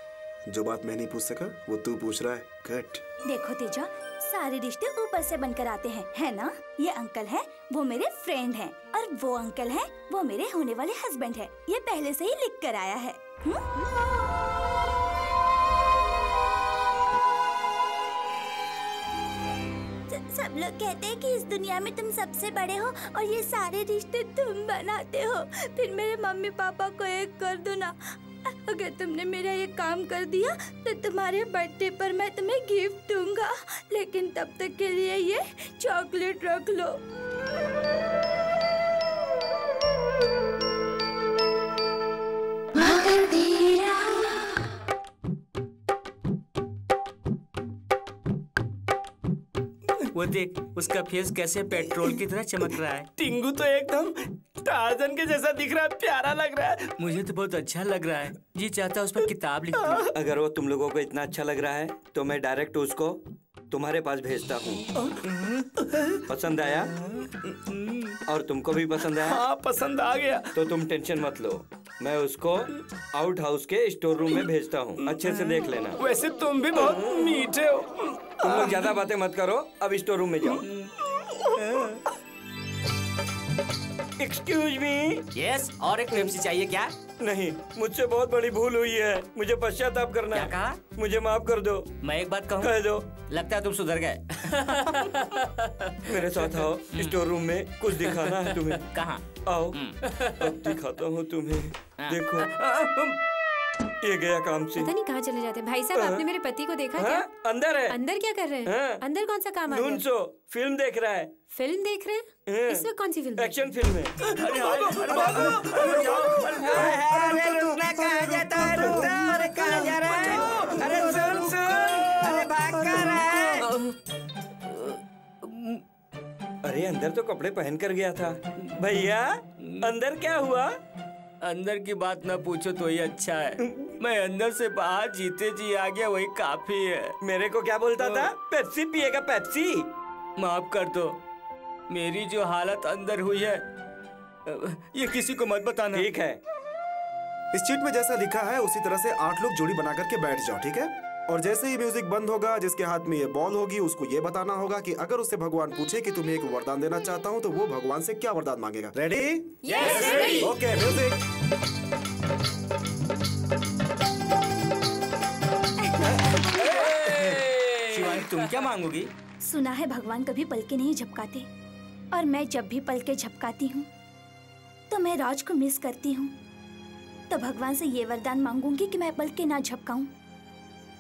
जो बात मैं नहीं पूछ सका वो तू पूछ रहा है। कट देखो तेजा सारे रिश्ते ऊपर से बनकर आते हैं, है ना? ये अंकल है, वो मेरे फ्रेंड हैं, और वो अंकल है, वो मेरे होने वाले हस्बैंड है। ये पहले से ही लिख कर आया है? स- सब लोग कहते हैं कि इस दुनिया में तुम सबसे बड़े हो, और ये सारे रिश्ते तुम बनाते हो। फिर मेरे मम्मी पापा को एक कर दो ना। अगर तुमने मेरा ये काम कर दिया तो तुम्हारे बर्थडे पर मैं तुम्हें गिफ्ट दूँगा। लेकिन तब तक के लिए ये चॉकलेट रख लो। वो देख उसका फेस कैसे पेट्रोल की तरह चमक रहा है। टिंगू तो एकदम ताजन के जैसा दिख रहा है प्यारा लग रहा है। मुझे तो बहुत अच्छा लग रहा है। जी चाहता उस पर किताब लिख अगर वो तुम लोगों को इतना अच्छा लग रहा है तो मैं डायरेक्ट उसको तुम्हारे पास भेजता हूँ। पसंद आया? और तुमको भी पसंद आया? हाँ पसंद आ गया। तो तुम टेंशन मत लो। मैं उसको आउट हाउस के स्टोर रूम में भेजता हूँ। अच्छे से देख लेना। वैसे तुम भी बहुत मीठे हो। तुम लोग ज़्यादा बातें मत करो। अब स्टोर रूम में जाओ। एक्सक्यूज मी यस और एक पेप्सी चाहिए क्या नहीं मुझसे बहुत बड़ी भूल हुई है मुझे पश्चाताप करना क्या कहा मुझे माफ़ कर दो मैं एक बात कहूँ कह दो लगता है तुम सुधर गए मेरे साथ आओ स्टोर रूम में कुछ दिखाना है तुम्हें कहाँ आओ अब दिखाता हूँ तुम्हें देखो ये गया काम से पता नहीं कहाँ चले जाते हैं भाई साहब हाँ? आपने मेरे पति को देखा हाँ? क्या अंदर है अंदर क्या कर रहे हाँ? हैं अंदर कौन सा काम सो फ़िल्म देख रहा है फ़िल्म देख रहे हैं हाँ। इस वक्त कौन सी फ़िल्म एक्शन फ़िल्म है अरे रुकना कहाँ जाता है रुकना अरे कहाँ जा रहा है अरे सुन सुन अरे भाग कर रहा है अरे अंदर तो कपड़े पहन कर गया था भैया अंदर क्या हुआ अंदर की बात ना पूछो तो ही अच्छा है। मैं अंदर से बाहर जीते जी आ गया वही काफ़ी है। मेरे को क्या बोलता था? पेप्सी पिएगा पेप्सी? माफ़ कर दो। मेरी जो हालत अंदर हुई है ये किसी को मत बताना। ठीक है। इस चीट में जैसा लिखा है उसी तरह से आठ लोग जोड़ी बना करके बैठ जाओ ठीक है? और जैसे ही म्यूज़िक बंद होगा जिसके हाथ में ये बॉल होगी उसको ये बताना होगा कि अगर उससे भगवान पूछे कि तुम्हें एक वरदान देना चाहता हूँ तो वो भगवान से क्या वरदान मांगेगा? रेडी. ओके म्यूज़िक शिवानी तुम क्या मांगोगी? सुना है भगवान कभी पलके नहीं झपकाते और मैं जब भी पलके झपकाती हूँ तो मैं राज को मिस करती हूँ। तो भगवान से ये वरदान मांगूँगी कि मैं पलके ना झपकाऊं।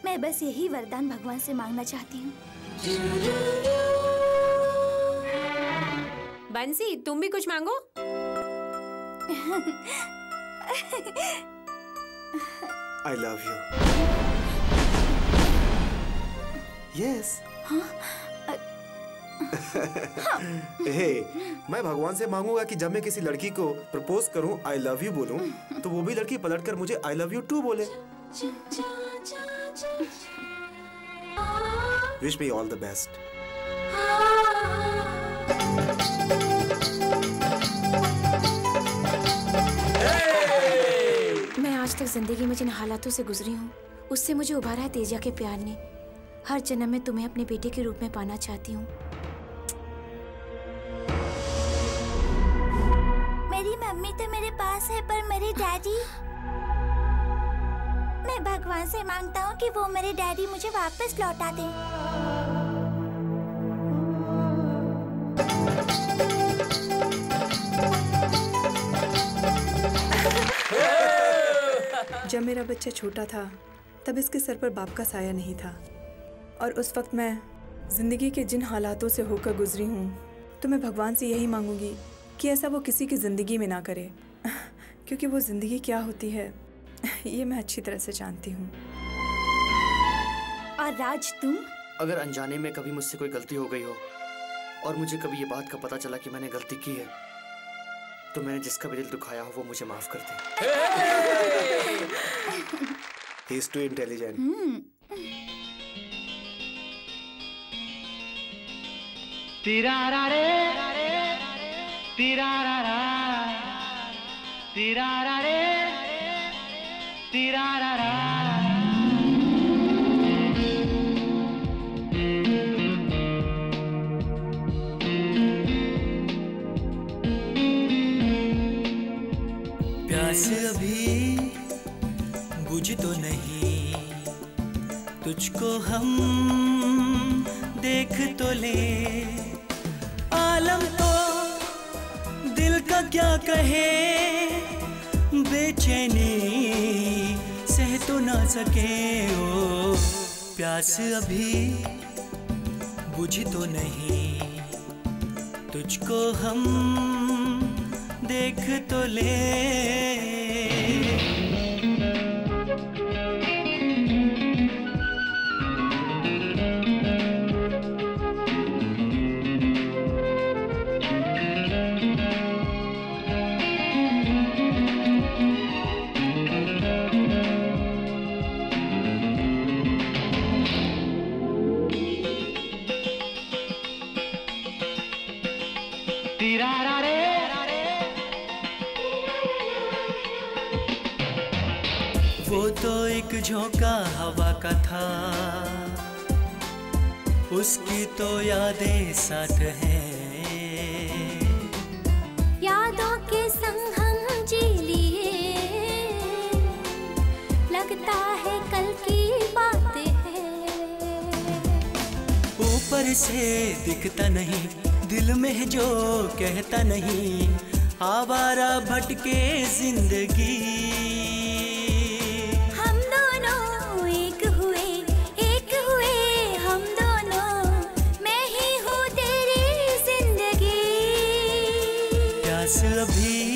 मैं बस यही वरदान भगवान से मांगना चाहती हूँ। बंसी तुम भी कुछ मांगो? I love you yes hey? मैं भगवान से मांगूँगा कि जब मैं किसी लड़की को प्रपोज करूँ आई लव यू बोलूँ तो वो भी लड़की पलट कर मुझे आई लव यू टू बोले। Wish me all the best मैं आज तक ज़िंदगी में जिन हालातों से गुजरी हूँ उससे मुझे उभारा है तेजा के प्यार ने। हर जन्म में तुम्हें अपने बेटे के रूप में पाना चाहती हूँ। मेरी मम्मी तो मेरे पास है पर मेरे डैडी मैं भगवान से माँगता हूँ कि वो मेरे डैडी मुझे वापस लौटा दे। जब मेरा बच्चा छोटा था, तब इसके सर पर बाप का साया नहीं था। और उस वक्त मैं ज़िंदगी के जिन हालातों से होकर गुजरी हूँ तो मैं भगवान से यही मांगूँगी कि ऐसा वो किसी की ज़िंदगी में ना करे। क्योंकि वो ज़िंदगी क्या होती है ये मैं अच्छी तरह से जानती हूँ। और राज तुम? अगर अनजाने में कभी मुझसे कोई गलती हो गई हो और मुझे कभी ये बात का पता चला कि मैंने गलती की है तो मैंने जिसका भी दिल दुखाया हो वो मुझे माफ़ कर दे। ही इज़ टू इंटेलिजेंट तिरारा रे तिरारा रा तिरारा रे तिरारा रा प्यास अभी बुझ तो नहीं। तुझको हम देख तो ले। आलम तो दिल का क्या कहे? बेचैनी, सह तो ना सके ओ प्यास अभी बुझ तो नहीं, तुझको हम देख तो ले। झोंका हवा का था। उसकी तो यादें साथ हैं। यादों के संग हम जी लिए लगता है कल की बात है। ऊपर से दिखता नहीं दिल में जो कहता नहीं आवारा भटके ज़िंदगी। प्यास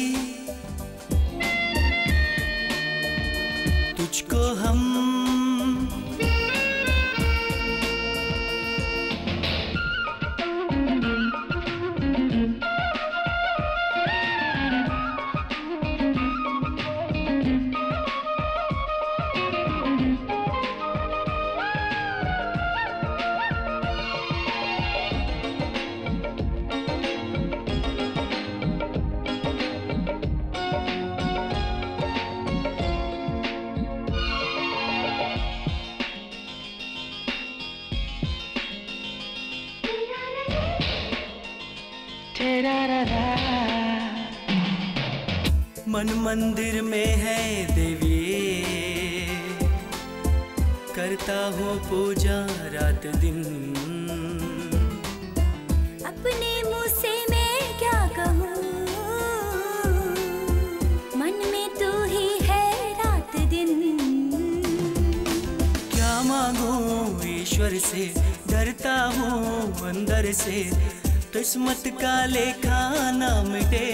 किस्मत का लेखा ना मिटे।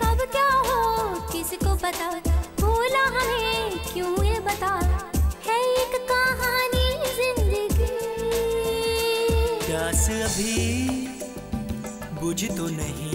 कब क्या हो किसको पता? भूला हमें क्यों ये बता? है एक कहानी ज़िंदगी। प्यास अभी बुझ तो नहीं।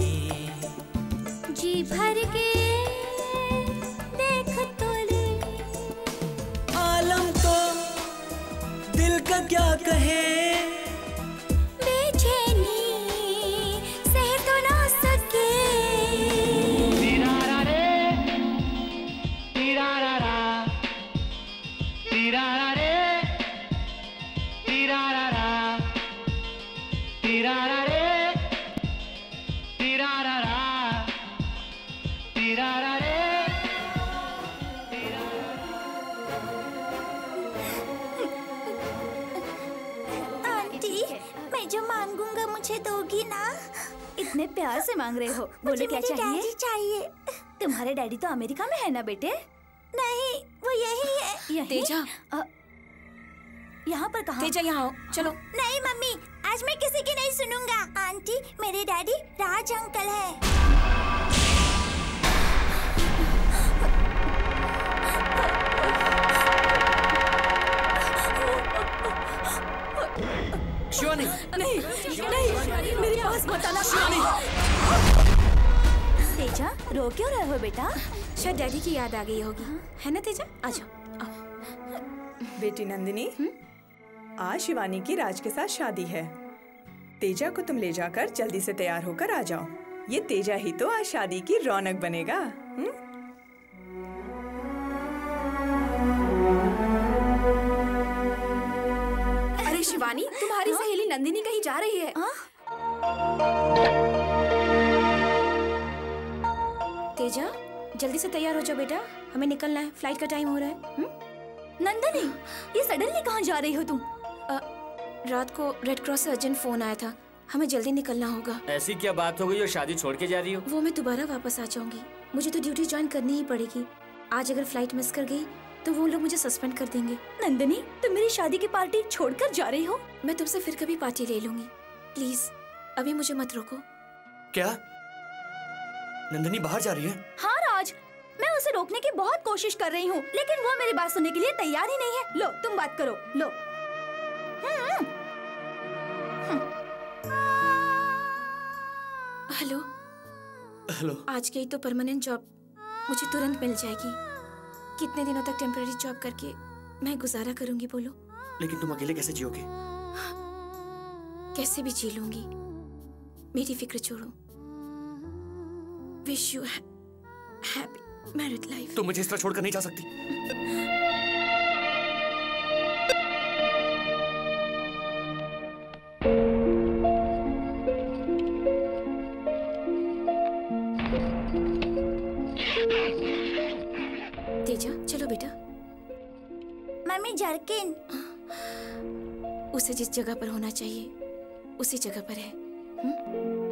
तुम्हारे तो अमेरिका में है ना बेटे? नहीं वो यही है। यही? तेजा। यहाँ पर कहा? तेजा यहाँ आओ। चलो। नहीं मम्मी आज मैं किसी की नहीं सुनूँगा। आंटी मेरे डैडी राज अंकल है। शिवानी। नहीं नहीं मेरे पास मत आना। तेजा रो क्यों रहे हो बेटा? शायद डैडी की याद आ गई होगी। है। ना तेजा? आ जाओ। बेटी नंदिनी आज शिवानी की राज के साथ शादी है। तेजा को तुम ले जाकर जल्दी से तैयार होकर आ जाओ। ये तेजा ही तो आज शादी की रौनक बनेगा। हुँ? अरे शिवानी तुम्हारी सहेली नंदिनी कहीं जा रही है? तेजा जल्दी से तैयार हो जाओ बेटा। हमें निकलना है फ़्लाइट का टाइम हो रहा है। हुँ? नंदिनी ये सडनली कहाँ जा रही हो तुम? अ, रात को रेड क्रॉस से अर्जेंट फ़ोन आया था। हमें जल्दी निकलना होगा। ऐसी क्या बात हो गई जो शादी छोड़ के जा रही हो? वो मैं दोबारा वापस आ जाऊँगी। मुझे तो ड्यूटी ज्वाइन करनी ही पड़ेगी। आज अगर फ़्लाइट मिस कर गई तो वो लोग मुझे सस्पेंड कर देंगे। नंदनी तुम मेरी शादी की पार्टी छोड़कर जा रही हो? मैं तुमसे फिर कभी पार्टी ले लूँगी। प्लीज़ अभी मुझे मत रोको। क्या? नंदनी बाहर जा रही है। हाँ राज। मैं उसे रोकने की बहुत कोशिश कर रही हूँ लेकिन वो मेरी बात सुनने के लिए तैयार ही नहीं है। लो तुम बात करो। लो। हम्म। हेलो। हेलो। आज गई तो परमानेंट जॉब मुझे तुरंत मिल जाएगी। कितने दिनों तक टेम्पररी जॉब करके मैं गुजारा करूँगी बोलो। लेकिन तुम अकेले कैसे जियोगे? कैसे भी जी लूँगी। मेरी फ़िक्र छोड़ो। Wish you happy married life तुम मुझे इस तरह छोड़कर नहीं जा सकती। चलो बेटा। Mummy jerkin. उसे जिस जगह पर होना चाहिए उसी जगह पर है। ये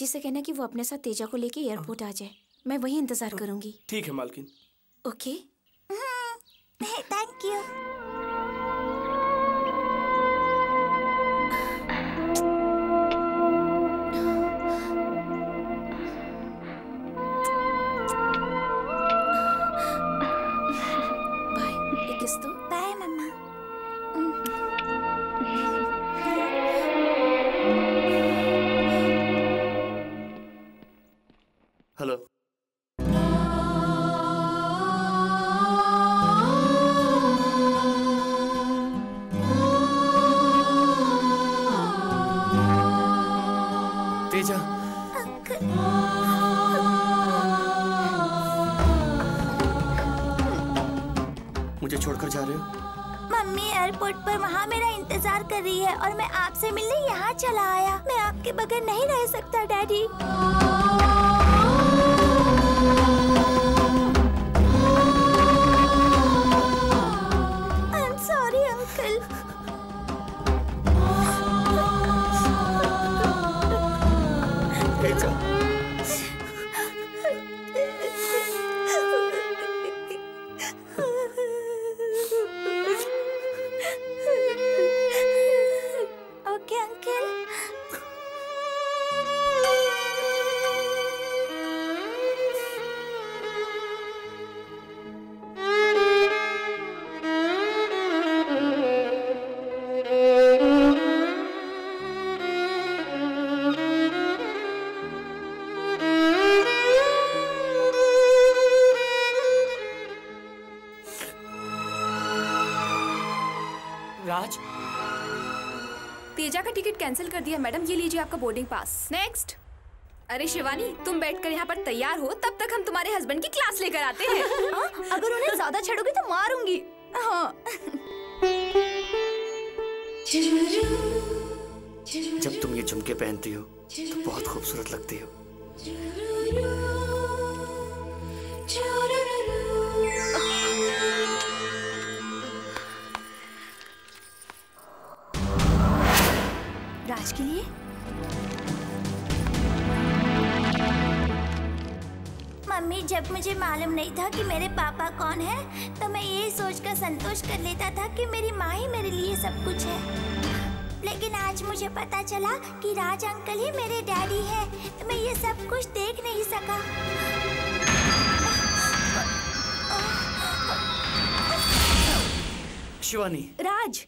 मालकिन से कहना कि वो अपने साथ तेजा को लेके एयरपोर्ट आ जाए। मैं वही इंतज़ार करूँगी। ठीक है मालकिन। ओके थैंक यू है और मैं आपसे मिलने यहाँ चला आया। मैं आपके बगैर नहीं रह सकता, डैडी। कैंसिल कर दिया मैडम ये लीजिए आपका बोर्डिंग पास नेक्स्ट अरे शिवानी तुम बैठकर यहाँ पर तैयार हो तब तक हम तुम्हारे हस्बैंड की क्लास लेकर आते हैं। हाँ, अगर उन्हें ज़्यादा छेड़ोगी तो मारूँगी। हाँ। जब तुम ये झुमके पहनती हो तो बहुत खूबसूरत लगती हो। राज के लिए। मम्मी जब मुझे मालूम नहीं था कि मेरे पापा कौन है तो मैं यही सोचकर संतोष कर लेता था कि मेरी माँ ही मेरे लिए सब कुछ है। लेकिन आज मुझे पता चला कि राज अंकल ही मेरे डैडी है तो मैं ये सब कुछ देख नहीं सका। शिवानी। राज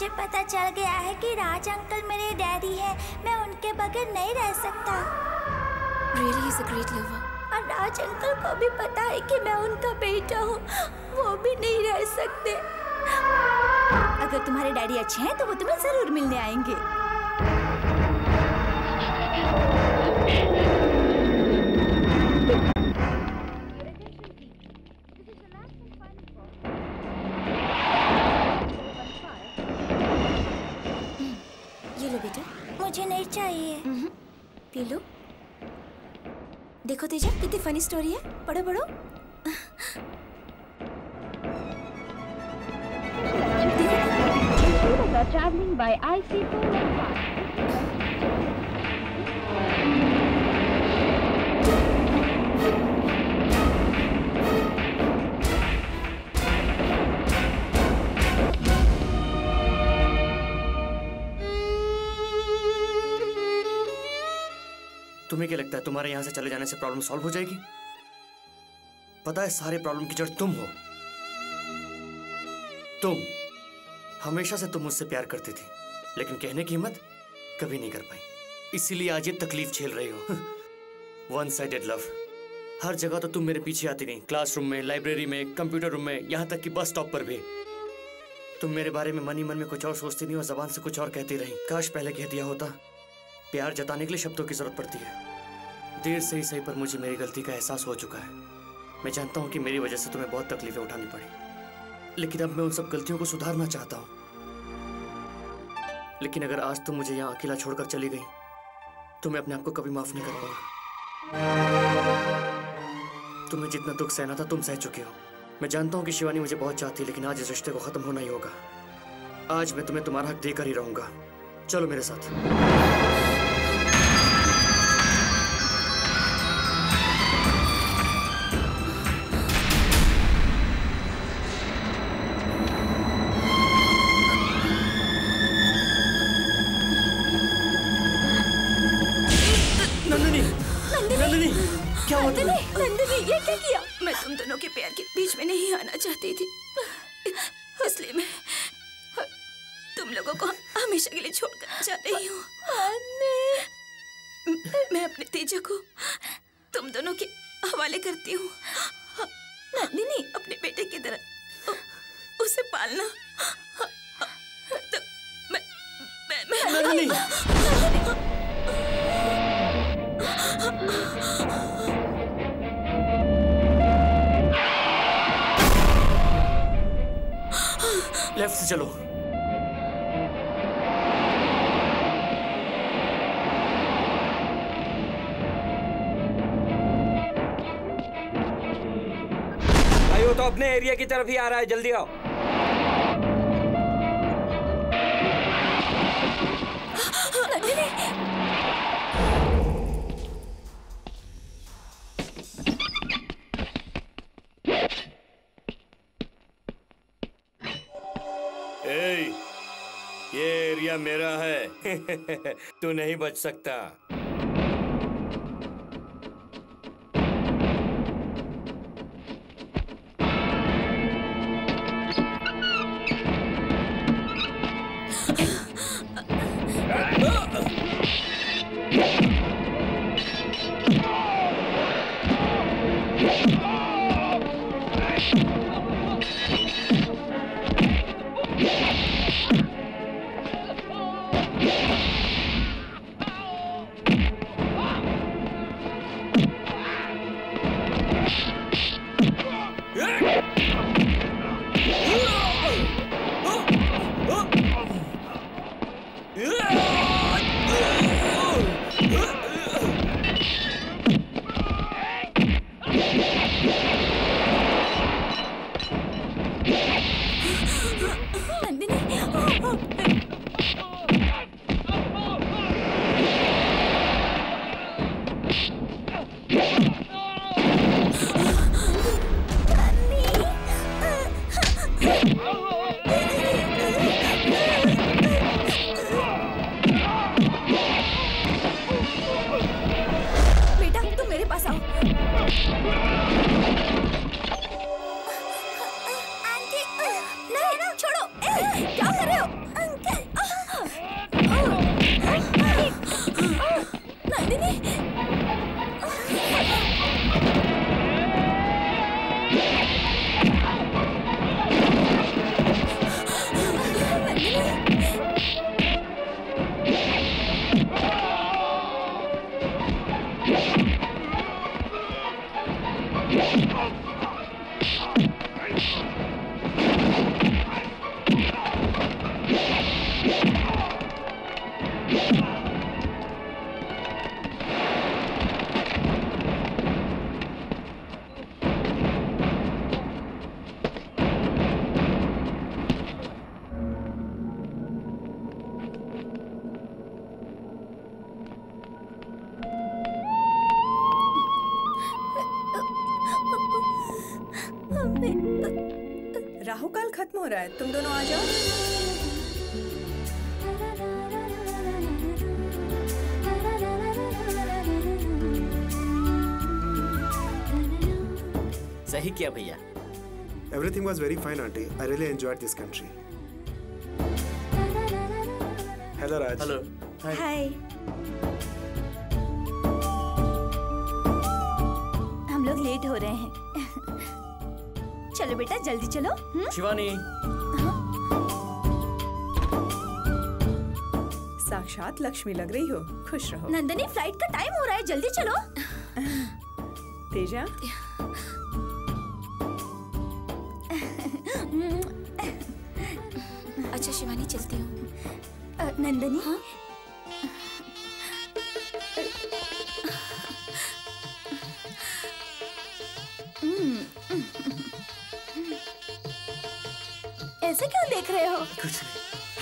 मुझे पता चल गया है कि राज अंकल मेरे डैडी हैं। मैं उनके बगैर नहीं रह सकता really is a great lover. और राज अंकल को भी पता है कि मैं उनका बेटा हूँ वो भी नहीं रह सकते अगर तुम्हारे डैडी अच्छे हैं तो वो तुम्हें ज़रूर मिलने आएँगे फनी स्टोरी है पढ़ो पढ़ो traveling by IC415. तुम्हें क्या लगता है तुम्हारे यहाँ से चले जाने से प्रॉब्लम सॉल्व हो जाएगी? पता है सारे प्रॉब्लम की जड़ तुम हो। तुम हमेशा से तुम मुझसे प्यार करती थी, लेकिन कहने की हिम्मत कभी नहीं कर पाई। इसीलिए आज ये तकलीफ़ झेल रही हो। वन साइडेड लव हर जगह तो तुम मेरे पीछे आती नहीं। क्लासरूम में लाइब्रेरी में कंप्यूटर रूम में, यहाँ तक कि बस स्टॉप पर भी। तुम मेरे बारे में मन ही मन में कुछ और सोचती नहीं और जबान से कुछ और कहती रही। काश पहले कह दिया होता। प्यार जताने के लिए शब्दों की ज़रूरत पड़ती है। देर से ही सही पर मुझे मेरी गलती का एहसास हो चुका है। मैं जानता हूँ कि मेरी वजह से तुम्हें बहुत तकलीफें उठानी पड़ी। लेकिन अब मैं उन सब गलतियों को सुधारना चाहता हूँ। लेकिन अगर आज तुम मुझे यहाँ अकेला छोड़कर चली गई तो मैं अपने आप को कभी माफ़ नहीं कर पाऊँगा तुम्हें जितना दुख सहना था, तुम सह चुके हो। मैं जानता हूँ कि शिवानी मुझे बहुत चाहती है, लेकिन आज इस रिश्ते को खत्म होना ही होगा। आज मैं तुम्हें तुम्हारा हक देकर ही रहूँगा। चलो मेरे साथ। ही जल्दी आओ। ये एरिया मेरा है। तू नहीं बच सकता। Enjoyed this country. Hello, Raj. Hello. हाय हम लोग लेट हो रहे हैं। चलो बेटा जल्दी चलो। हम्म? शिवानी। साक्षात लक्ष्मी लग रही हो। खुश रहो। नंदनी फ़्लाइट का टाइम हो रहा है जल्दी चलो। तेजा अ, हाँ? ऐसे क्यों देख रहे हो? कुछ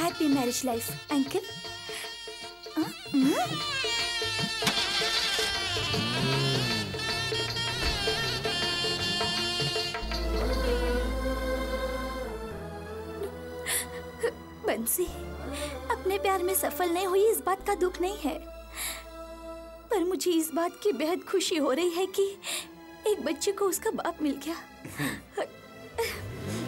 हैप्पी मैरिज लाइफ अंकल बंसी अपने प्यार में सफल नहीं हुई इस बात का दुख नहीं है। पर मुझे इस बात की बेहद खुशी हो रही है कि एक बच्चे को उसका बाप मिल गया।